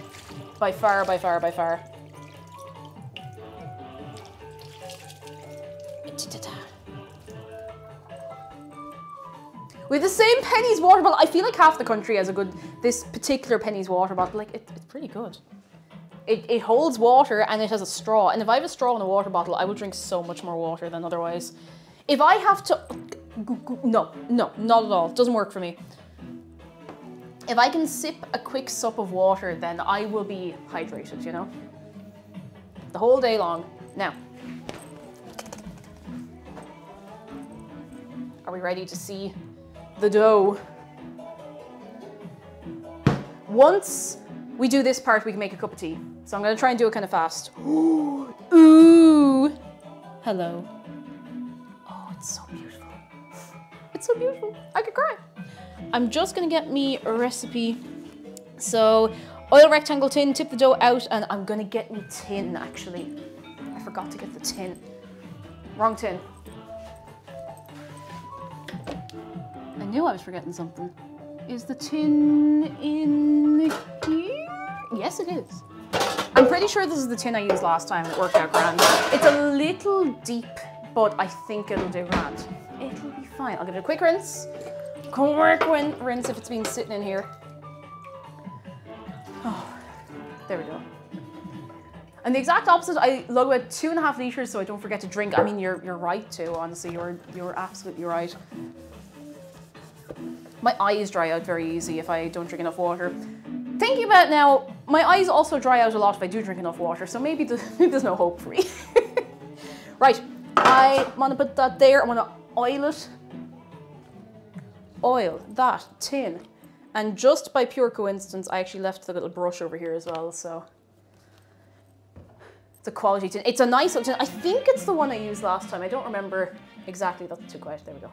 By far, by far, by far. With the same Penneys water bottle, I feel like half the country has a good, this particular Penneys water bottle, like it, it's pretty good. It, it holds water and it has a straw. And if I have a straw in a water bottle, I will drink so much more water than otherwise. If I have to, no, no, not at all. It doesn't work for me. If I can sip a quick sup of water, then I will be hydrated, you know? The whole day long. Now, are we ready to see the dough? Once we do this part, we can make a cup of tea. So I'm gonna try and do it kind of fast. Ooh, hello. Oh, it's so beautiful. It's so beautiful. I could cry. I'm just gonna get me a recipe. So Oil rectangle tin, tip the dough out, and I'm gonna get me tin actually. I forgot to get the tin. Wrong tin. I knew I was forgetting something. Is the tin in here? Yes, it is. I'm pretty sure this is the tin I used last time it worked out grand. It's a little deep, but I think it'll do grand. It'll be fine. I'll give it a quick rinse. Quick rinse if it's been sitting in here. Oh, there we go. And the exact opposite, I lug about two and a half liters so I don't forget to drink. I mean, you're, you're right too, honestly. You're, you're absolutely right. My eyes dry out very easy if I don't drink enough water. Thinking about now, my eyes also dry out a lot if I do drink enough water, so maybe there's, no hope for me. right, I want to put that there. I want to oil it. Oil, that, tin. And just by pure coincidence, I actually left the little brush over here as well, so. It's a quality tin. It's a nice tin. I think it's the one I used last time. I don't remember exactly. That's too quiet. There we go.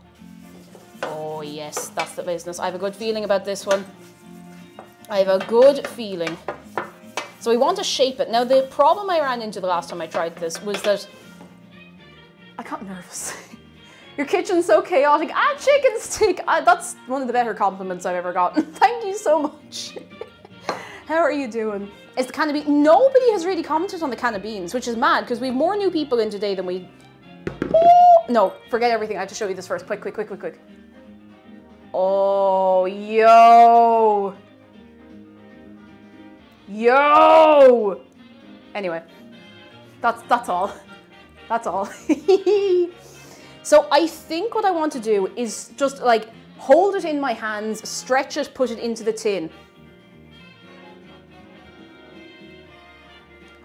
Oh, yes, that's the business. I have a good feeling about this one. I have a good feeling. So we want to shape it. Now, the problem I ran into the last time I tried this was that I got nervous. Your kitchen's so chaotic. Ah, chicken stick. Ah, that's one of the better compliments I've ever gotten. Thank you so much. How are you doing? It's the can of beans. Nobody has really commented on the can of beans, which is mad because we have more new people in today than we. Oh, no, forget everything. I have to show you this first. Quick, quick, quick, quick, quick. Oh, yo. Yo. Anyway, that's that's all. That's all. so I think what I want to do is just like hold it in my hands, stretch it, put it into the tin.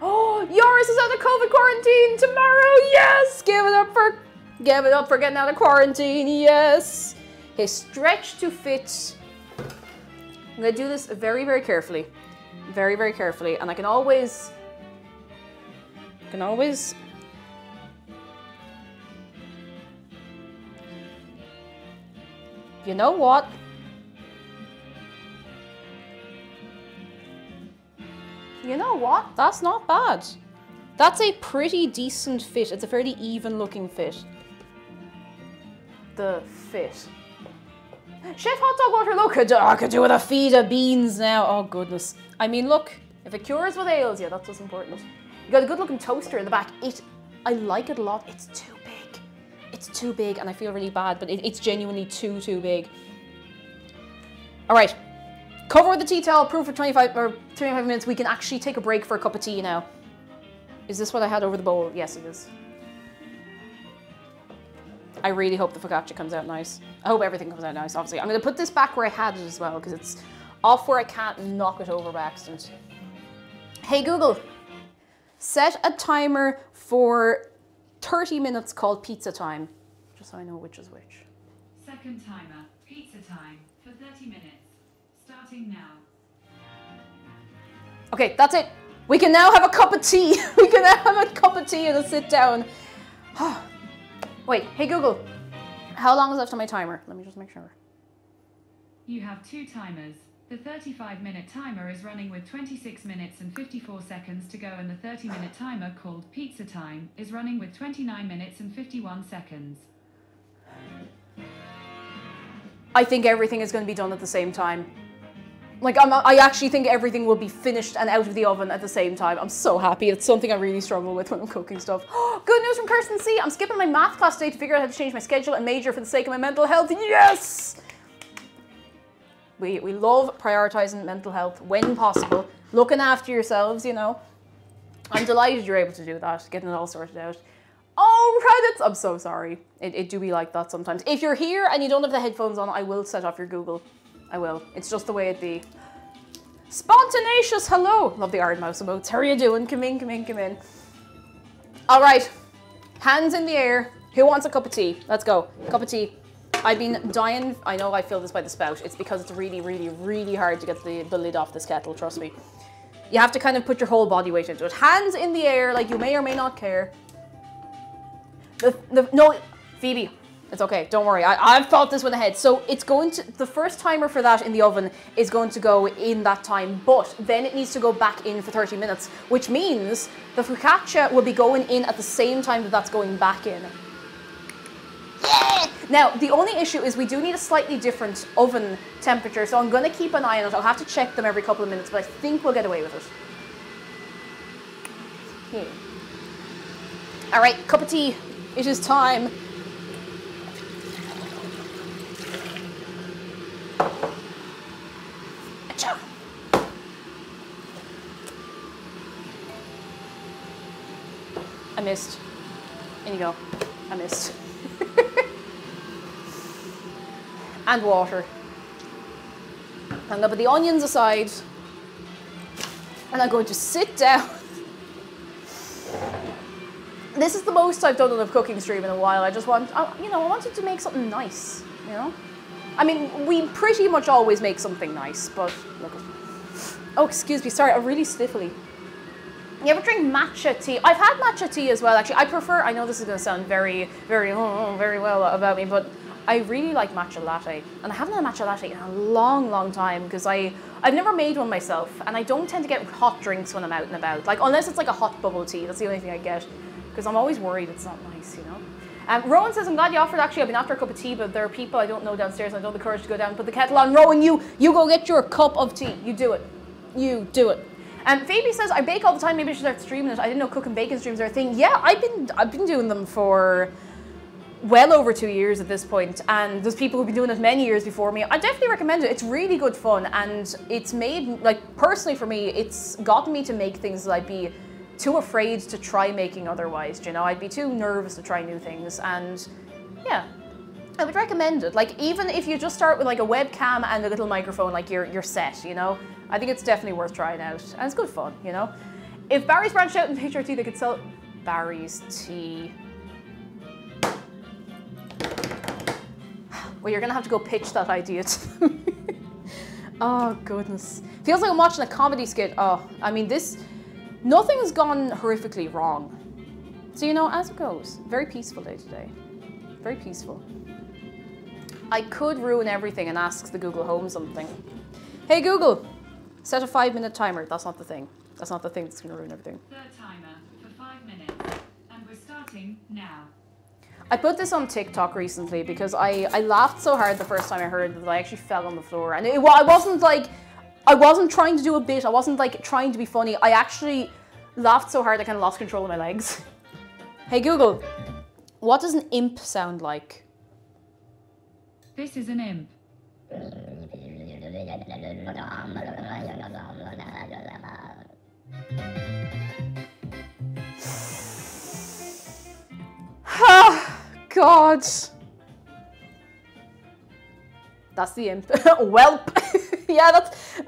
Oh, Yoris is out of COVID quarantine tomorrow. Yes, give it up for give it up for getting out of quarantine. Yes. Okay, stretch to fit. I'm gonna do this very, very carefully, very, very carefully, and I can always, can always. You know what? You know what? That's not bad. That's a pretty decent fit. It's a fairly even looking fit. The fit. Chef Hot Dog Water, look, I could, I could do with a feed of beans now. Oh, goodness. I mean, look, if it cures what ails you, that's what's important. You got a good looking toaster in the back. It, I like it a lot. It's too big. It's too big, and I feel really bad, but it, it's genuinely too, too big. All right. Cover with the tea towel, proof for 25 or 25 minutes. We can actually take a break for a cup of tea now. Is this what I had over the bowl? Yes, it is. I really hope the focaccia comes out nice. I hope everything comes out nice, obviously. I'm going to put this back where I had it as well because it's off where I can't knock it over by accident. Hey Google, set a timer for 30 minutes called pizza time. Just so I know which is which. Second timer, pizza time, for 30 minutes. Starting now. Okay, that's it. We can now have a cup of tea. we can now have a cup of tea and a sit down. Wait, hey Google, how long is left on my timer? Let me just make sure. You have two timers. The 35 minute timer is running with 26 minutes and 54 seconds to go, and the 30 minute timer, called pizza time, is running with 29 minutes and 51 seconds. I think everything is going to be done at the same time. Like, I'm, I actually think everything will be finished and out of the oven at the same time. I'm so happy. It's something I really struggle with when I'm cooking stuff. Good news from Kirsten C. I'm skipping my math class today to figure out how to change my schedule and major for the sake of my mental health. Yes! We, we love prioritizing mental health when possible, looking after yourselves, you know. I'm delighted you're able to do that, getting it all sorted out. Oh, Reddit! I'm so sorry. It, it do be like that sometimes. If you're here and you don't have the headphones on, I will set off your Google. I will. It's just the way it be. Spontaneous, hello. Love the iron mouse emotes. How are you doing? Come in, come in, come in. All right. Hands in the air. Who wants a cup of tea? Let's go. Cup of tea. I've been dying. I know I feel this by the spout. It's because it's really, really, really hard to get the, the lid off this kettle, trust me. You have to kind of put your whole body weight into it. Hands in the air, like you may or may not care. The, the, no, Phoebe, It's okay. Don't worry. I, I've thought this one ahead. So it's going to the first timer for that in the oven is going to go in that time, but then it needs to go back in for 30 minutes, which means the focaccia will be going in at the same time that that's going back in. Now, the only issue is we do need a slightly different oven temperature, so I'm going to keep an eye on it. I'll have to check them every couple of minutes, but I think we'll get away with it. Here. All right, cup of tea. It is time. Achoo. I missed. In you go. I missed. and water. I'm to put the onions aside. And I'm going to sit down. This is the most I've done on a cooking stream in a while. I just want, I, you know, I wanted to make something nice, you know? I mean, we pretty much always make something nice, but look. Oh, excuse me, sorry, I'm really sniffly. You ever drink matcha tea? I've had matcha tea as well, actually. I prefer, I know this is going to sound very, very, oh, very well about me, but I really like matcha latte. And I haven't had a matcha latte in a long, long time because I, I've never made one myself. And I don't tend to get hot drinks when I'm out and about. Like, unless it's like a hot bubble tea, that's the only thing I get. Because I'm always worried it's not nice, you know? Um, Rowan says, I'm glad you offered. Actually, I've been after a cup of tea, but there are people I don't know downstairs and I don't have the courage to go down and put the kettle on. Rowan, you, you go get your cup of tea. You do it. You do it. And um, Phoebe says, I bake all the time. Maybe I should start streaming it. I didn't know cooking bacon streams are a thing. Yeah, I've been, I've been doing them for well over two years at this point, and there's people who've been doing it many years before me. I definitely recommend it. It's really good fun, and it's made, like, personally for me, it's gotten me to make things that I'd be too afraid to try making otherwise, you know? I'd be too nervous to try new things, and yeah. I would recommend it. Like, even if you just start with like a webcam and a little microphone, like you're, you're set, you know? I think it's definitely worth trying out, and it's good fun, you know? If Barry's branched out in HRT, they could sell Barry's tea. Well, you're gonna have to go pitch that idea to them. oh, goodness. Feels like I'm watching a comedy skit. Oh, I mean, this, nothing has gone horrifically wrong. So, you know, as it goes, very peaceful day today. Very peaceful. I could ruin everything and ask the Google Home something. Hey, Google, set a five minute timer. That's not the thing. That's not the thing that's gonna ruin everything. Third timer for five minutes. And we're starting now. I put this on TikTok recently because I, I laughed so hard the first time I heard it that I actually fell on the floor. And it, well, I wasn't like, I wasn't trying to do a bit. I wasn't like trying to be funny. I actually laughed so hard I kind of lost control of my legs. hey Google, what does an imp sound like? This is an imp. Ah, God. That's the imp. Welp. yeah, that's.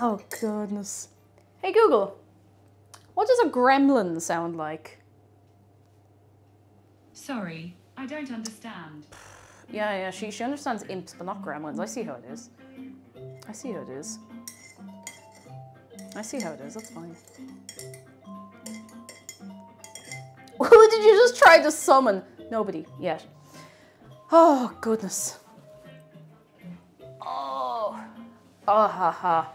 oh, goodness. Hey, Google. What does a gremlin sound like? Sorry, I don't understand. Yeah, yeah, she, she understands imps, but not gremlins. I see how it is. I see how it is. I see how it is, that's fine. Who did you just try to summon? Nobody, yet. Oh, goodness. Oh. Oh, ha, ha.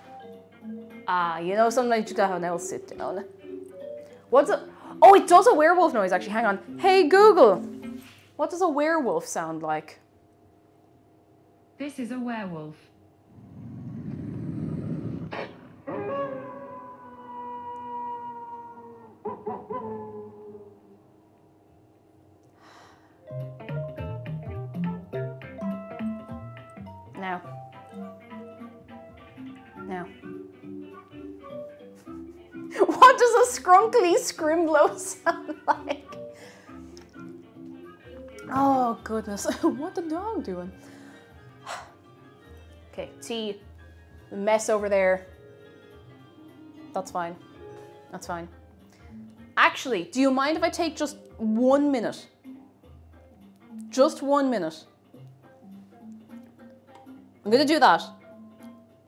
Ah, you know, sometimes you gotta now sit down. What's a... Oh, it does a werewolf noise, actually. Hang on. Hey, Google. What does a werewolf sound like? This is a werewolf. What does a scrunkly scrimlow sound like? Oh goodness, what the dog doing? Okay, tea, mess over there. That's fine. That's fine. Actually, do you mind if I take just one minute? Just one minute. I'm gonna do that.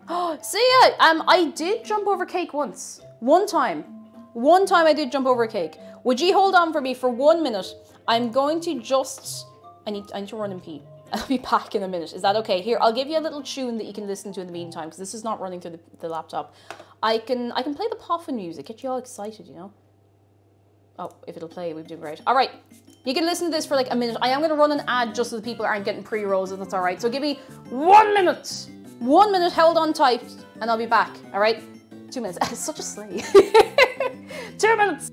Oh, see ya! Um, I did jump over cake once. One time. One time I did jump over a cake. Would you hold on for me for one minute? I'm going to just. I need, I need to run and pee. I'll be back in a minute. Is that okay? Here, I'll give you a little tune that you can listen to in the meantime because this is not running through the, the laptop. I can I can play the Poffin music, get you all excited, you know. Oh, if it'll play, we'd do great. All right, you can listen to this for like a minute. I am going to run an ad just so the people aren't getting pre-rolls, if that's all right. So give me one minute. One minute, held on tight, and I'll be back. All right, two minutes. Such a sleigh. two minutes.